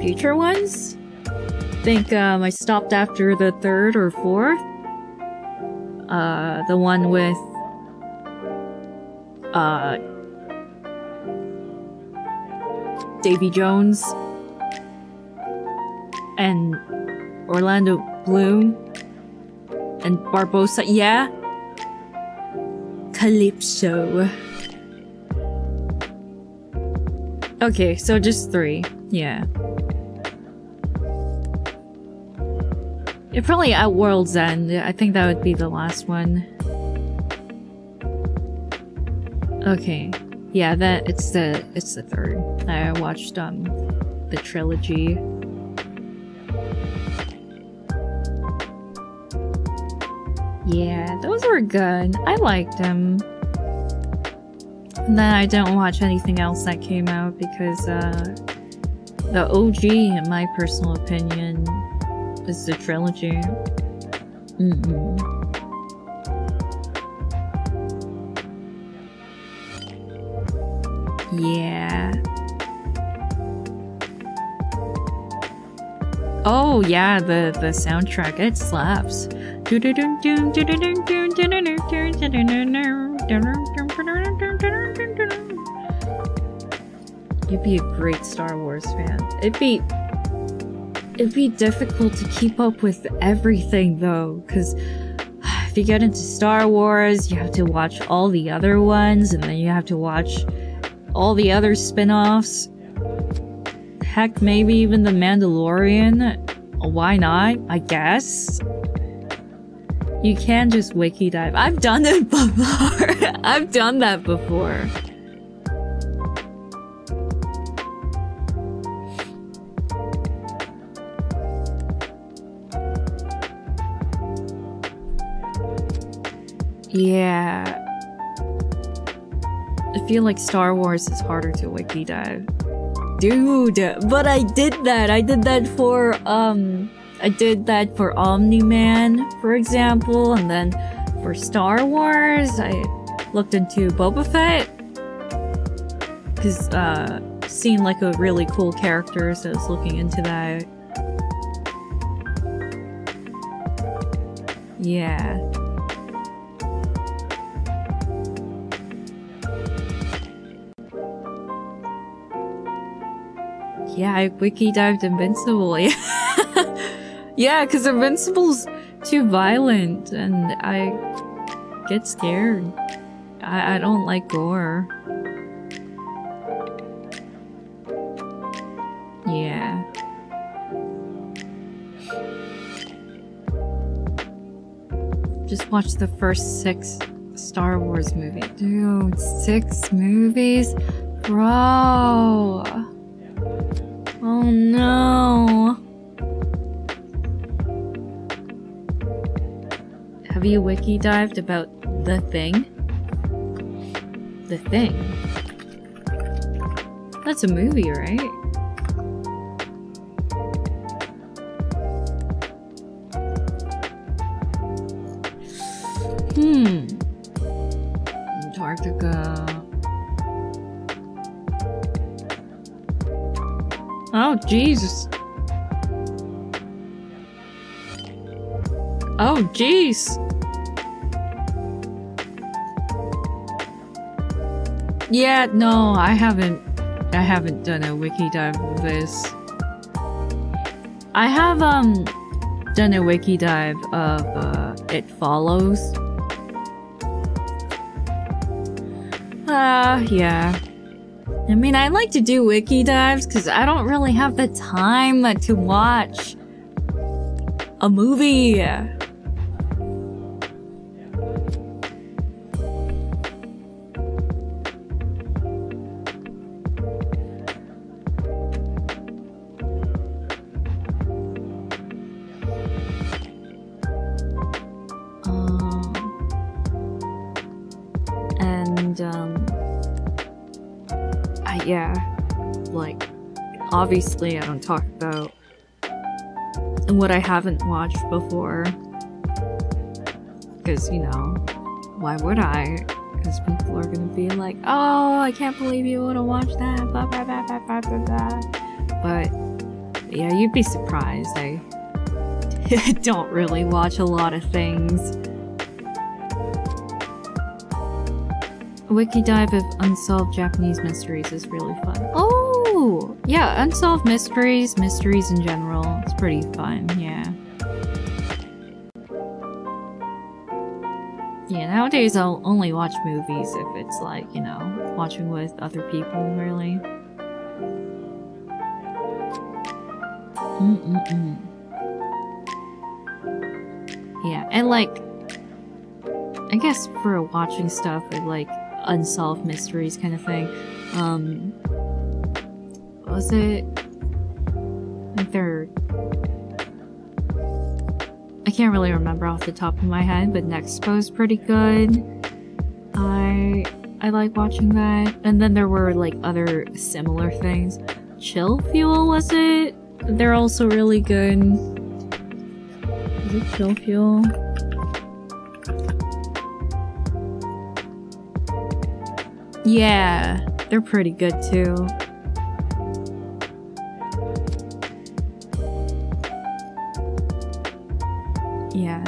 future ones. I think um, I stopped after the third or fourth. Uh, the one with uh, Davy Jones and Orlando Bloom and Barbossa. Yeah. Calypso. Okay, so just three. Yeah. It probably at World's End. I think that would be the last one. Okay. Yeah, that it's the it's the third. I watched um the trilogy. Yeah, those were good. I liked them. And then I didn't watch anything else that came out because uh the OG, in my personal opinion, is the trilogy. Mm -mm. Yeah. Oh yeah, the the soundtrack it slaps. You'd be a great Star Wars fan. It'd be it'd be difficult to keep up with everything though, because (sighs) if you get into Star Wars, you have to watch all the other ones, and then you have to watch all the other spin-offs. Heck, maybe even The Mandalorian. Why not? I guess. You can just wiki dive. I've done it (laughs) before. I've done that before. Yeah. I feel like Star Wars is harder to wiki dive. Dude, but I did that. I did that for, um, I did that for Omni-Man, for example, and then for Star Wars, I looked into Boba Fett. Cause, uh, seemed like a really cool character, so I was looking into that. Yeah. Yeah, I wiki dived Invincible. (laughs) Yeah, yeah, because Invincible's too violent, and I get scared. I, I don't like gore. Yeah. Just watch the first six Star Wars movies. Dude, six movies? Bro. Oh no. Have you wiki dived about the thing? The thing? That's a movie, right? Hmm. Antarctica. Oh, Jesus. Oh, jeez. Yeah, no, I haven't. I haven't done a wiki dive of this. I have um done a wiki dive of uh, It Follows. Ah, uh, yeah. I mean, I like to do wiki dives because I don't really have the time to watch a movie. Obviously I don't talk about what I haven't watched before. Because, you know, why would I? Because people are gonna be like, oh, I can't believe you have watched that, blah, blah, blah, blah, blah, blah, blah. But, yeah, you'd be surprised. I (laughs) don't really watch a lot of things. wiki dive of unsolved Japanese mysteries is really fun. Oh, yeah, unsolved mysteries, mysteries in general. It's pretty fun, yeah. Yeah, nowadays I'll only watch movies if it's like, you know, watching with other people, really. Mm-mm-mm. Yeah, and like, I guess for watching stuff, I like unsolved mysteries kind of thing. Um, was it? Think they're. I can't really remember off the top of my head, but Nexpo is pretty good. I I like watching that. And then there were like other similar things. Chill Fuel was it? They're also really good. Is it Chill Fuel? Yeah, they're pretty good too.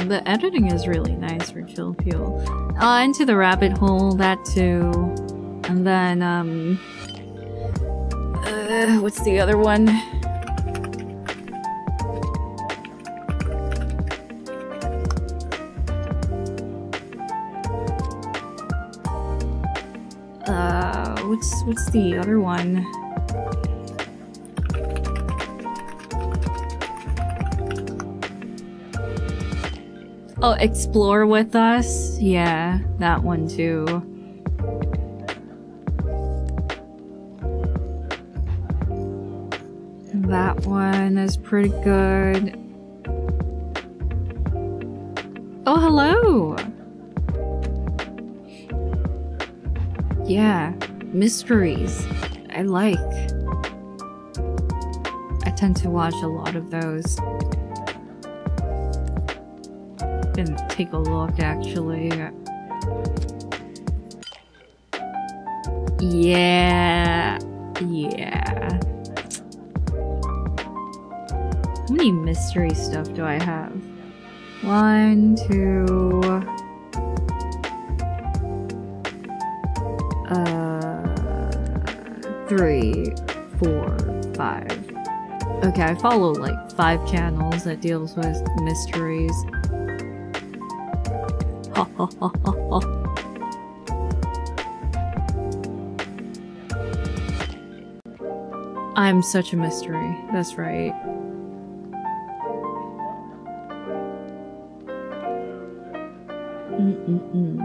The editing is really nice for Chill Fuel. Uh, Into the Rabbit Hole, that too. And then, um... Uh, what's the other one? what's what's the other one? Oh, explore with us? Yeah, that one too. That one is pretty good. Oh, hello! Yeah mysteries. I like. I tend to watch a lot of those. And take a look actually. Yeah. Yeah. How many mystery stuff do I have? One, two. Uh three, four, five. Okay, I follow like five channels that deals with mysteries. I'm such a mystery. That's right. Mm-mm-mm.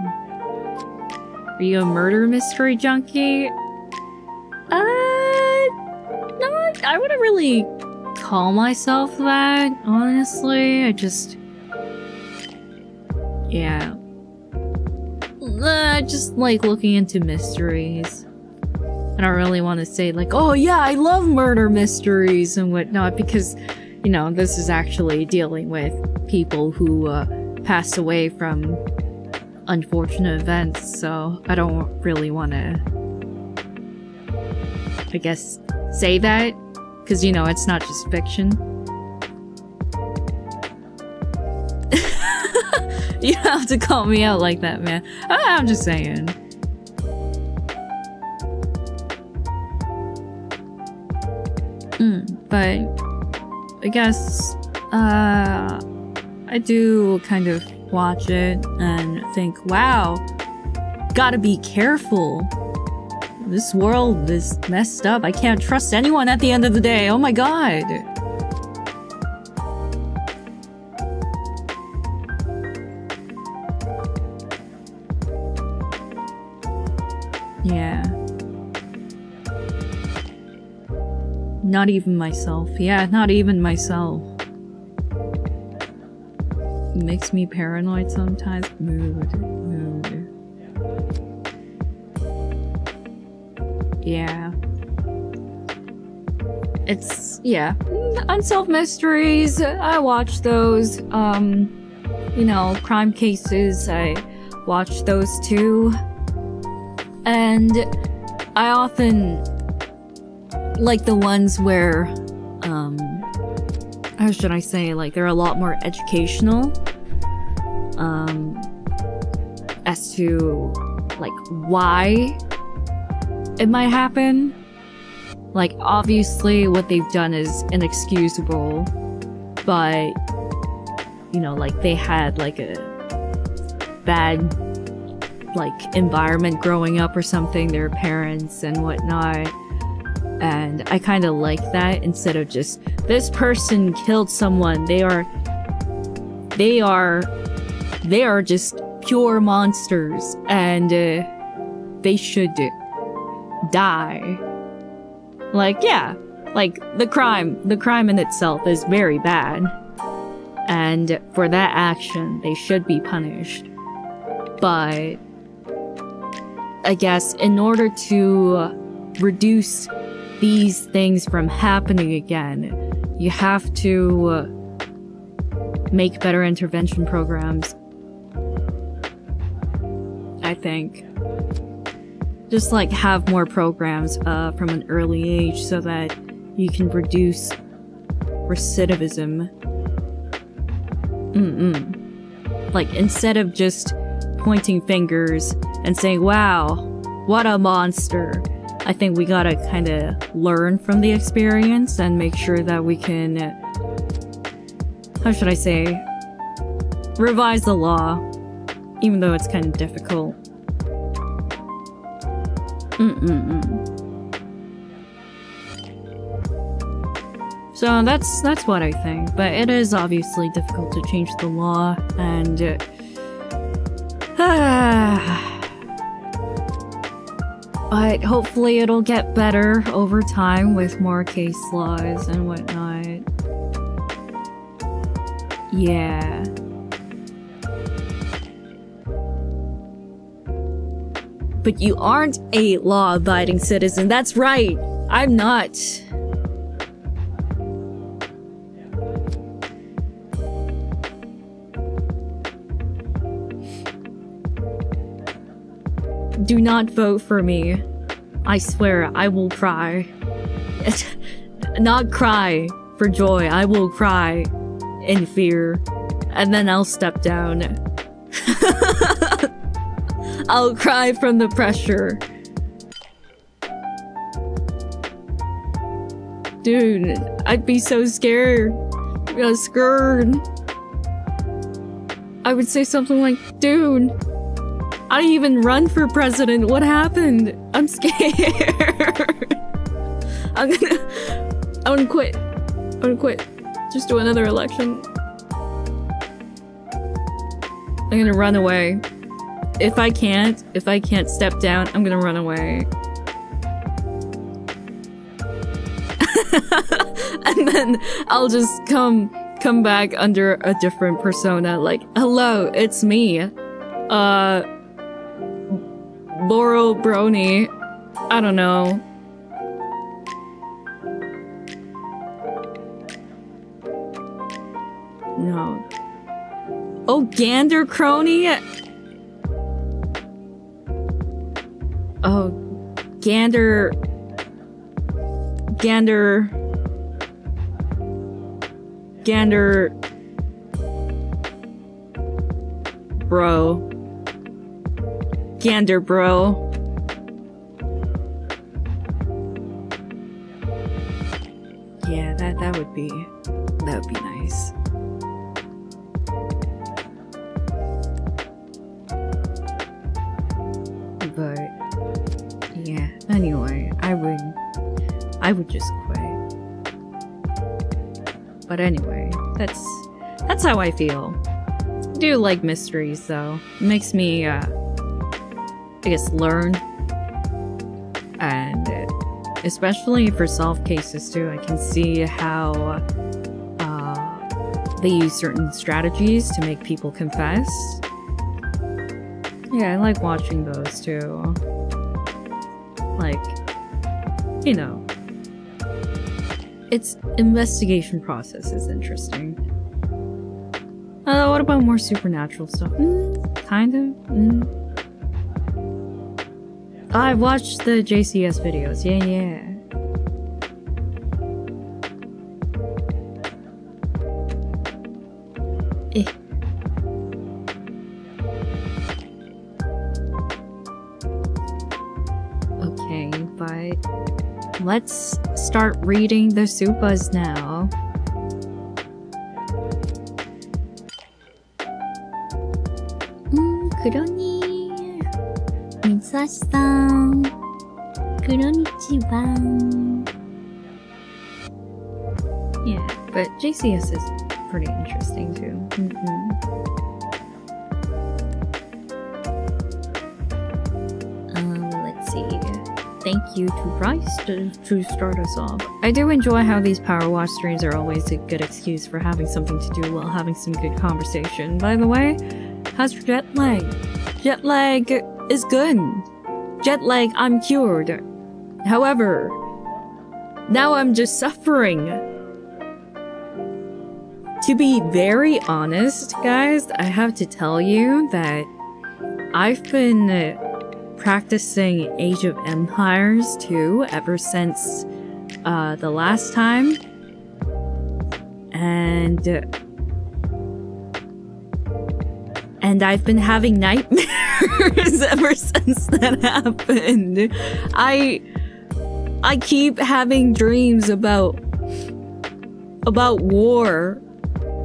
Are you a murder mystery junkie? Uh, not. I wouldn't really call myself that, honestly. I just. Yeah. Just like looking into mysteries. I don't really want to say, like, oh yeah, I love murder mysteries and whatnot, because, you know, this is actually dealing with people who uh, passed away from unfortunate events, so I don't really want to I guess, say that. Because, you know, it's not just fiction. (laughs) you have to call me out like that, man. I'm just saying. Mm, but I guess Uh, I do kind of watch it and think, wow, gotta be careful. This world is messed up. I can't trust anyone at the end of the day. Oh my god. Not even myself. Yeah, not even myself. makes me paranoid sometimes. Mood. Mood. Yeah. It's, yeah. Unsolved mysteries, I watch those. Um, you know, crime cases, I watch those too. And I often like the ones where, um, how should I say, like they're a lot more educational, um, as to like why it might happen. Like, obviously, what they've done is inexcusable, but, you know, like, they had, like, a bad, like, environment growing up or something, their parents and whatnot. And I kind of like that instead of just, this person killed someone. They are, they are, they are just pure monsters and uh, they should die. Like, yeah, like the crime, the crime in itself is very bad. And for that action, they should be punished. But I guess in order to reduce these things from happening again, you have to make better intervention programs. I think just like have more programs uh, from an early age so that you can reduce recidivism. Mm-mm. Like instead of just pointing fingers and saying, wow, what a monster. I think we gotta kind of learn from the experience and make sure that we can, how should I say, revise the law, even though it's kind of difficult. Mm-mm-mm. So that's that's what I think, but it is obviously difficult to change the law, and uh, (sighs) but hopefully it'll get better over time with more case laws and whatnot. Yeah. But you aren't a law-abiding citizen. That's right. I'm not. Do not vote for me. I swear, I will cry. (laughs) not cry for joy. I will cry in fear. And then I'll step down. (laughs) I'll cry from the pressure. Dude, I'd be so scared. I scared. I would say something like, dude, I even run for president. What happened? I'm scared. (laughs) I'm gonna, I'm gonna quit. I'm gonna quit. Just do another election. I'm gonna run away if I can't, if I can't step down, I'm gonna run away. (laughs) and then I'll just come come back under a different persona like hello it's me uh Laurel Brony I don't know no oh Gander Kronii Oh, Gander. Gander. Gander. Bro gander, bro. Yeah, that that would be that would be nice. But yeah, anyway, I would I would just quit. But anyway, that's that's how I feel. I do like mysteries though. It makes me uh I guess, learn. And especially for solved cases too, I can see how uh, they use certain strategies to make people confess. Yeah, I like watching those too. Like, you know, its investigation process is interesting. Uh, what about more supernatural stuff? Mm, kind of. Mm. I watched the JCS videos. Yeah, yeah. Eh. Okay, but let's start reading the supas now. But is pretty interesting too. Mm-hmm. Um, let's see. Thank you to Bryce to, to start us off. I do enjoy how these Power Wash streams are always a good excuse for having something to do while having some good conversation. By the way, how's your jet lag? Jet lag is good. Jet lag, I'm cured. However, now I'm just suffering. To be very honest, guys, I have to tell you that I've been practicing Age of Empires too ever since uh, the last time. And. And I've been having nightmares (laughs) ever since that happened. I. I keep having dreams about. about war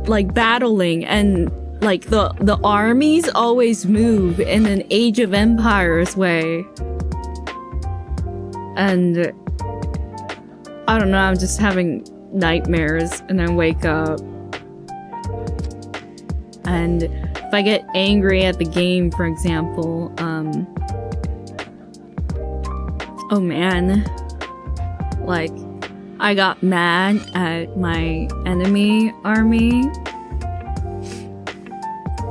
like battling and like the the armies always move in an age of empires way. And i don't know i'm just having nightmares and i wake up. And if i get angry at the game for example um oh man. Like I got mad at my enemy army.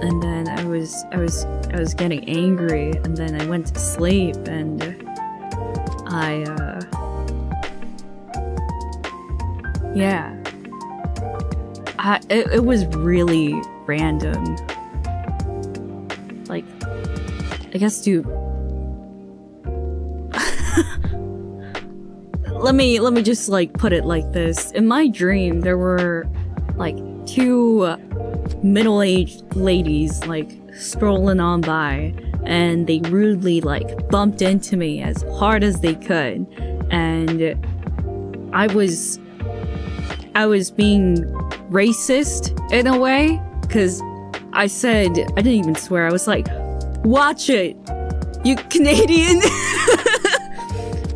And then I was I was I was getting angry and then I went to sleep and I uh Yeah. I it, it was really random. Like I guess to let me let me just like put it like this. In my dream, there were like two middle-aged ladies like strolling on by and they rudely like bumped into me as hard as they could and I was I was being racist in a way cuz I said I didn't even swear. I was like, "Watch it. You Canadian." (laughs)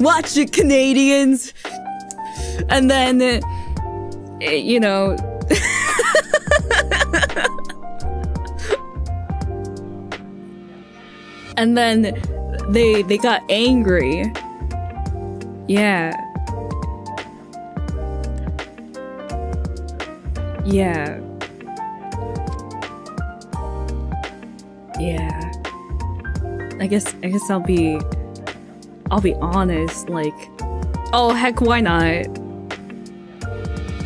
Watch it, Canadians! And then, uh, you know. (laughs) and then they they got angry. Yeah. Yeah. Yeah. I guess I guess I'll be I'll be honest, like, oh heck, why not?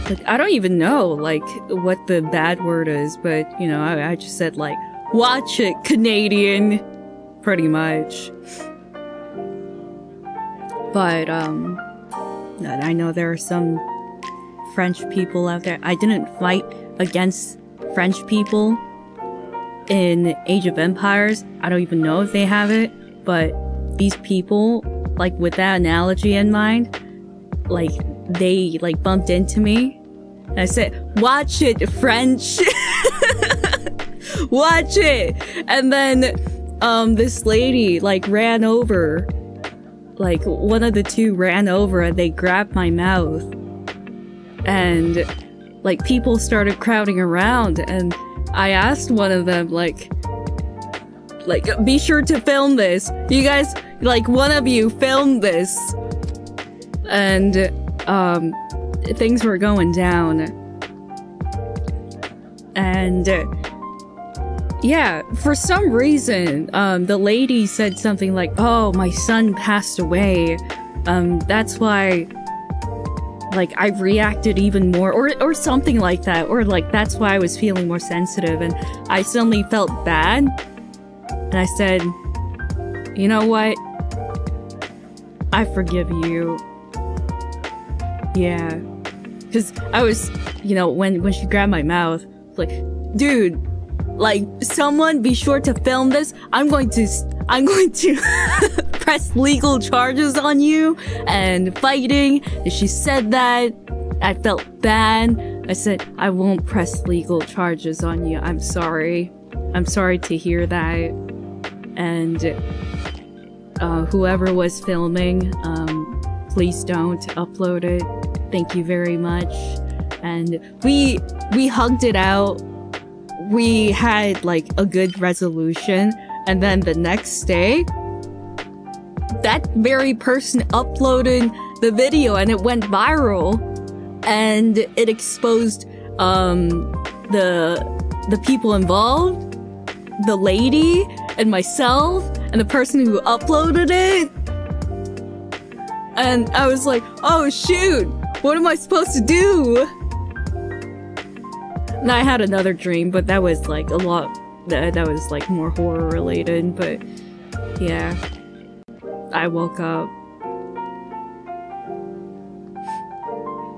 Like, I don't even know, like, what the bad word is, but, you know, I, I just said, like, watch it, Canadian! Pretty much. But, um, I know there are some French people out there. I didn't fight against French people in Age of Empires. I don't even know if they have it, but these people, like with that analogy in mind, like they like bumped into me. And I said, "Watch it, French. (laughs) Watch it." And then um this lady like ran over like one of the two ran over and they grabbed my mouth. And like people started crowding around and I asked one of them like like be sure to film this. You guys like one of you film this. And um things were going down. And yeah, for some reason, um, the lady said something like, "Oh, my son passed away. Um, that's why, like, I reacted even more, or or something like that, or like that's why I was feeling more sensitive." And I suddenly felt bad, and I said, "You know what? I forgive you." Yeah, because I was, you know, when when she grabbed my mouth, like, dude like someone be sure to film this. I'm going to i'm (laughs) going to (laughs) press legal charges on you and fighting. And she said that. I felt bad. I said i won't press legal charges on you. I'm sorry. I'm sorry to hear that and uh, whoever was filming um, please don't upload it. Thank you very much. And we we hugged it out. We had like a good resolution. And then the next day that very person uploaded the video and it went viral. And it exposed um the the people involved the lady and myself and the person who uploaded it and i was like oh shoot what am i supposed to do and I had another dream, but that was like a lot. That, that was like more horror related, but yeah. I woke up.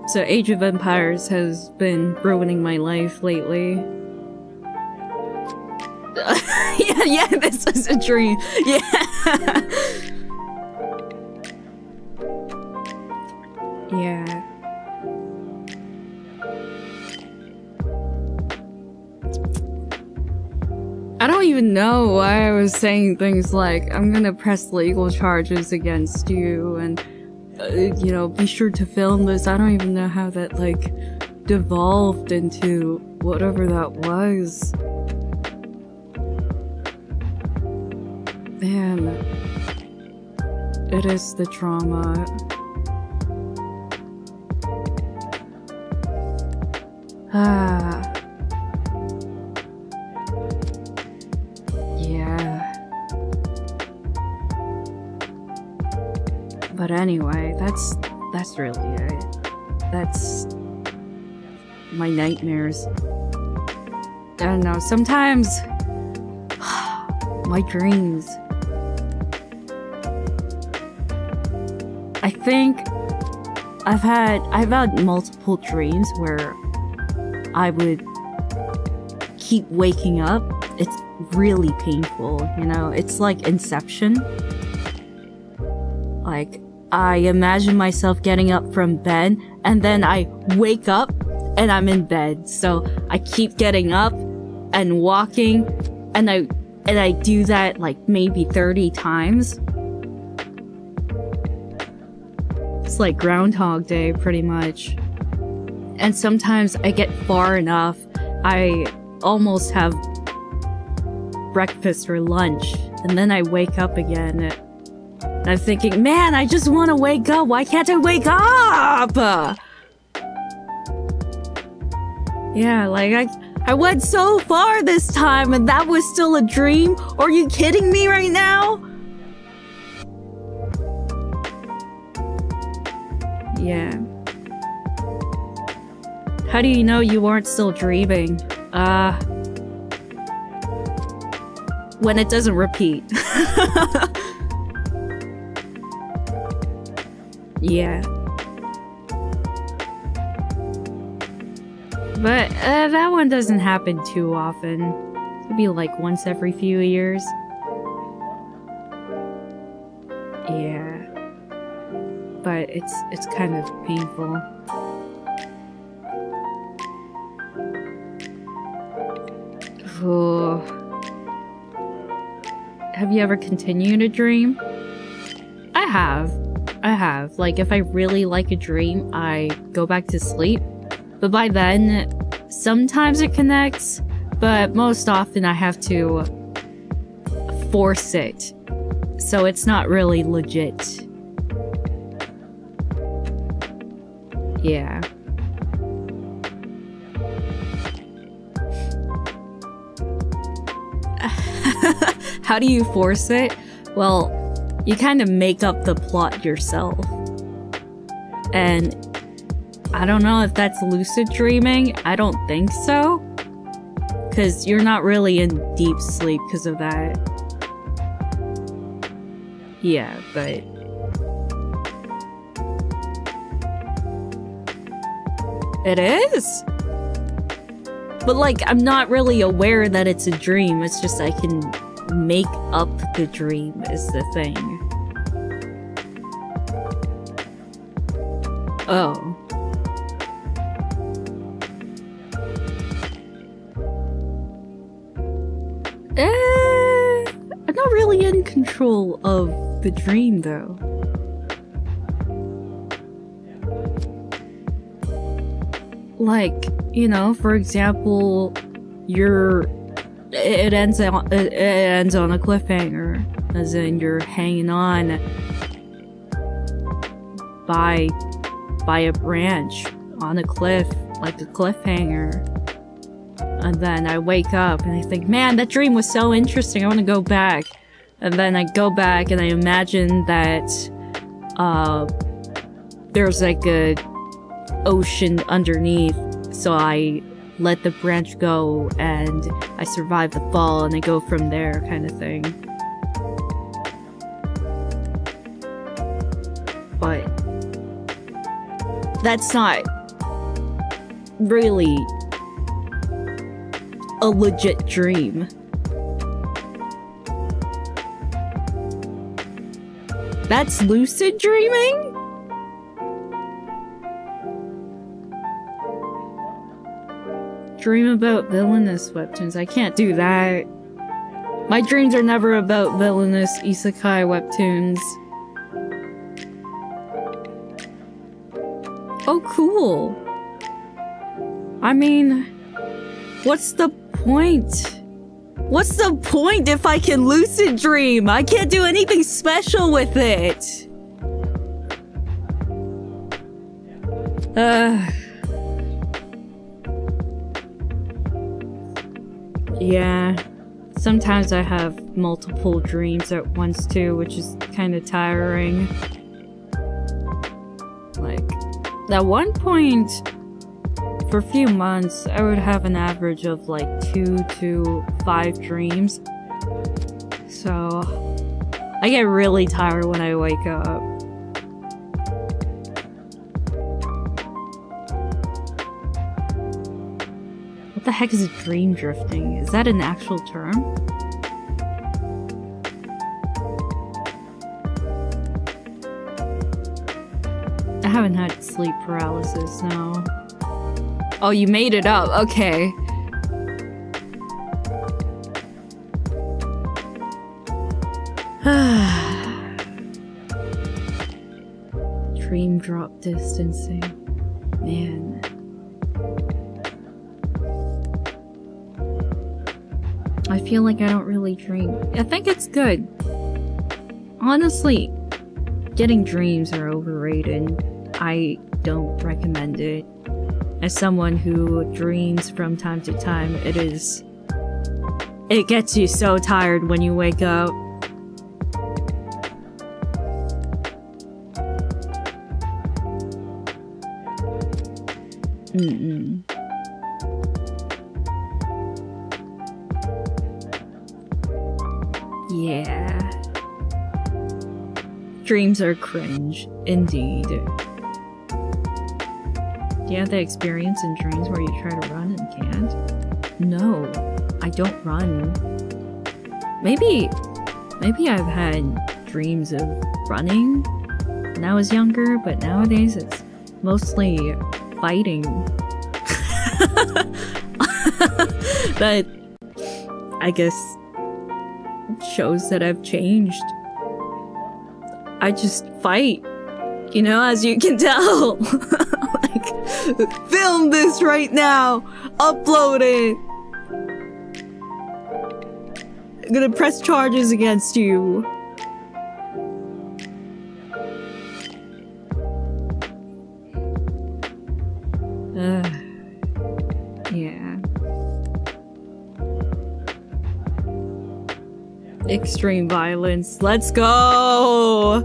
So Age of Empires has been ruining my life lately. Yeah, (laughs) yeah, this was a dream. Yeah. yeah. I don't even know why I was saying things like, I'm gonna press legal charges against you and, uh, you know, be sure to film this. I don't even know how that, like, devolved into whatever that was. Man. It is the trauma. Ah. Yeah. But anyway, that's that's really it. That's my nightmares. I don't know, sometimes (sighs) my dreams. Think I've had I've had multiple dreams where I would keep waking up. It's really painful, you know? It's like Inception. Like I imagine myself getting up from bed and then I wake up and I'm in bed. So I keep getting up and walking and I and I do that like maybe 30 times. It's like Groundhog Day pretty much. And sometimes I get far enough, I almost have breakfast or lunch, and then I wake up again I'm thinking, man, I just want to wake up. Why can't I wake up? Yeah, like I I went so far this time and that was still a dream? Are you kidding me right now? Yeah. How do you know you weren't still dreaming? Uh... When it doesn't repeat. (laughs) Yeah. But uh, that one doesn't happen too often. Maybe like once every few years. But it's it's kind of painful. Ooh. Have you ever continued a dream? I have. I have. Like, if I really like a dream, I go back to sleep. But by then, sometimes it connects, but most often I have to force it. So it's not really legit. Yeah. (laughs) How do you force it? Well, you kind of make up the plot yourself. And I don't know if that's lucid dreaming. I don't think so. Because you're not really in deep sleep because of that. Yeah, but... It is? But like, I'm not really aware that it's a dream. It's just I can make up the dream is the thing. Oh. Eh, I'm not really in control of the dream though. Like, you know, for example, you're it ends on it ends on a cliffhanger, as in you're hanging on by by a branch on a cliff, like a cliffhanger. And then I wake up and I think, man, that dream was so interesting. I want to go back. And then I go back and I imagine that uh, there's like a ocean underneath. So I let the branch go and I survive the fall and I go from there kind of thing. But that's not really a legit dream. That's lucid dreaming? Dream about villainous webtoons. I can't do that. My dreams are never about villainous isekai webtoons. Oh, cool. I mean, what's the point? What's the point if I can lucid dream? I can't do anything special with it. Uh... Yeah. Sometimes I have multiple dreams at once too, which is kind of tiring. Like, at one point, for a few months, I would have an average of like two to five dreams. So, I get really tired when I wake up. What the heck is dream drifting? Is that an actual term? I haven't had sleep paralysis, no. Oh, you made it up. Okay. (sighs) Dream drop distancing. Man. I feel like I don't really dream. I think it's good. Honestly, getting dreams are overrated. I don't recommend it. As someone who dreams from time to time, it is... It gets you so tired when you wake up. Mm-mm. Dreams are cringe, indeed. Do you have the experience in dreams where you try to run and can't? No, I don't run. Maybe, maybe I've had dreams of running when I was younger, but nowadays it's mostly fighting. (laughs) but I guess, shows that I've changed. I just fight. You know, as you can tell. (laughs) like, film this right now! Upload it! I'm gonna press charges against you. Ugh. Extreme violence. Let's go!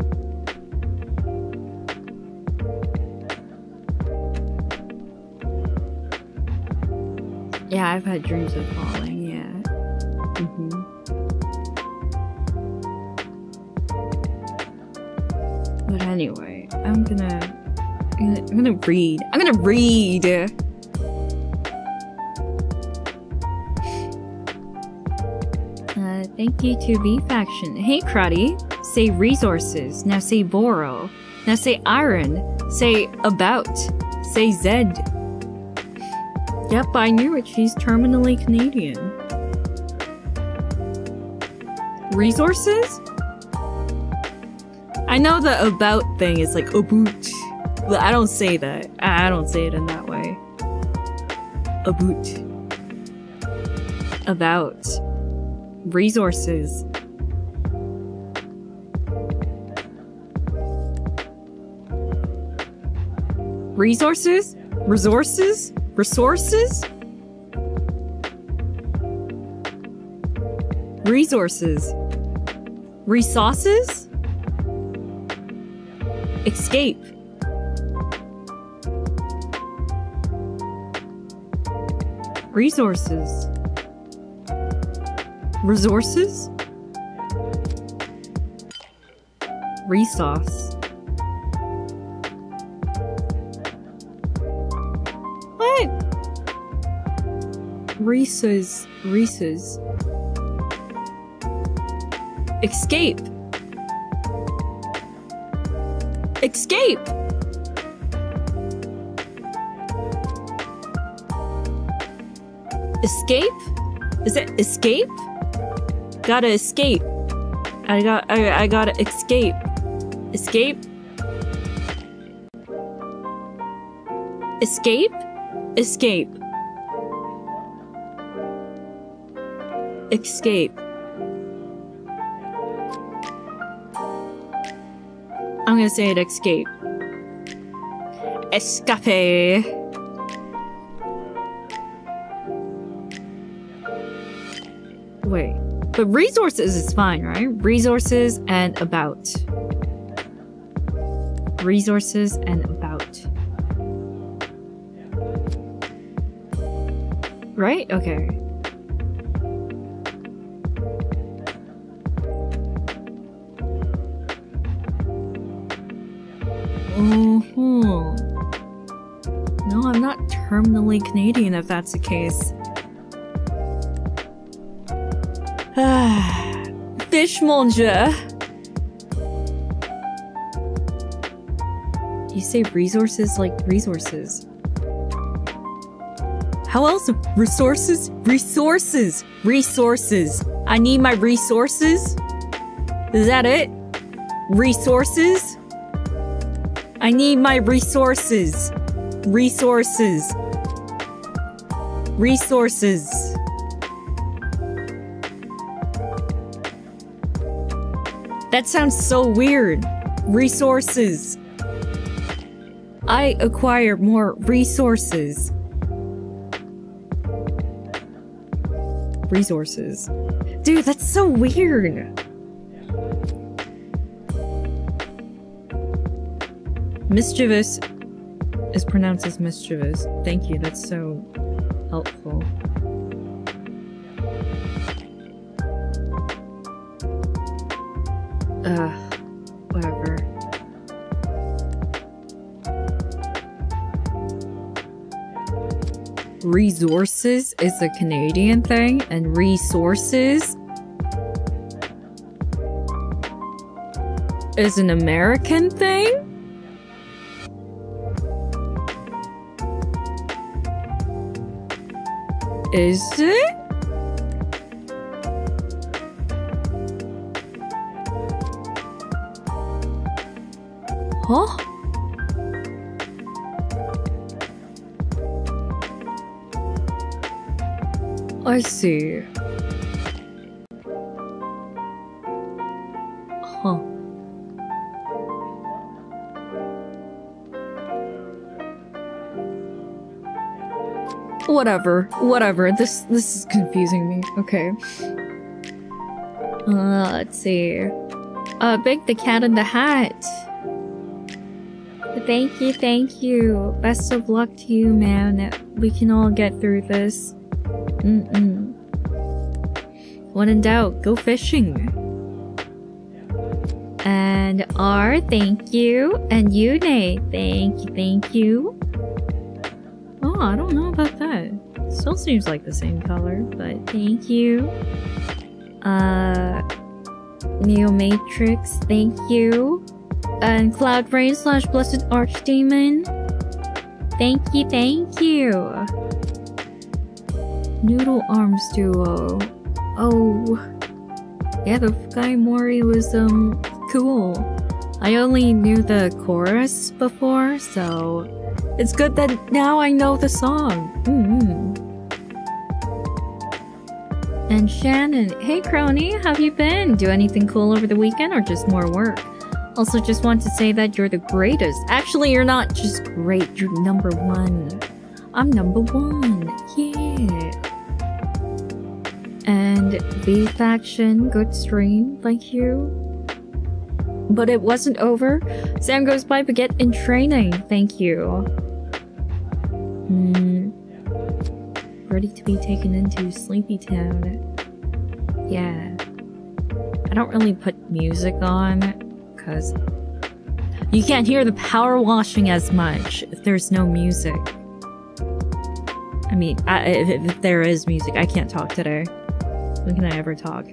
Yeah, I've had dreams of falling, yeah. Mm-hmm. But anyway, I'm gonna, I'm gonna read. I'm gonna read. Uh, thank you to V Faction. Hey, Cruddy. Say resources. Now say borrow. Now say iron. Say about. Say Zed. Yep, I knew it. She's terminally Canadian. Resources? I know the about thing is like about, but I don't say that. I don't say it in that way. About. About. Resources. Resources? Resources? Resources? Resources. Resources? Escape. Resources. Resources? Resource. What? Reese's. Reese's. Escape. Escape! Escape? Is it escape? Gotta escape. I got I, I gotta escape. Escape? Escape? Escape. Escape. I'm gonna say it escape. Escape. But resources is fine, right? Resources and about. Resources and about. Right? Okay. Mm-hmm. No, I'm not terminally Canadian if that's the case. (sighs) Fishmonger! You say resources like resources. How else? Resources? Resources! Resources! I need my resources? Is that it? Resources? I need my resources. Resources. Resources. That sounds so weird. Resources. I acquire more resources. Resources. Dude, that's so weird. Mischievous is pronounced as mischievous. Thank you, that's so helpful. Ugh, whatever. Resources is a Canadian thing, and resources is an American thing? Is it? Whatever, whatever. This this is confusing me. Okay. Uh, let's see. Uh, Big the Cat in the Hat. Thank you, thank you. Best of luck to you, man. We can all get through this. Mm-mm. When in doubt, go fishing. And R, thank you. And you, Nate, thank you, thank you. Oh, I don't know about that. Still seems like the same color, but thank you. Uh, Neo Matrix, thank you. And Cloud Rain slash Blessed Archdemon. Thank you, thank you. Noodle Arms Duo. Oh. Yeah, the Sky Mori was, um, cool. I only knew the chorus before, so it's good that now I know the song. Mm -hmm. And Shannon, hey Kronii, how have you been? Do anything cool over the weekend or just more work? Also, just want to say that you're the greatest. Actually, you're not just great, you're number one. I'm number one. Yeah. And B Faction, good stream, thank you. But it wasn't over. Sam goes by Baguette in training, thank you. Hmm. Ready to be taken into Sleepy Town. Yeah. I don't really put music on, because you can't hear the power washing as much if there's no music. I mean, I, if, if there is music, I can't talk today. When can I ever talk?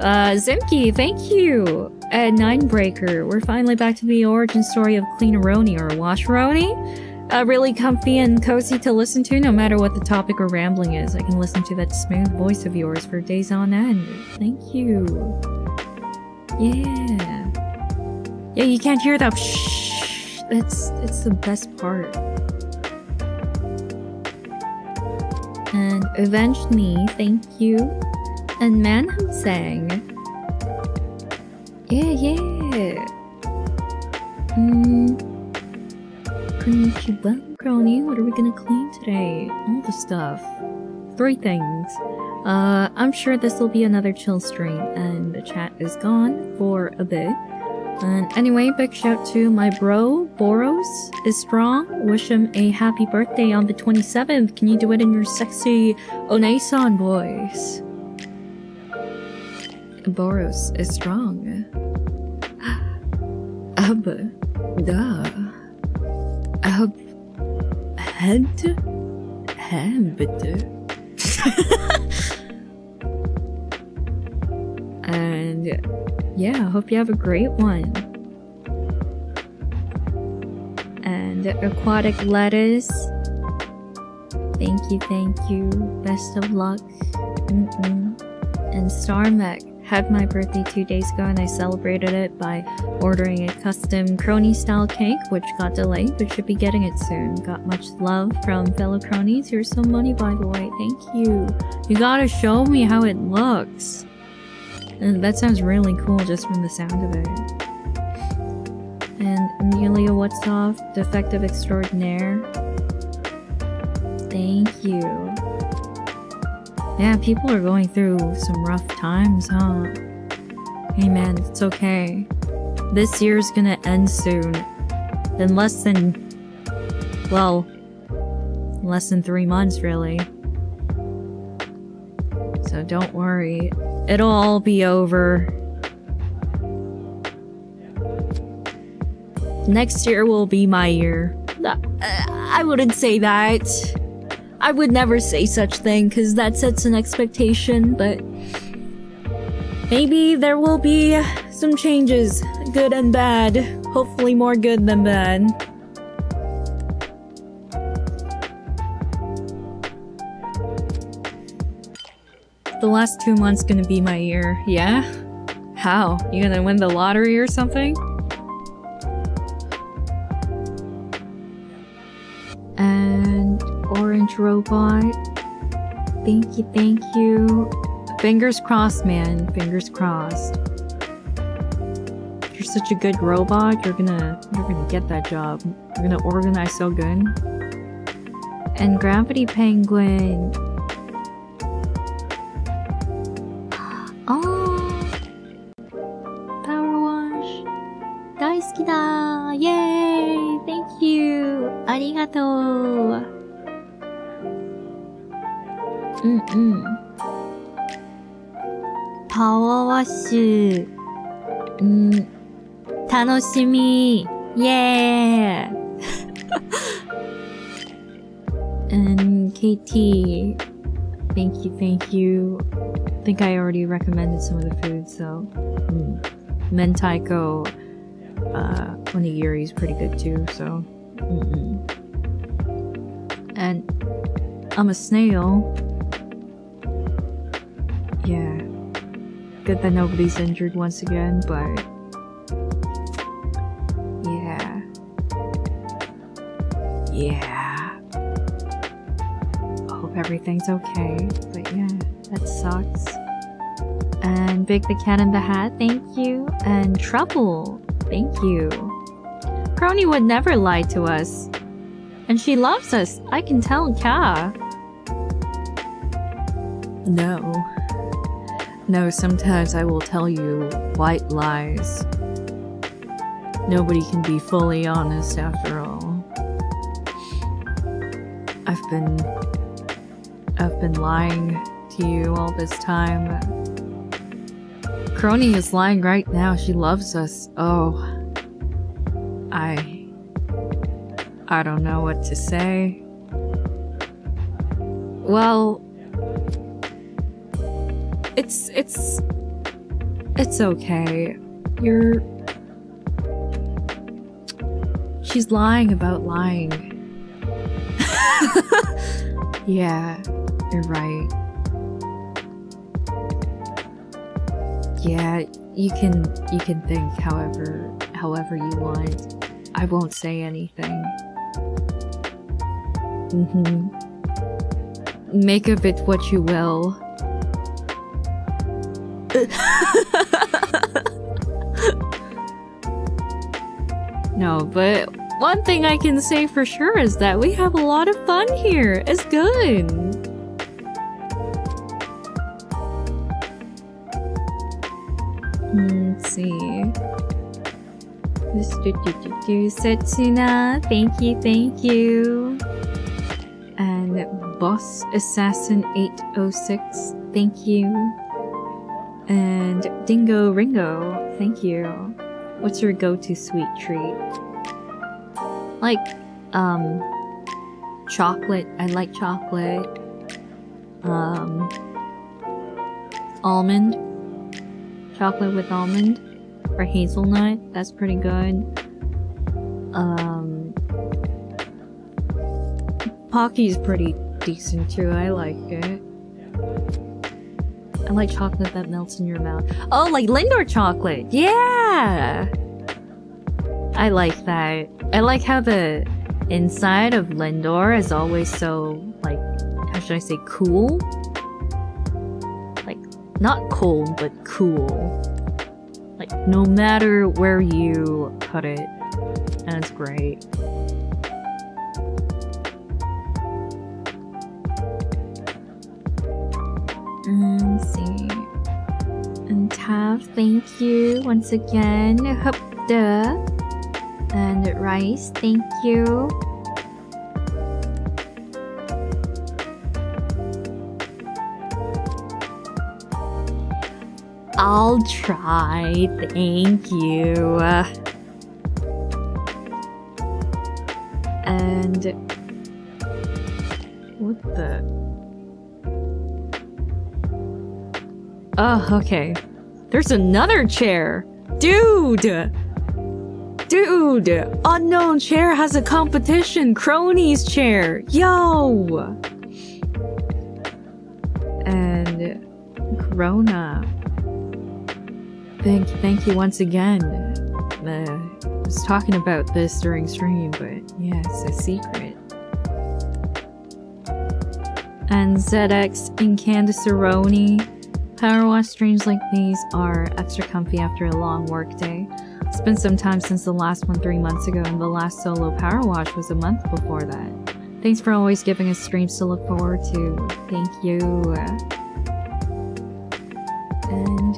Uh, Zimki, thank you! At Ninebreaker, we're finally back to the origin story of Cleaneroni or Washeroni. Uh, really comfy and cozy to listen to no matter what the topic or rambling is. I can listen to that smooth voice of yours for days on end. Thank you. Yeah. Yeah, you can't hear that shh. It's, it's the best part. And eventually, thank you. And Manhunt sang. Yeah, yeah. Hmm. Konnichiwa, Kronii. What are we gonna clean today? All the stuff. Three things. Uh, I'm sure this will be another chill stream, and the chat is gone for a bit. And anyway, big shout to my bro, Boros is strong. Wish him a happy birthday on the 27th. Can you do it in your sexy Onesan voice? Boros is strong. (gasps) Abba. Duh. Ab... Head? Head. (laughs) and yeah, I hope you have a great one. And aquatic lettuce. Thank you, thank you. Best of luck. Mm -mm. And Starmech had my birthday two days ago and I celebrated it by ordering a custom Kronii style cake, which got delayed but should be getting it soon. Got much love from fellow cronies. Here's some money by the way. Thank you. You gotta show me how it looks. And that sounds really cool just from the sound of it. And Amelia Whatsoff, Defective Extraordinaire. Thank you. Yeah, people are going through some rough times, huh? Hey man, it's okay. This year's gonna end soon. In less than... Well... Less than three months, really. So don't worry. It'll all be over. Next year will be my year. Uh, I wouldn't say that. I would never say such thing because that sets an expectation, but maybe there will be some changes, good and bad. Hopefully more good than bad. The last two months gonna be my year, yeah? How? You gonna win the lottery or something? Robot. Thank you, thank you. Fingers crossed, man. Fingers crossed. You're such a good robot. You're gonna, you're gonna get that job. You're gonna organize so good. And Gravity Penguin. ッシュ。うん。楽しみ。イェー And KT. (laughs) Thank you, thank you. I think I already recommended some of the food, so. Mm. Mentaiko uh, onigiri is pretty good too, so. Mm-mm. And I'm a snail. Yeah. Good that nobody's injured once again, but. Yeah. Yeah. I hope everything's okay, but yeah, that sucks. And Big the Cat in the Hat, thank you. And Trouble, thank you. Kronii would never lie to us. And she loves us, I can tell Ka. No. No, sometimes I will tell you white lies. Nobody can be fully honest after all. I've been. I've been lying to you all this time. Kronii is lying right now. She loves us. Oh. I. I don't know what to say. Well. It's. It's. It's okay. You're. She's lying about lying. (laughs) yeah, you're right. Yeah, you can you can think however however you want. I won't say anything. Mhm. Make of it what you will. (laughs) no, but one thing I can say for sure is that we have a lot of fun here. It's good. Let's see. Mr. Setsuna, thank you, thank you. And Boss Assassin 806, thank you. And Dingo Ringo, thank you. What's your go-to sweet treat? Like, um, chocolate. I like chocolate. Um, almond. Chocolate with almond. Or hazelnut. That's pretty good. Um, Pocky's pretty decent too. I like it. Like chocolate that melts in your mouth. Oh, like Lindor chocolate. Yeah. I like that. I like how the inside of Lindor is always so like how should I say cool? Like not cold but cool. Like no matter where you put it. It's great. And let's see. And Tav, thank you once again. Hupda. And Rice, thank you. I'll try, thank you. And what the? Oh, okay. There's another chair. Dude! Dude! Unknown chair has a competition. Kronii's chair. Yo! And Corona. Thank, thank you once again. Uh, I was talking about this during stream, but yeah, it's a secret. and ZX Incandesceroni. Power wash streams like these are extra comfy after a long work day. It's been some time since the last one three months ago, and the last solo power wash was a month before that. Thanks for always giving us streams to look forward to. Thank you. And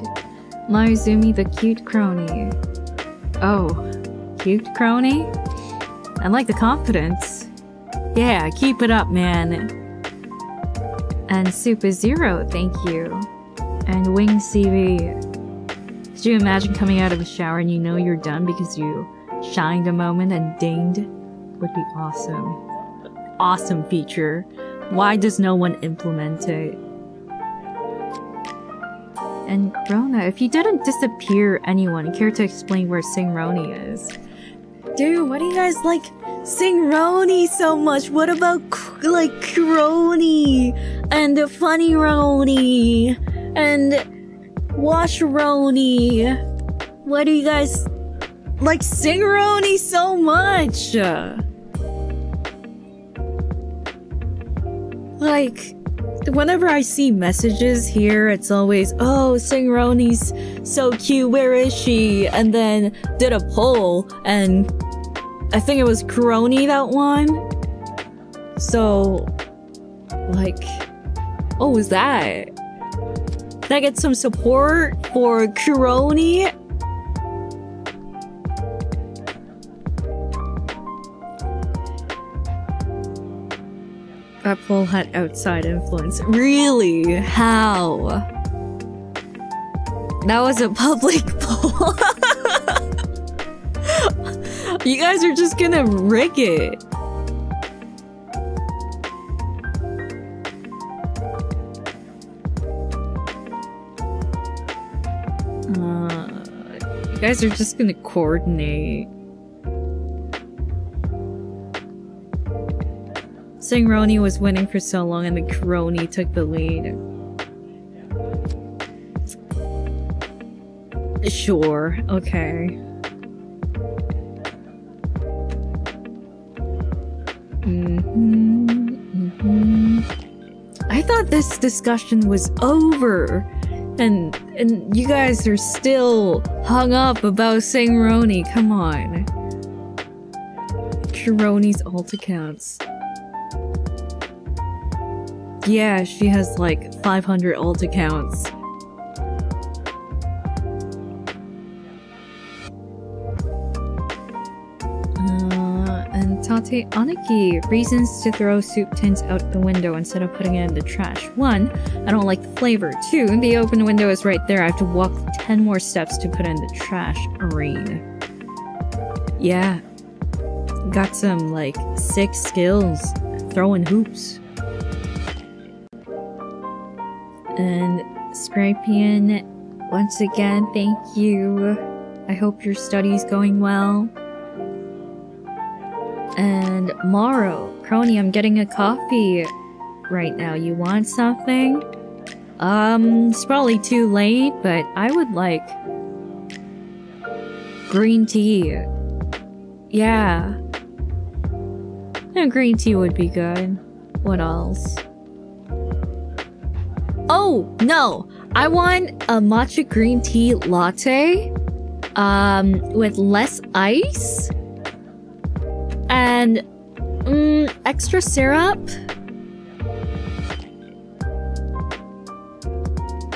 Mayuzumi the cute crony. Oh, cute crony? I like the confidence. Yeah, keep it up, man. And Super Zero, thank you. And Wing CV. Could you imagine coming out of a shower and you know you're done because you shined a moment and dinged? Would be awesome. Awesome feature. Why does no one implement it? And Rona, if you didn't disappear anyone, care to explain where Singroni is? Dude, why do you guys like Singroni so much? What about like Kronii and the Funny Roni and Washroni? Why do you guys like Singroni so much? Like, whenever I see messages here, it's always, oh, Singroni's so cute, where is she? And then did a poll, and I think it was Kronii that won. So, like, what was that? Did I get some support for? That poll had outside influence. Really? How? That was a public (laughs) poll. you guys are just gonna rig it. Guys are just gonna coordinate. Singroni was winning for so long and the Kronii took the lead. Sure, okay. Mm-hmm, mm-hmm. I thought this discussion was over. And and you guys are still hung up about Singroni. Come on. Kronii's alt accounts. Yeah, she has like 500 alt accounts. Tate Aniki, reasons to throw soup tins out the window instead of putting it in the trash. One, I don't like the flavor. Two, the open window is right there. I have to walk 10 more steps to put in the trash arena. Yeah. Got some, like, sick skills throwing hoops. And Scripian, once again, thank you. I hope your study's going well. And Morrow, Kronii, I'm getting a coffee right now. You want something? Um, it's probably too late, but I would like green tea. Yeah. Green tea would be good. What else? Oh, no. I want a matcha green tea latte um, with less ice and mm, extra syrup.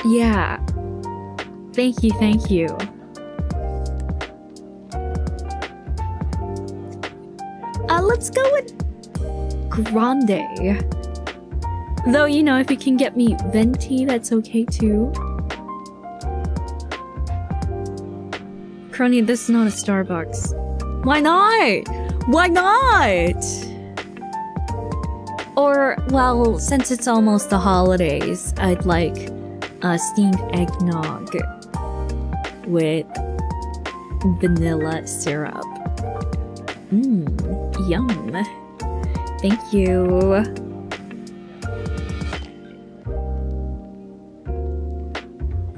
Yeah. Thank you, thank you. Uh, let's go with Grande. Though, you know, if you can get me venti, that's okay too. Kronii, this is not a Starbucks. Why not? Why not? Or, well, since it's almost the holidays, I'd like a steamed eggnog with vanilla syrup. Mmm, yum. Thank you.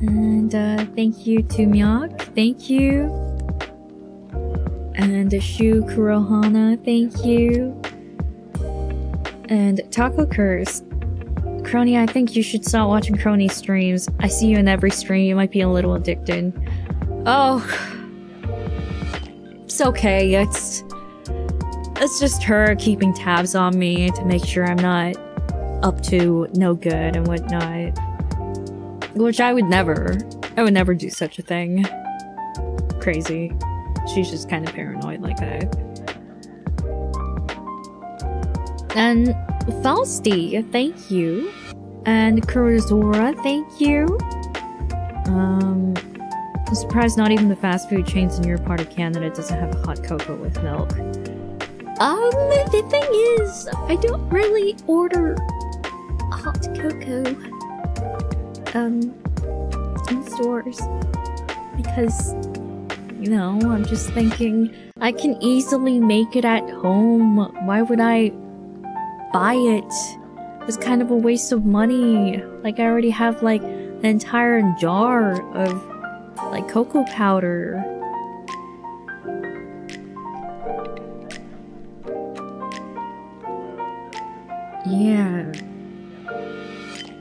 And uh, thank you to Myok. Thank you. And Shu Kurohana. Thank you. And Taco Curse. Kronii, I think you should stop watching Kronii streams. I see you in every stream. You might be a little addicted. Oh. It's okay. It's... It's just her keeping tabs on me to make sure I'm not up to no good and whatnot. Which I would never. I would never do such a thing. Crazy. She's just kind of paranoid like that. And Fausti, thank you. And Kurazora, thank you. Um, I'm surprised not even the fast food chains in your part of Canada doesn't have hot cocoa with milk. Um, the thing is, I don't really order hot cocoa, um, in stores. Because, you know, I'm just thinking, I can easily make it at home. Why would I buy it? It's kind of a waste of money. Like, I already have, like, an entire jar of, like, cocoa powder. Yeah.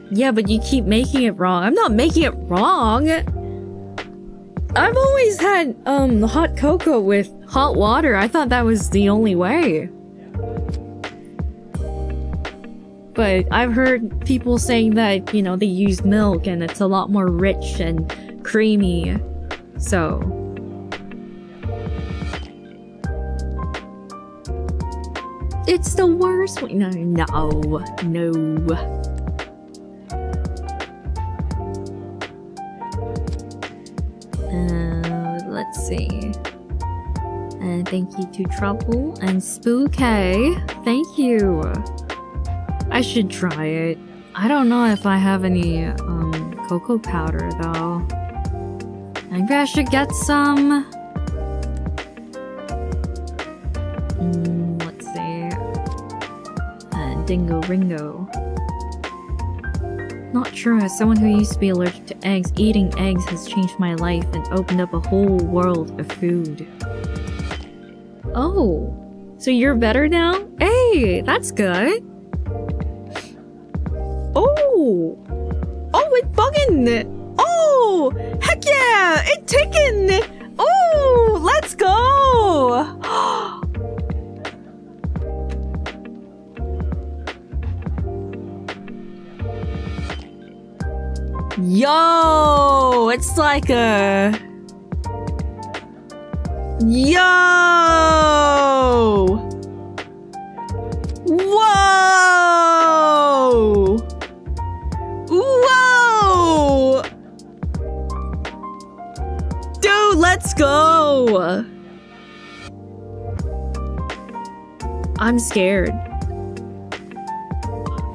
Yeah, but you keep making it wrong. I'm not making it wrong. I've always had um hot cocoa with hot water. I thought that was the only way. But I've heard people saying that, you know, they use milk and it's a lot more rich and creamy. So, It's the worst. No, no, no. Uh, let's see. And thank you to Trouble and Spooky. Thank you. I should try it. I don't know if I have any um, cocoa powder though. Maybe I should get some. Mm, let's see. Uh, Dingo Ringo. Not true, as someone who used to be allergic to eggs, eating eggs has changed my life and opened up a whole world of food. Oh, so you're better now? Hey, that's good. Oh, oh, it bugging. Oh, heck yeah, it ticking. Oh, let's go. (gasps) Oh, Yo, it's like a... Yo! Whoa! Whoa! Dude, let's go! I'm scared.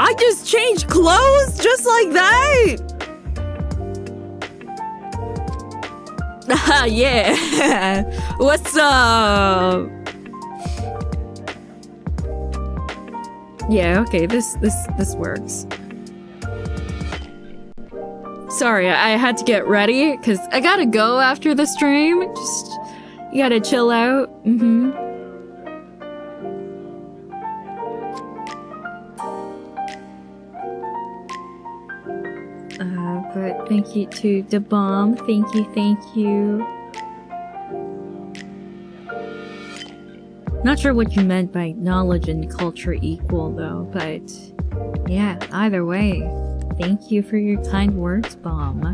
I just changed clothes just like that! (laughs) yeah. (laughs) What's up? Yeah, okay, this this this works. Sorry, I had to get ready because I gotta go after the stream. Just you gotta chill out. Mm-hmm. But thank you to the bomb. Thank you, thank you. Not sure what you meant by knowledge and culture equal, though, but yeah, either way, thank you for your kind words, Bomb.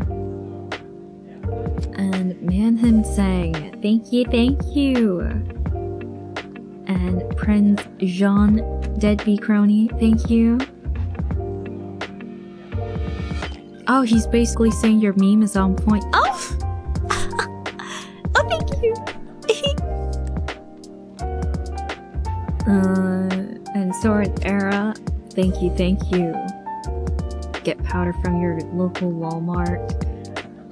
And Manhim saying, thank you, thank you. And Prince Jean Deadbeat Crony, thank you. Oh, he's basically saying your meme is on point. Oh! (laughs) oh, thank you! (laughs) uh, and Sword Era, thank you, thank you. Get powder from your local Walmart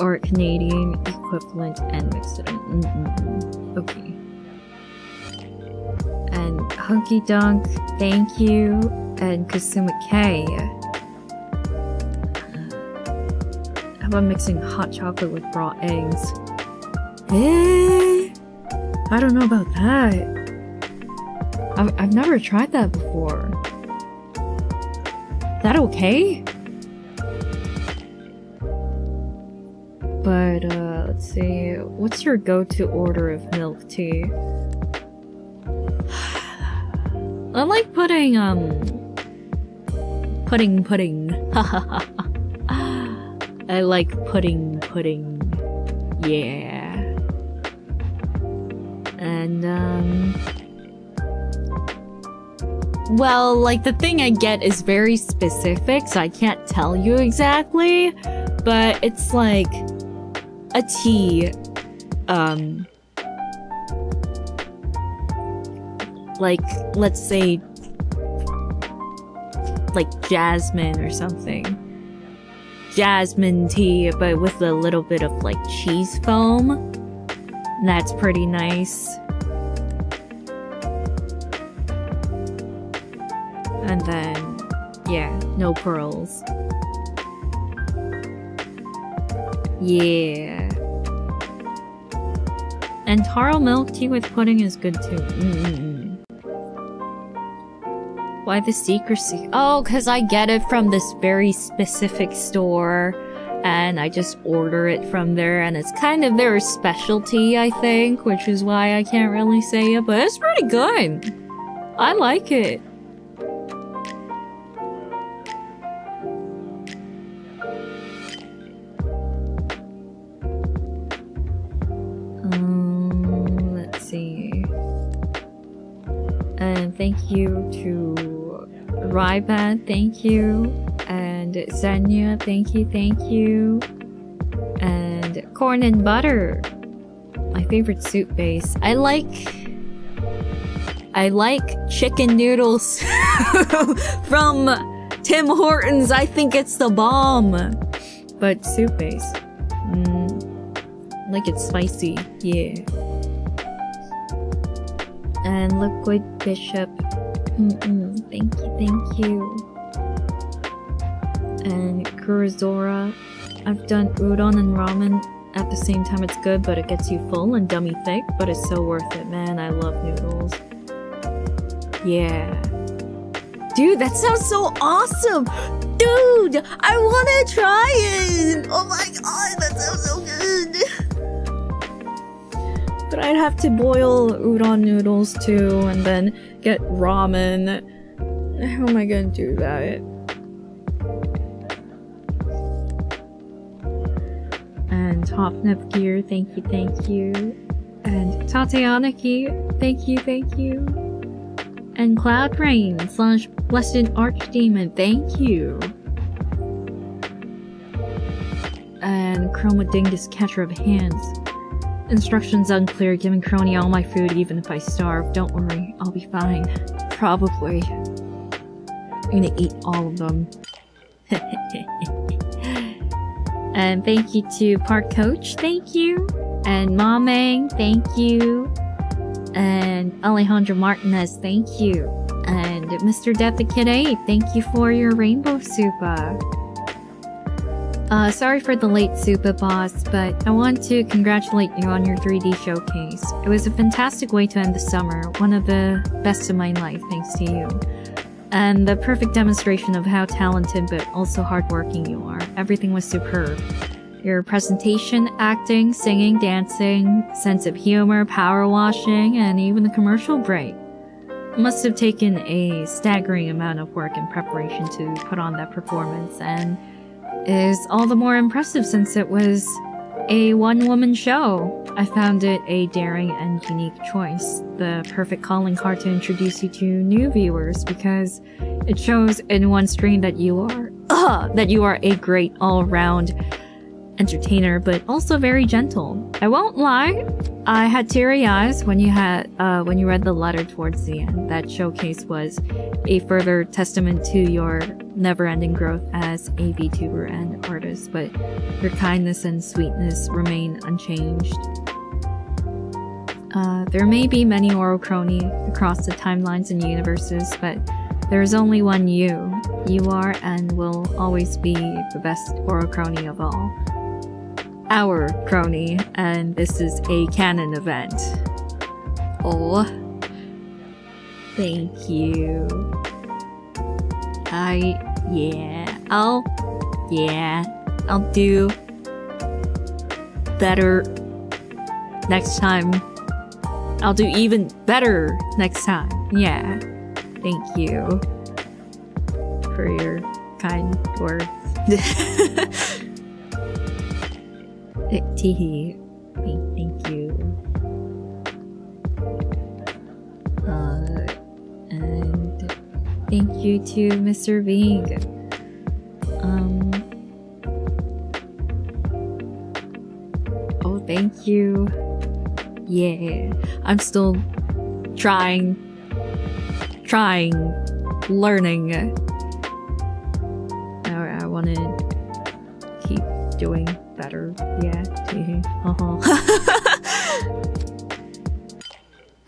or Canadian equivalent and mix it in. Mm. Okay. And Hunky Dunk, thank you. And Kasuma K. about mixing hot chocolate with raw eggs? Hey, I don't know about that. I've, I've never tried that before. That okay? But, uh, let's see. What's your go-to order of milk tea? (sighs) I like putting, um... Pudding pudding. Ha ha ha. I like pudding pudding. Yeah. And um well, like the thing I get is very specific, so I can't tell you exactly, but it's like a tea um like let's say like jasmine or something jasmine tea but with a little bit of like cheese foam. That's pretty nice. And then yeah no pearls. Yeah. And taro milk tea with pudding is good too. Mm. Why the secrecy? Oh, because I get it from this very specific store and I just order it from there and it's kind of their specialty, I think, which is why I can't really say it, but it's pretty good. I like it. Um, let's see. And thank you to Ryban, thank you. And Zenya, thank you, thank you. And corn and butter. My favorite soup base. I like I like chicken noodles (laughs) from Tim Hortons. I think it's the bomb. But soup base. Mm, like it's spicy. Yeah. And liquid bishop. Mm-mm. Thank you, thank you. And Kurizora. I've done udon and ramen at the same time. It's good, but it gets you full and dummy thick. But it's so worth it, man. I love noodles. Yeah. Dude, that sounds so awesome! Dude, I wanna try it! Oh my god, that sounds so good! But I'd have to boil udon noodles too, and then get ramen. How am I gonna do that? And Hopnip Gear, thank you, thank you. And Tatianaki, thank you, thank you. And Cloud Rain slash Blessed Archdemon, thank you. And Chroma Dingus Catcher of Hands. Instructions unclear, giving Kronii all my food even if I starve. Don't worry, I'll be fine. Probably. I'm gonna eat all of them. (laughs) and thank you to Park Coach, thank you. And Mamang, thank you. And Alejandro Martinez, thank you. And Mr. Death the Kid 8, thank you for your rainbow super. Uh, sorry for the late Super Boss, but I want to congratulate you on your 3D showcase. It was a fantastic way to end the summer, one of the best of my life thanks to you. And the perfect demonstration of how talented but also hardworking you are. Everything was superb. Your presentation, acting, singing, dancing, sense of humor, power washing, and even the commercial break. Must have taken a staggering amount of work and preparation to put on that performance, and is all the more impressive since it was a one-woman show. I found it a daring and unique choice, the perfect calling card to introduce you to new viewers because it shows in one stream that you are uh, that you are a great all-round entertainer, but also very gentle. I won't lie, I had teary eyes when you had uh, when you read the letter towards the end. That showcase was a further testament to your never-ending growth as a VTuber and artist, but your kindness and sweetness remain unchanged. Uh, there may be many Ouro Kronii across the timelines and universes, but there is only one you. You are and will always be the best Ouro Kronii of all Ouro Kronii, and this is a canon event. Oh, thank you. I, yeah, I'll, yeah, I'll do better next time. I'll do even better next time. Yeah. Thank you for your kind words. (laughs) Teehee. Thank, you. Uh, and thank you to Mr. Bing. Um. Oh, thank you. Yeah, I'm still trying, trying, learning. I, I want to keep doing better. Yeah. Uh-huh.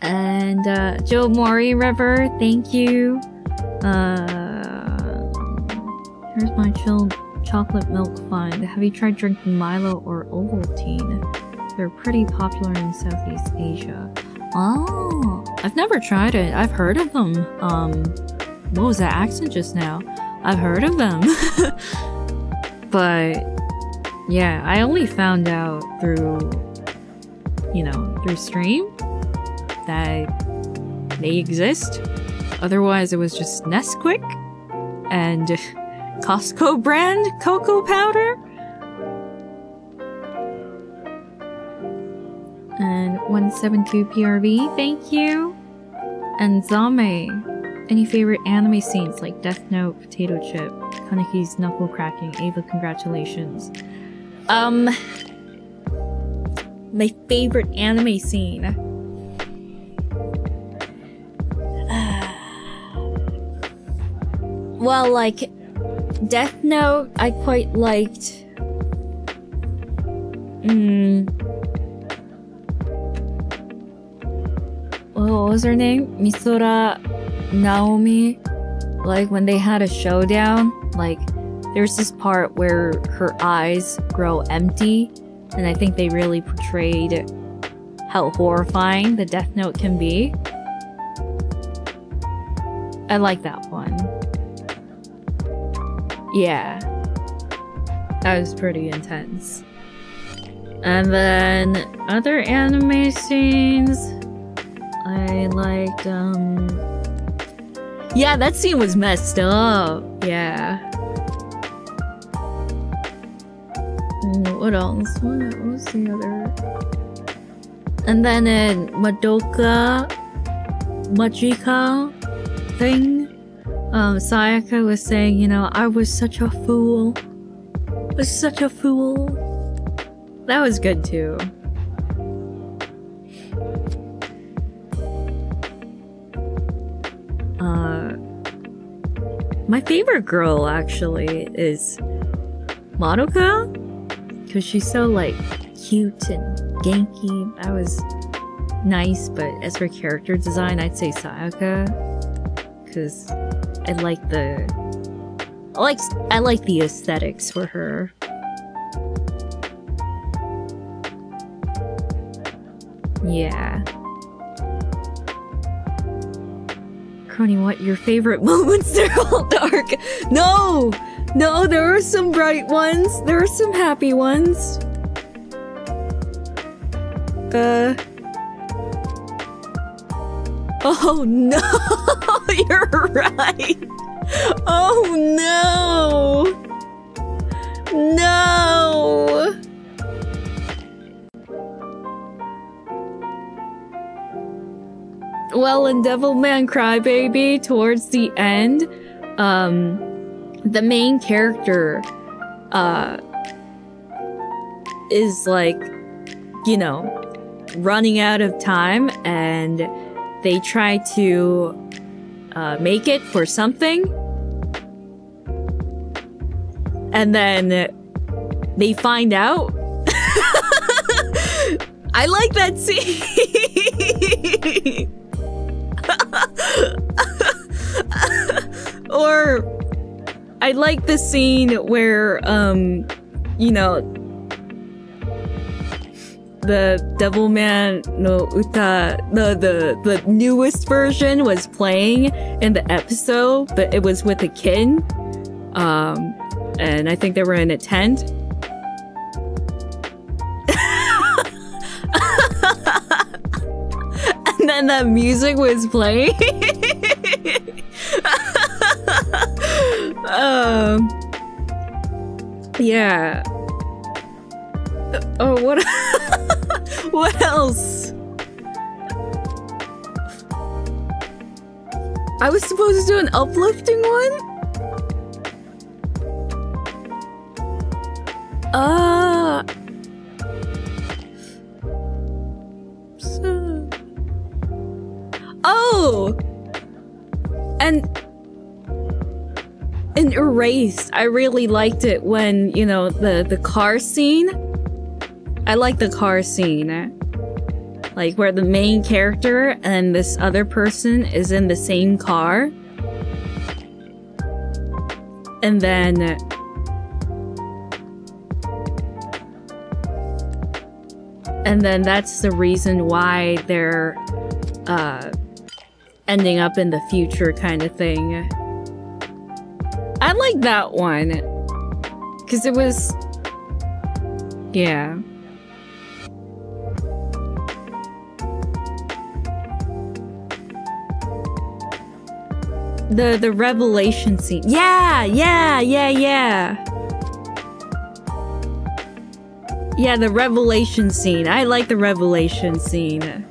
(laughs) and uh, Joe Mori River, thank you. Uh, here's my chilled chocolate milk find. Have you tried drinking Milo or Ovaltine? They're pretty popular in Southeast Asia. Oh, I've never tried it. I've heard of them. Um, what was that accent just now? I've heard of them. (laughs) but yeah, I only found out through, you know, through stream that they exist. Otherwise, it was just Nesquik and (laughs) Costco brand cocoa powder. And 172 PRV, thank you. And Zame. Any favorite anime scenes like Death Note, Potato Chip, Kaneki's knuckle cracking, Eva, congratulations. Um, my favorite anime scene. (sighs) well, like, Death Note, I quite liked. Hmm. What was her name? Misora Naomi. Like, when they had a showdown, like, there's this part where her eyes grow empty, and I think they really portrayed how horrifying the Death Note can be. I like that one. Yeah. That was pretty intense. And then other anime scenes. I liked, um. Yeah, that scene was messed up. Yeah. What else? What, was the other? And then in Madoka Magica thing, um, Sayaka was saying, you know, I was such a fool. I was such a fool. That was good too. Uh, my favorite girl actually is Madoka because she's so like cute and ganky. That was nice, but as for character design, I'd say Sayaka because I like the I like I like the aesthetics for her. Yeah. Kronii, what your favorite (laughs) moments? They're all dark. No! No, there are some bright ones. There are some happy ones. Uh. Oh no! (laughs) You're right! Oh no! No! Well, in Devilman Crybaby, towards the end, um, the main character, uh, is like, you know, running out of time and they try to uh, make it for something. And then they find out. (laughs) I like that scene. (laughs) or I like the scene where, um, you know, the Devil Man no Uta, the, the, the newest version was playing in the episode, but it was with a kin. Um, and I think they were in a tent. (laughs) and then the music was playing. (laughs) um, yeah. Oh, what? (laughs) what else? I was supposed to do an uplifting one? Uh. So. Oh! And. In Erased, I really liked it when, you know, the, the car scene. I like the car scene. Like, where the main character and this other person is in the same car. And then and then that's the reason why they're uh, ending up in the future kind of thing. I like that one because it was, yeah. The the revelation scene. Yeah, yeah, yeah, yeah. Yeah, the revelation scene. I like the revelation scene.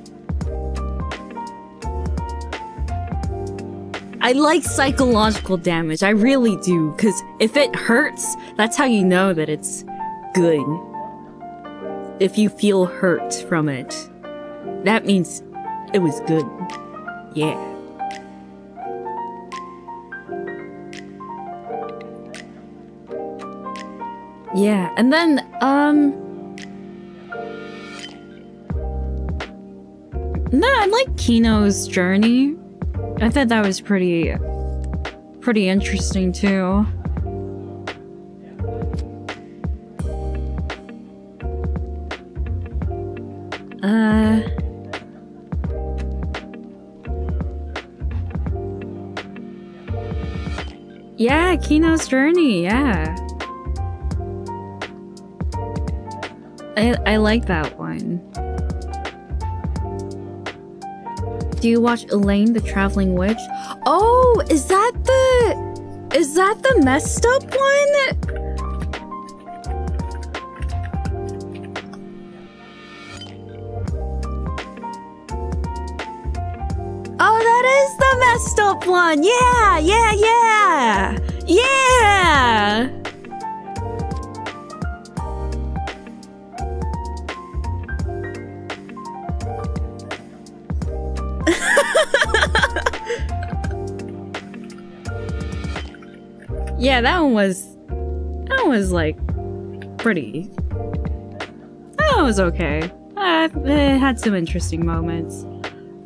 I like psychological damage. I really do. Because if it hurts, that's how you know that it's good. If you feel hurt from it, that means it was good. Yeah. Yeah, and then, um, No, I like Kino's journey. I thought that was pretty, pretty interesting too. Uh. Yeah, Kino's journey, yeah. I, I like that one. Do you watch Elaina the Traveling Witch? Oh, is that the... Is that the messed up one? Oh, that is the messed up one! Yeah, yeah, yeah! Yeah! Yeah, that one was that one was like pretty. That was okay. Uh, it had some interesting moments.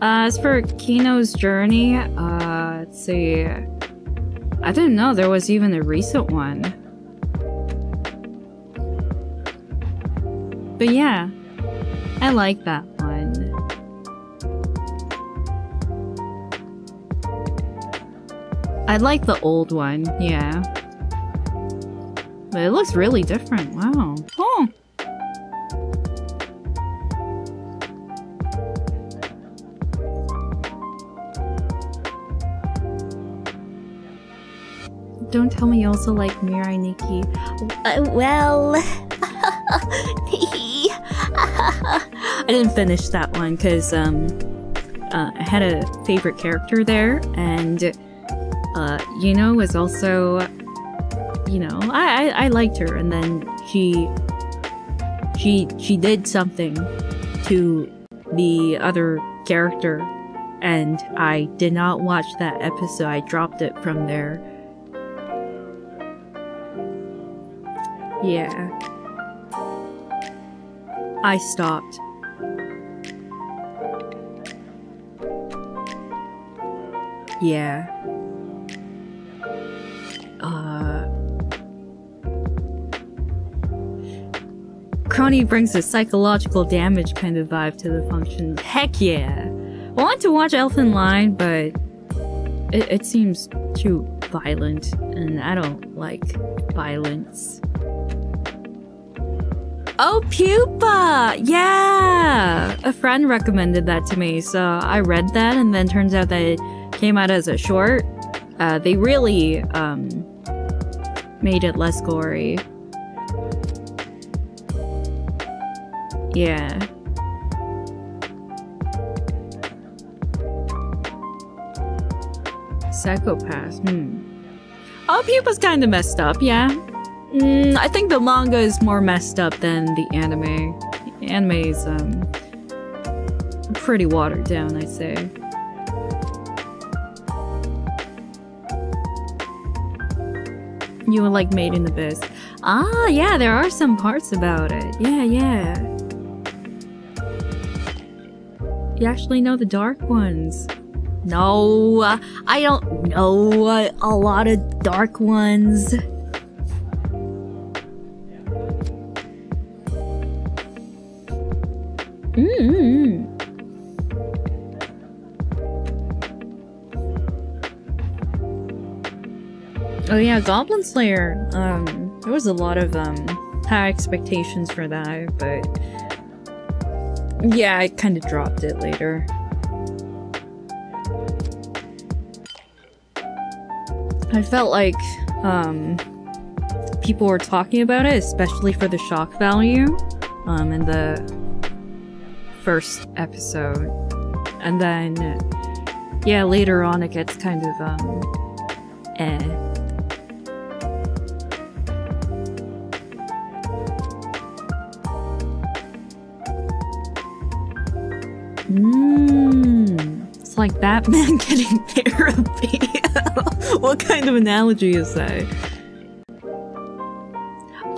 Uh, as for Kino's journey, uh, let's see. I didn't know there was even a recent one. But yeah, I like that I like the old one, yeah. But it looks really different, wow. Oh! Don't tell me you also like Mirai Nikki. Uh, well... (laughs) I didn't finish that one because um, uh, I had a favorite character there, and uh, Yuno was also, you know, I, I I liked her, and then she she she did something to the other character, and I did not watch that episode. I dropped it from there. Yeah. I stopped. Yeah. Kronii brings a psychological damage kind of vibe to the function. Heck yeah! I want to watch Elfen Lied, but it, it seems too violent, and I don't like violence. Oh, Pupa! Yeah! A friend recommended that to me, so I read that, and then turns out that it came out as a short. Uh, they really um, made it less gory. Yeah. Psychopath. Hmm. Oh, Pupa's kind of messed up, yeah. Mm, I think the manga is more messed up than the anime. The anime is um pretty watered down, I'd say. You were like Made in the Abyss. Ah, yeah, there are some parts about it. Yeah, yeah. You actually know the dark ones. No, I don't know a lot of dark ones. Mm. Oh yeah, Goblin Slayer. Um, there was a lot of um high expectations for that, but yeah, I kind of dropped it later. I felt like um people were talking about it, especially for the shock value um in the first episode. And then yeah, later on it gets kind of um eh. Like Batman (laughs) getting therapy. (laughs) what kind of analogy is that?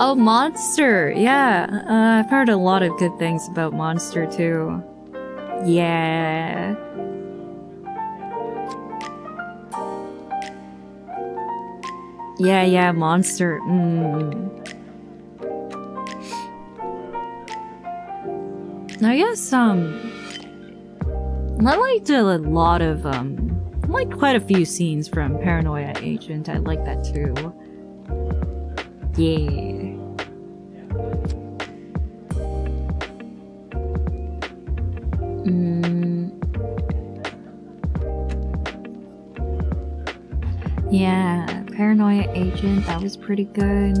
Oh, Monster! Yeah, uh, I've heard a lot of good things about Monster too. Yeah. Yeah, yeah, Monster. Mm. I guess, um, I liked a lot of, um, I liked quite a few scenes from Paranoia Agent. I like that too. Yeah. Mm. Yeah, Paranoia Agent, that was pretty good.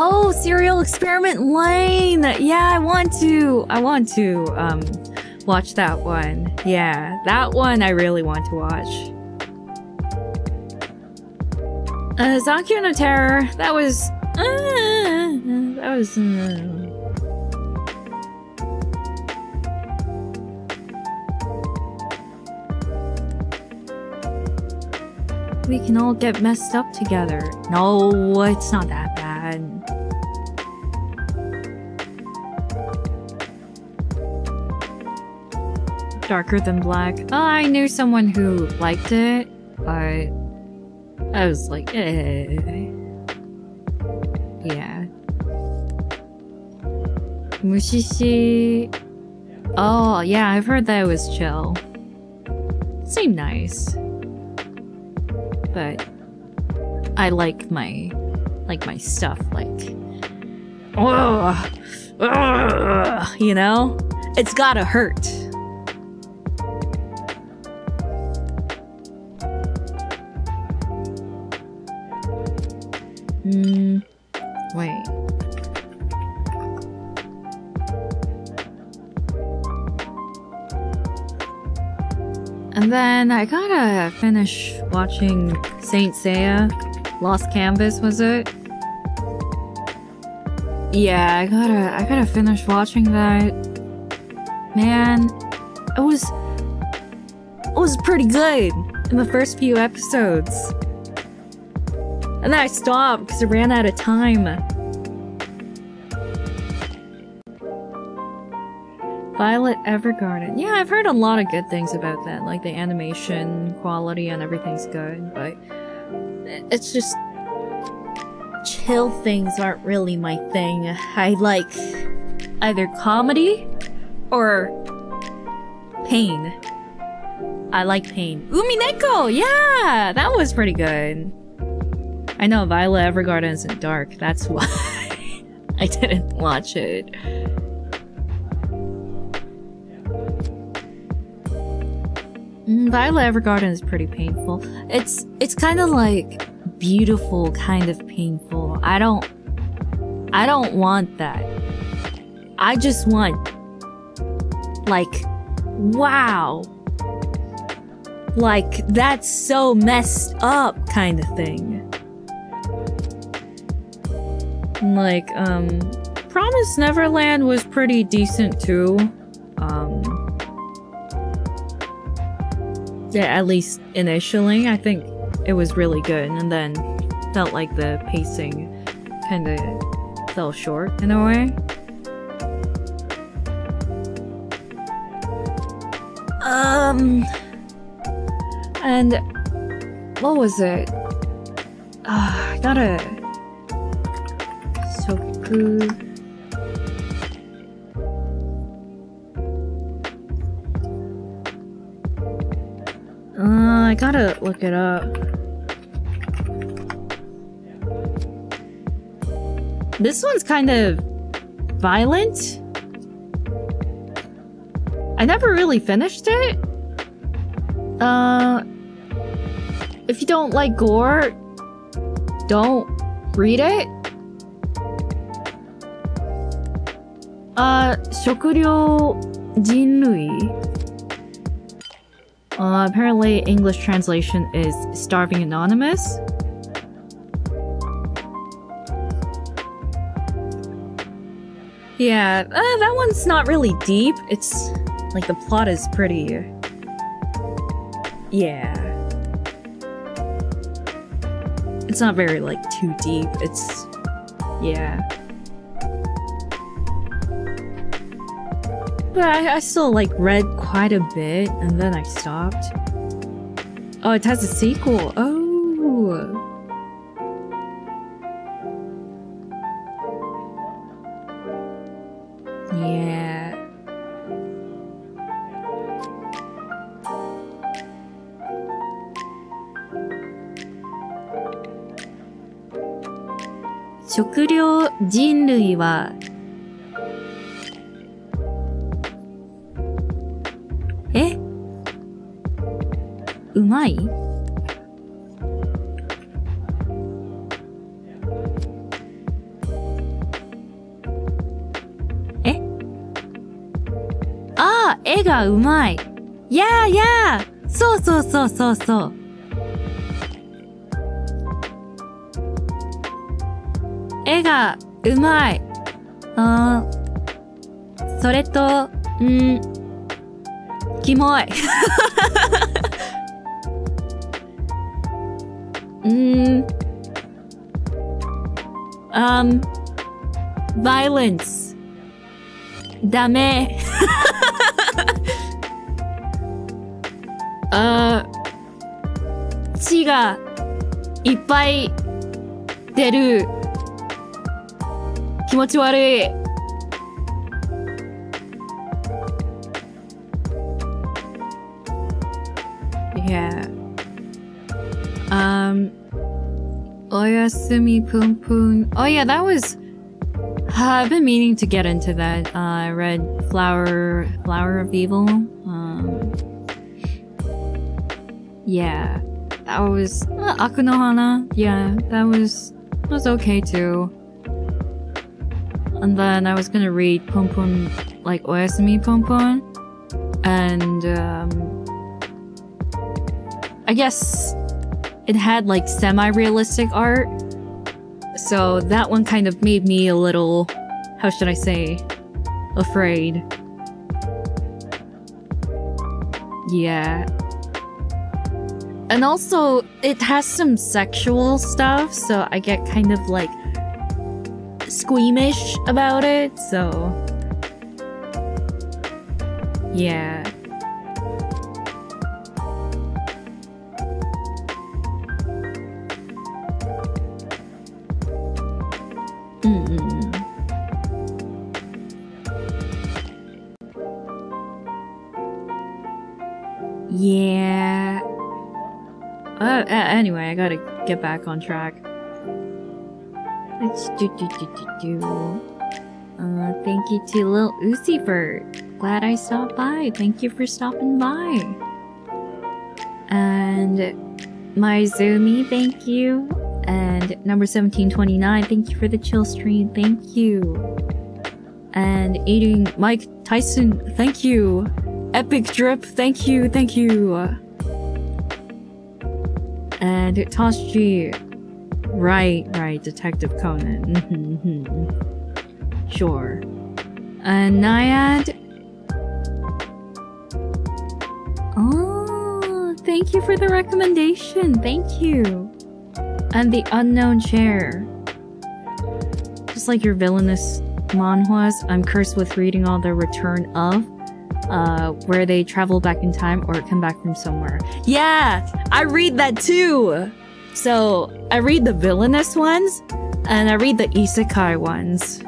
Oh, Serial Experiment Lain! Yeah, I want to, I want to, um, watch that one. Yeah, that one I really want to watch. Uh, Zankyo no Terror, that was, uh, that was, uh, we can all get messed up together. No, it's not that bad. Darker than black. Oh, I knew someone who liked it, but I was like, eh. Yeah. Mushishi. Oh, yeah, I've heard that it was chill. Seemed nice but I like my like my stuff like ugh, ugh, you know it's gotta hurt Hmm. wait And then I gotta finish watching Saint Seiya. Lost Canvas, was it? Yeah, I gotta I gotta finish watching that. Man, it was it was pretty good in the first few episodes. And then I stopped because I ran out of time. Violet Evergarden. Yeah, I've heard a lot of good things about that. Like the animation quality and everything's good, but it's just chill things aren't really my thing. I like either comedy or pain. I like pain. Umineko! Yeah! That was pretty good. I know Violet Evergarden isn't dark. That's why (laughs) I didn't watch it. Mm, Violet Evergarden is pretty painful. It's it's kind of like beautiful kind of painful. I don't I don't want that. I just want like wow. Like that's so messed up kind of thing. Like um Promise Neverland was pretty decent too. Um yeah, at least initially, I think it was really good, and then felt like the pacing kind of fell short in a way. Um, and what was it? Uh, I gotta soku. Uh, I gotta look it up. This one's kind of violent. I never really finished it. Uh, if you don't like gore, don't read it. Uh, 食料人類 uh, apparently, English translation is Starving Anonymous. Yeah, uh, that one's not really deep. It's like the plot is pretty. Yeah. It's not very like too deep. It's. Yeah. But I, I still like read quite a bit and then I stopped. Oh, it has a sequel. Oh. Yeah. "食料人類は うまい？え？ああ、絵がうまい。やあやあそうそうそうそうそう。絵がうまい。あーそれと、んキモい。Um, violence. ダメ。(laughs) あ血がいっぱい出る。気持ち悪い。Oyasumi Punpun. Oh yeah, that was. Uh, I've been meaning to get into that. Uh, I read Flower Flower of Evil. Um. Yeah, that was uh, Akunohana. Yeah, that was was okay too. And then I was gonna read Punpun like Oyasumi Punpun, and um. I guess it had like semi-realistic art. So that one kind of made me a little, how should I say, afraid. Yeah. And also, it has some sexual stuff, so I get kind of like squeamish about it, so. Yeah. I gotta get back on track. Do do do do do. Uh, thank you to Lil Uzi Bird. Glad I stopped by. Thank you for stopping by. And my Zoomy, thank you. And number 1729, thank you for the chill stream. Thank you. And eating Mike Tyson, thank you. Epic Drip, thank you, thank you. And Toshi, right, right, Detective Conan. (laughs) sure. And Naiad. Oh, thank you for the recommendation. Thank you. And the unknown chair. Just like your villainous manhwas, I'm cursed with reading all the return of uh, where they travel back in time or come back from somewhere. Yeah, I read that too. So I read the villainous ones, and I read the isekai ones.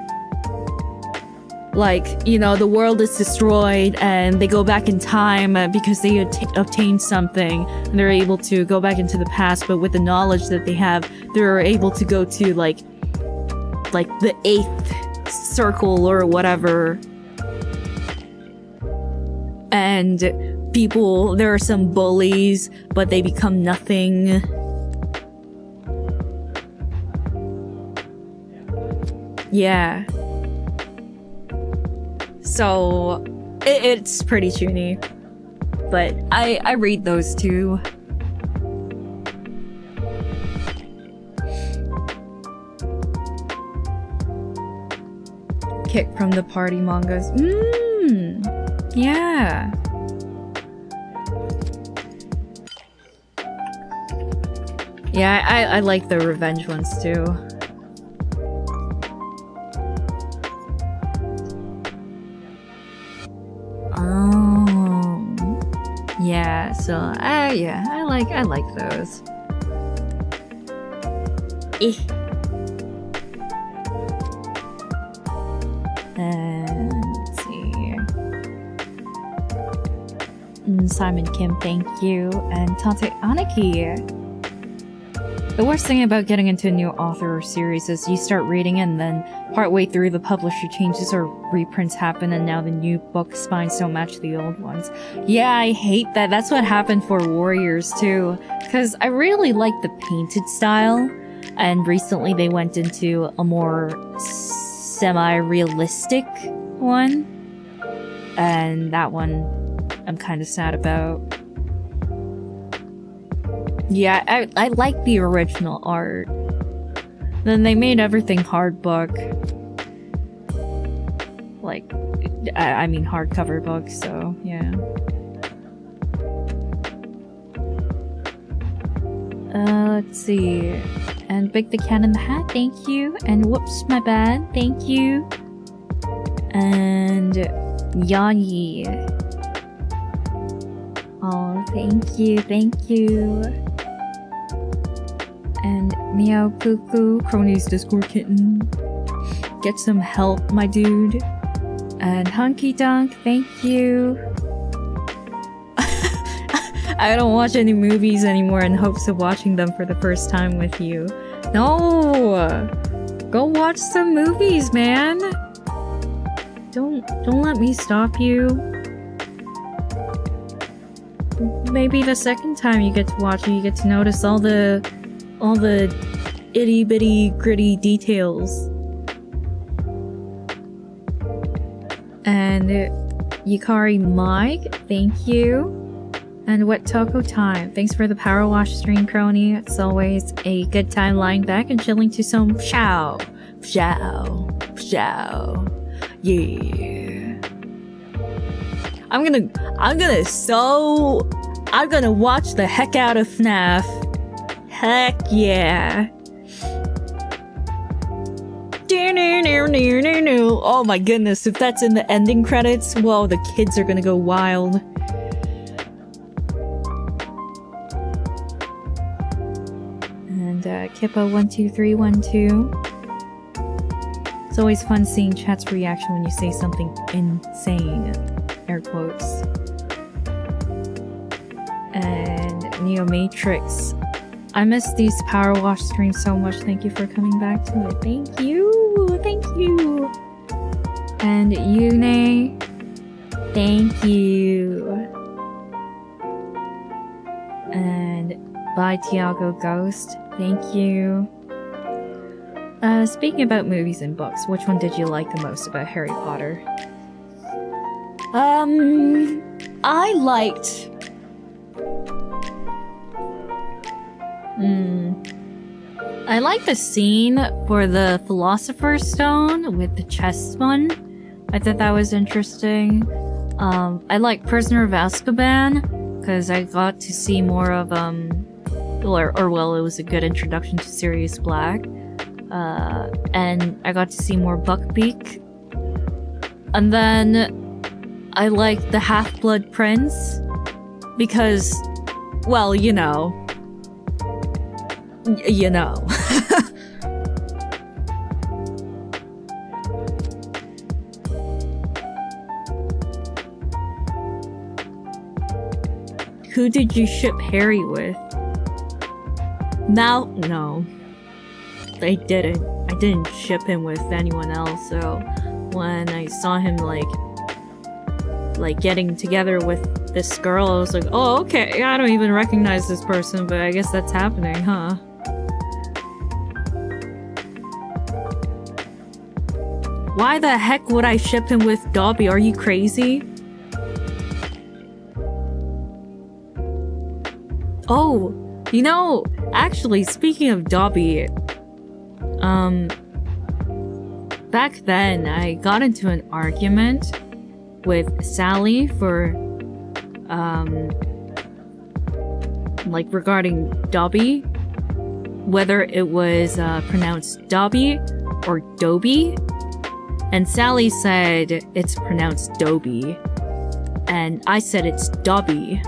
Like, you know, the world is destroyed and they go back in time uh, because they obtained something and they're able to go back into the past, but with the knowledge that they have, they're able to go to like, like the eighth circle or whatever and people there are some bullies but they become nothing. Yeah. So it, it's pretty toony but i i read those too. Kick from the party mangas. Mmm yeah. Yeah, I, I like the revenge ones too. Oh. Yeah, so, uh, yeah, I like, I like those. Eh. Mm, Simon Kim, thank you, and Tate Aniki. The worst thing about getting into a new author or series is you start reading and then partway through the publisher changes or reprints happen and now the new book spines don't match the old ones. Yeah, I hate that. That's what happened for Warriors too. Cause I really like the painted style and recently they went into a more semi-realistic one. And that one I'm kind of sad about. Yeah, I, I like the original art. Then they made everything hard book. Like, I, I mean hardcover book, so yeah. Uh, let's see. And Big the Cat in the Hat, thank you. And whoops, my bad, thank you. And Yanyi, Thank you, thank you. And Meow Cuckoo, Kronii's Discord Kitten. Get some help, my dude. And Hunky Dunk, thank you. (laughs) I don't watch any movies anymore in hopes of watching them for the first time with you. No! Go watch some movies, man! Don't don't let me stop you maybe the second time you get to watch it, you get to notice all the all the itty bitty gritty details. And uh, Yukari Mike, thank you. And Wet Toko Time, thanks for the power wash stream, Kronii. It's always a good time lying back and chilling to some chow, chow, chow. Yeah. I'm gonna, I'm gonna so I'm gonna watch the heck out of FNAF. Heck yeah. Oh my goodness, if that's in the ending credits, whoa, the kids are gonna go wild. And uh, Kippa12312. It's always fun seeing chat's reaction when you say something insane. Air quotes Neo Matrix I miss these power wash streams so much. Thank you for coming back to it. Thank you. Thank you. And Yune, thank you. And by Tiago Ghost, thank you. Uh, speaking about movies and books, which one did you like the most about Harry Potter? Um, I liked. Hmm. I like the scene for the Philosopher's Stone with the chest one. I thought that was interesting. Um, I like Prisoner of Azkaban because I got to see more of um, or, or well, it was a good introduction to Sirius Black. Uh, and I got to see more Buckbeak. And then I like the Half Blood Prince because, well, you know, You know. (laughs) Who did you ship Harry with? Now, no. I didn't. I didn't ship him with anyone else, so when I saw him, like, like getting together with this girl, I was like, oh, okay, I don't even recognize this person, but I guess that's happening, huh? Why the heck would I ship him with Dobby? Are you crazy? Oh, you know, actually, speaking of Dobby, um, back then I got into an argument with Sally for, um, like regarding Dobby, whether it was uh, pronounced Dobby or Dobby. And Sally said it's pronounced Dobby. And I said it's Dobby.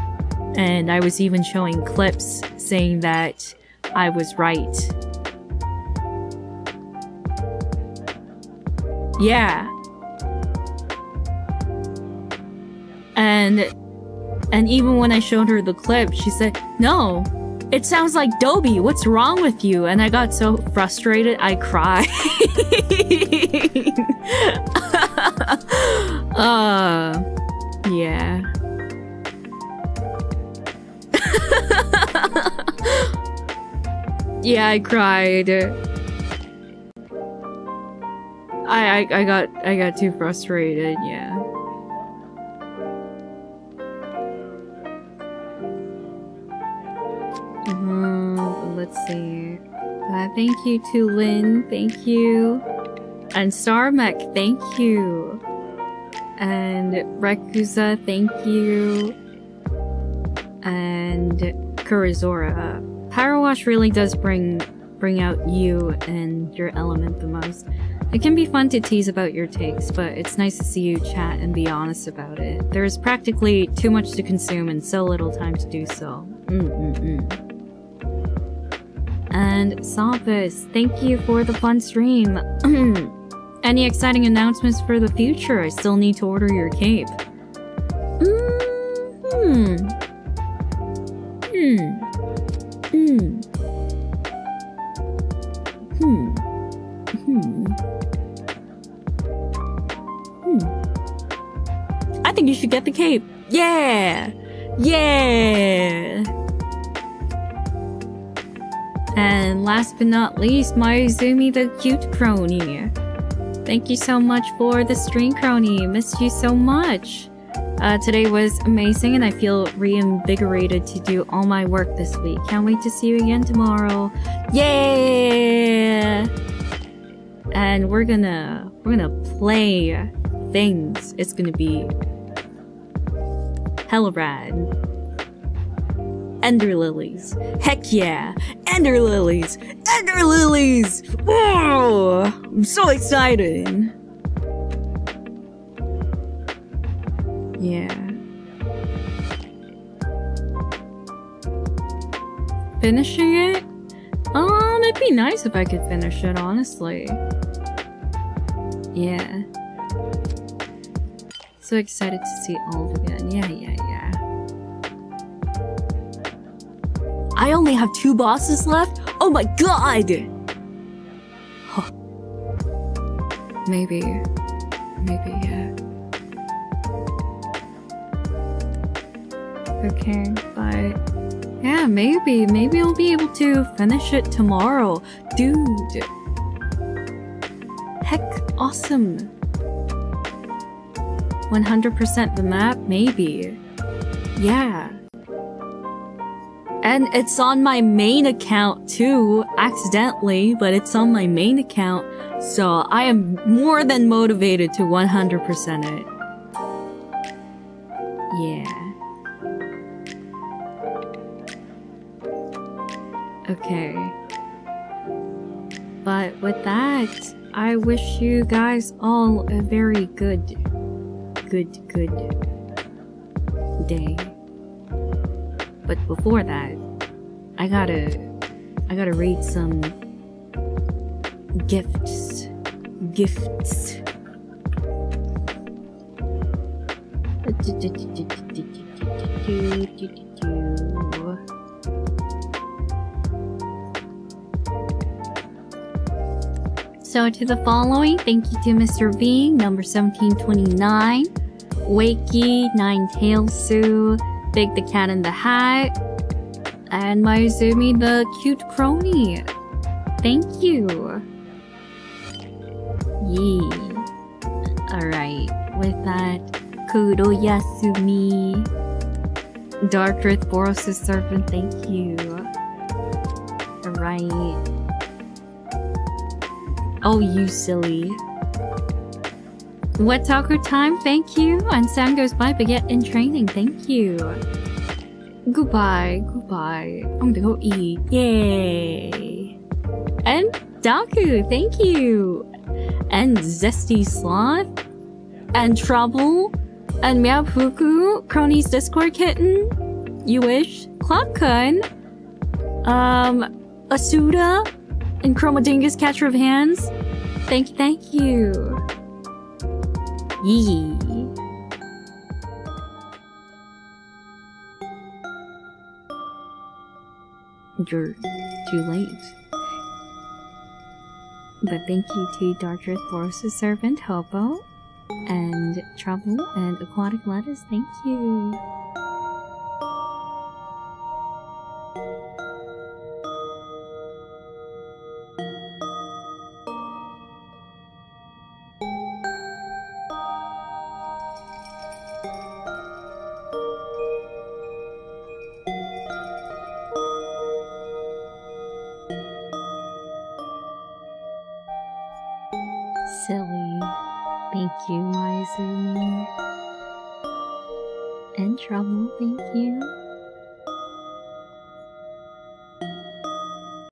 And I was even showing clips saying that I was right. Yeah. And and even when I showed her the clip, she said, "No, it sounds like Dobie. What's wrong with you?" And I got so frustrated, I cried. (laughs) (laughs) uh, yeah. (laughs) yeah, I cried. I, I I got I got too frustrated, yeah. Uh, let's see. Uh, thank you to Lynn, thank you. And Starmek, thank you. And Rekuza, thank you. And Kurizora. Power Wash really does bring bring out you and your element the most. It can be fun to tease about your takes, but it's nice to see you chat and be honest about it. There's practically too much to consume and so little time to do so. Mm-mm-mm. And Sampus, thank you for the fun stream. (clears throat) Any exciting announcements for the future? I still need to order your cape. Mm hmm. Hmm. Hmm. Hmm. Hmm. Hmm. I think you should get the cape. Yeah! Yeah! And last but not least, Mayuzumi the cute Kronii. Thank you so much for the stream Kronii. Missed you so much. Uh, today was amazing and I feel reinvigorated to do all my work this week. Can't wait to see you again tomorrow. Yeah! And we're gonna, we're gonna play things. It's gonna be hella rad. Ender lilies. Heck yeah! Ender lilies! Ender lilies! Whoa! I'm so excited! Yeah. Finishing it? Um, it'd be nice if I could finish it, honestly. Yeah. So excited to see all of again. Yeah, yeah, yeah. I only have two bosses left? Oh my god! Huh. Maybe. Maybe, yeah. Okay, but yeah, maybe. Maybe I'll be able to finish it tomorrow. Dude. Heck, awesome. 100% the map? Maybe. Yeah. And it's on my main account too, accidentally, but it's on my main account, so I am more than motivated to 100% it. Yeah. Okay. But with that, I wish you guys all a very good, good, good day. But before that, I gotta, I gotta read some gifts, gifts. So to the following, thank you to Mr. V, number 1729, Wakey, Nine Tails Sue, Big the Cat in the Hat, and Mayuzumi the Cute Kronii. Thank you. Yee. Alright, with that, Kuro Yasumi. Dark Earth Boros' servant, thank you. Alright. Oh, you silly. What Taco Time, thank you. And Sam Goes By Baguette in Training, thank you. Goodbye, goodbye. I'm gonna go eat. Yay. And Daku, thank you. And Zesty Sloth. And Trouble. And Meowpuku, Kronii's Discord Kitten. You wish. Clockcun. Um, Asuda and Chromodingus Catcher of Hands. Thank you, thank you. Yee. You're too late. But thank you to Dark Earth Boros' servant, Hobo, and Trouble, and Aquatic Lettuce, thank you.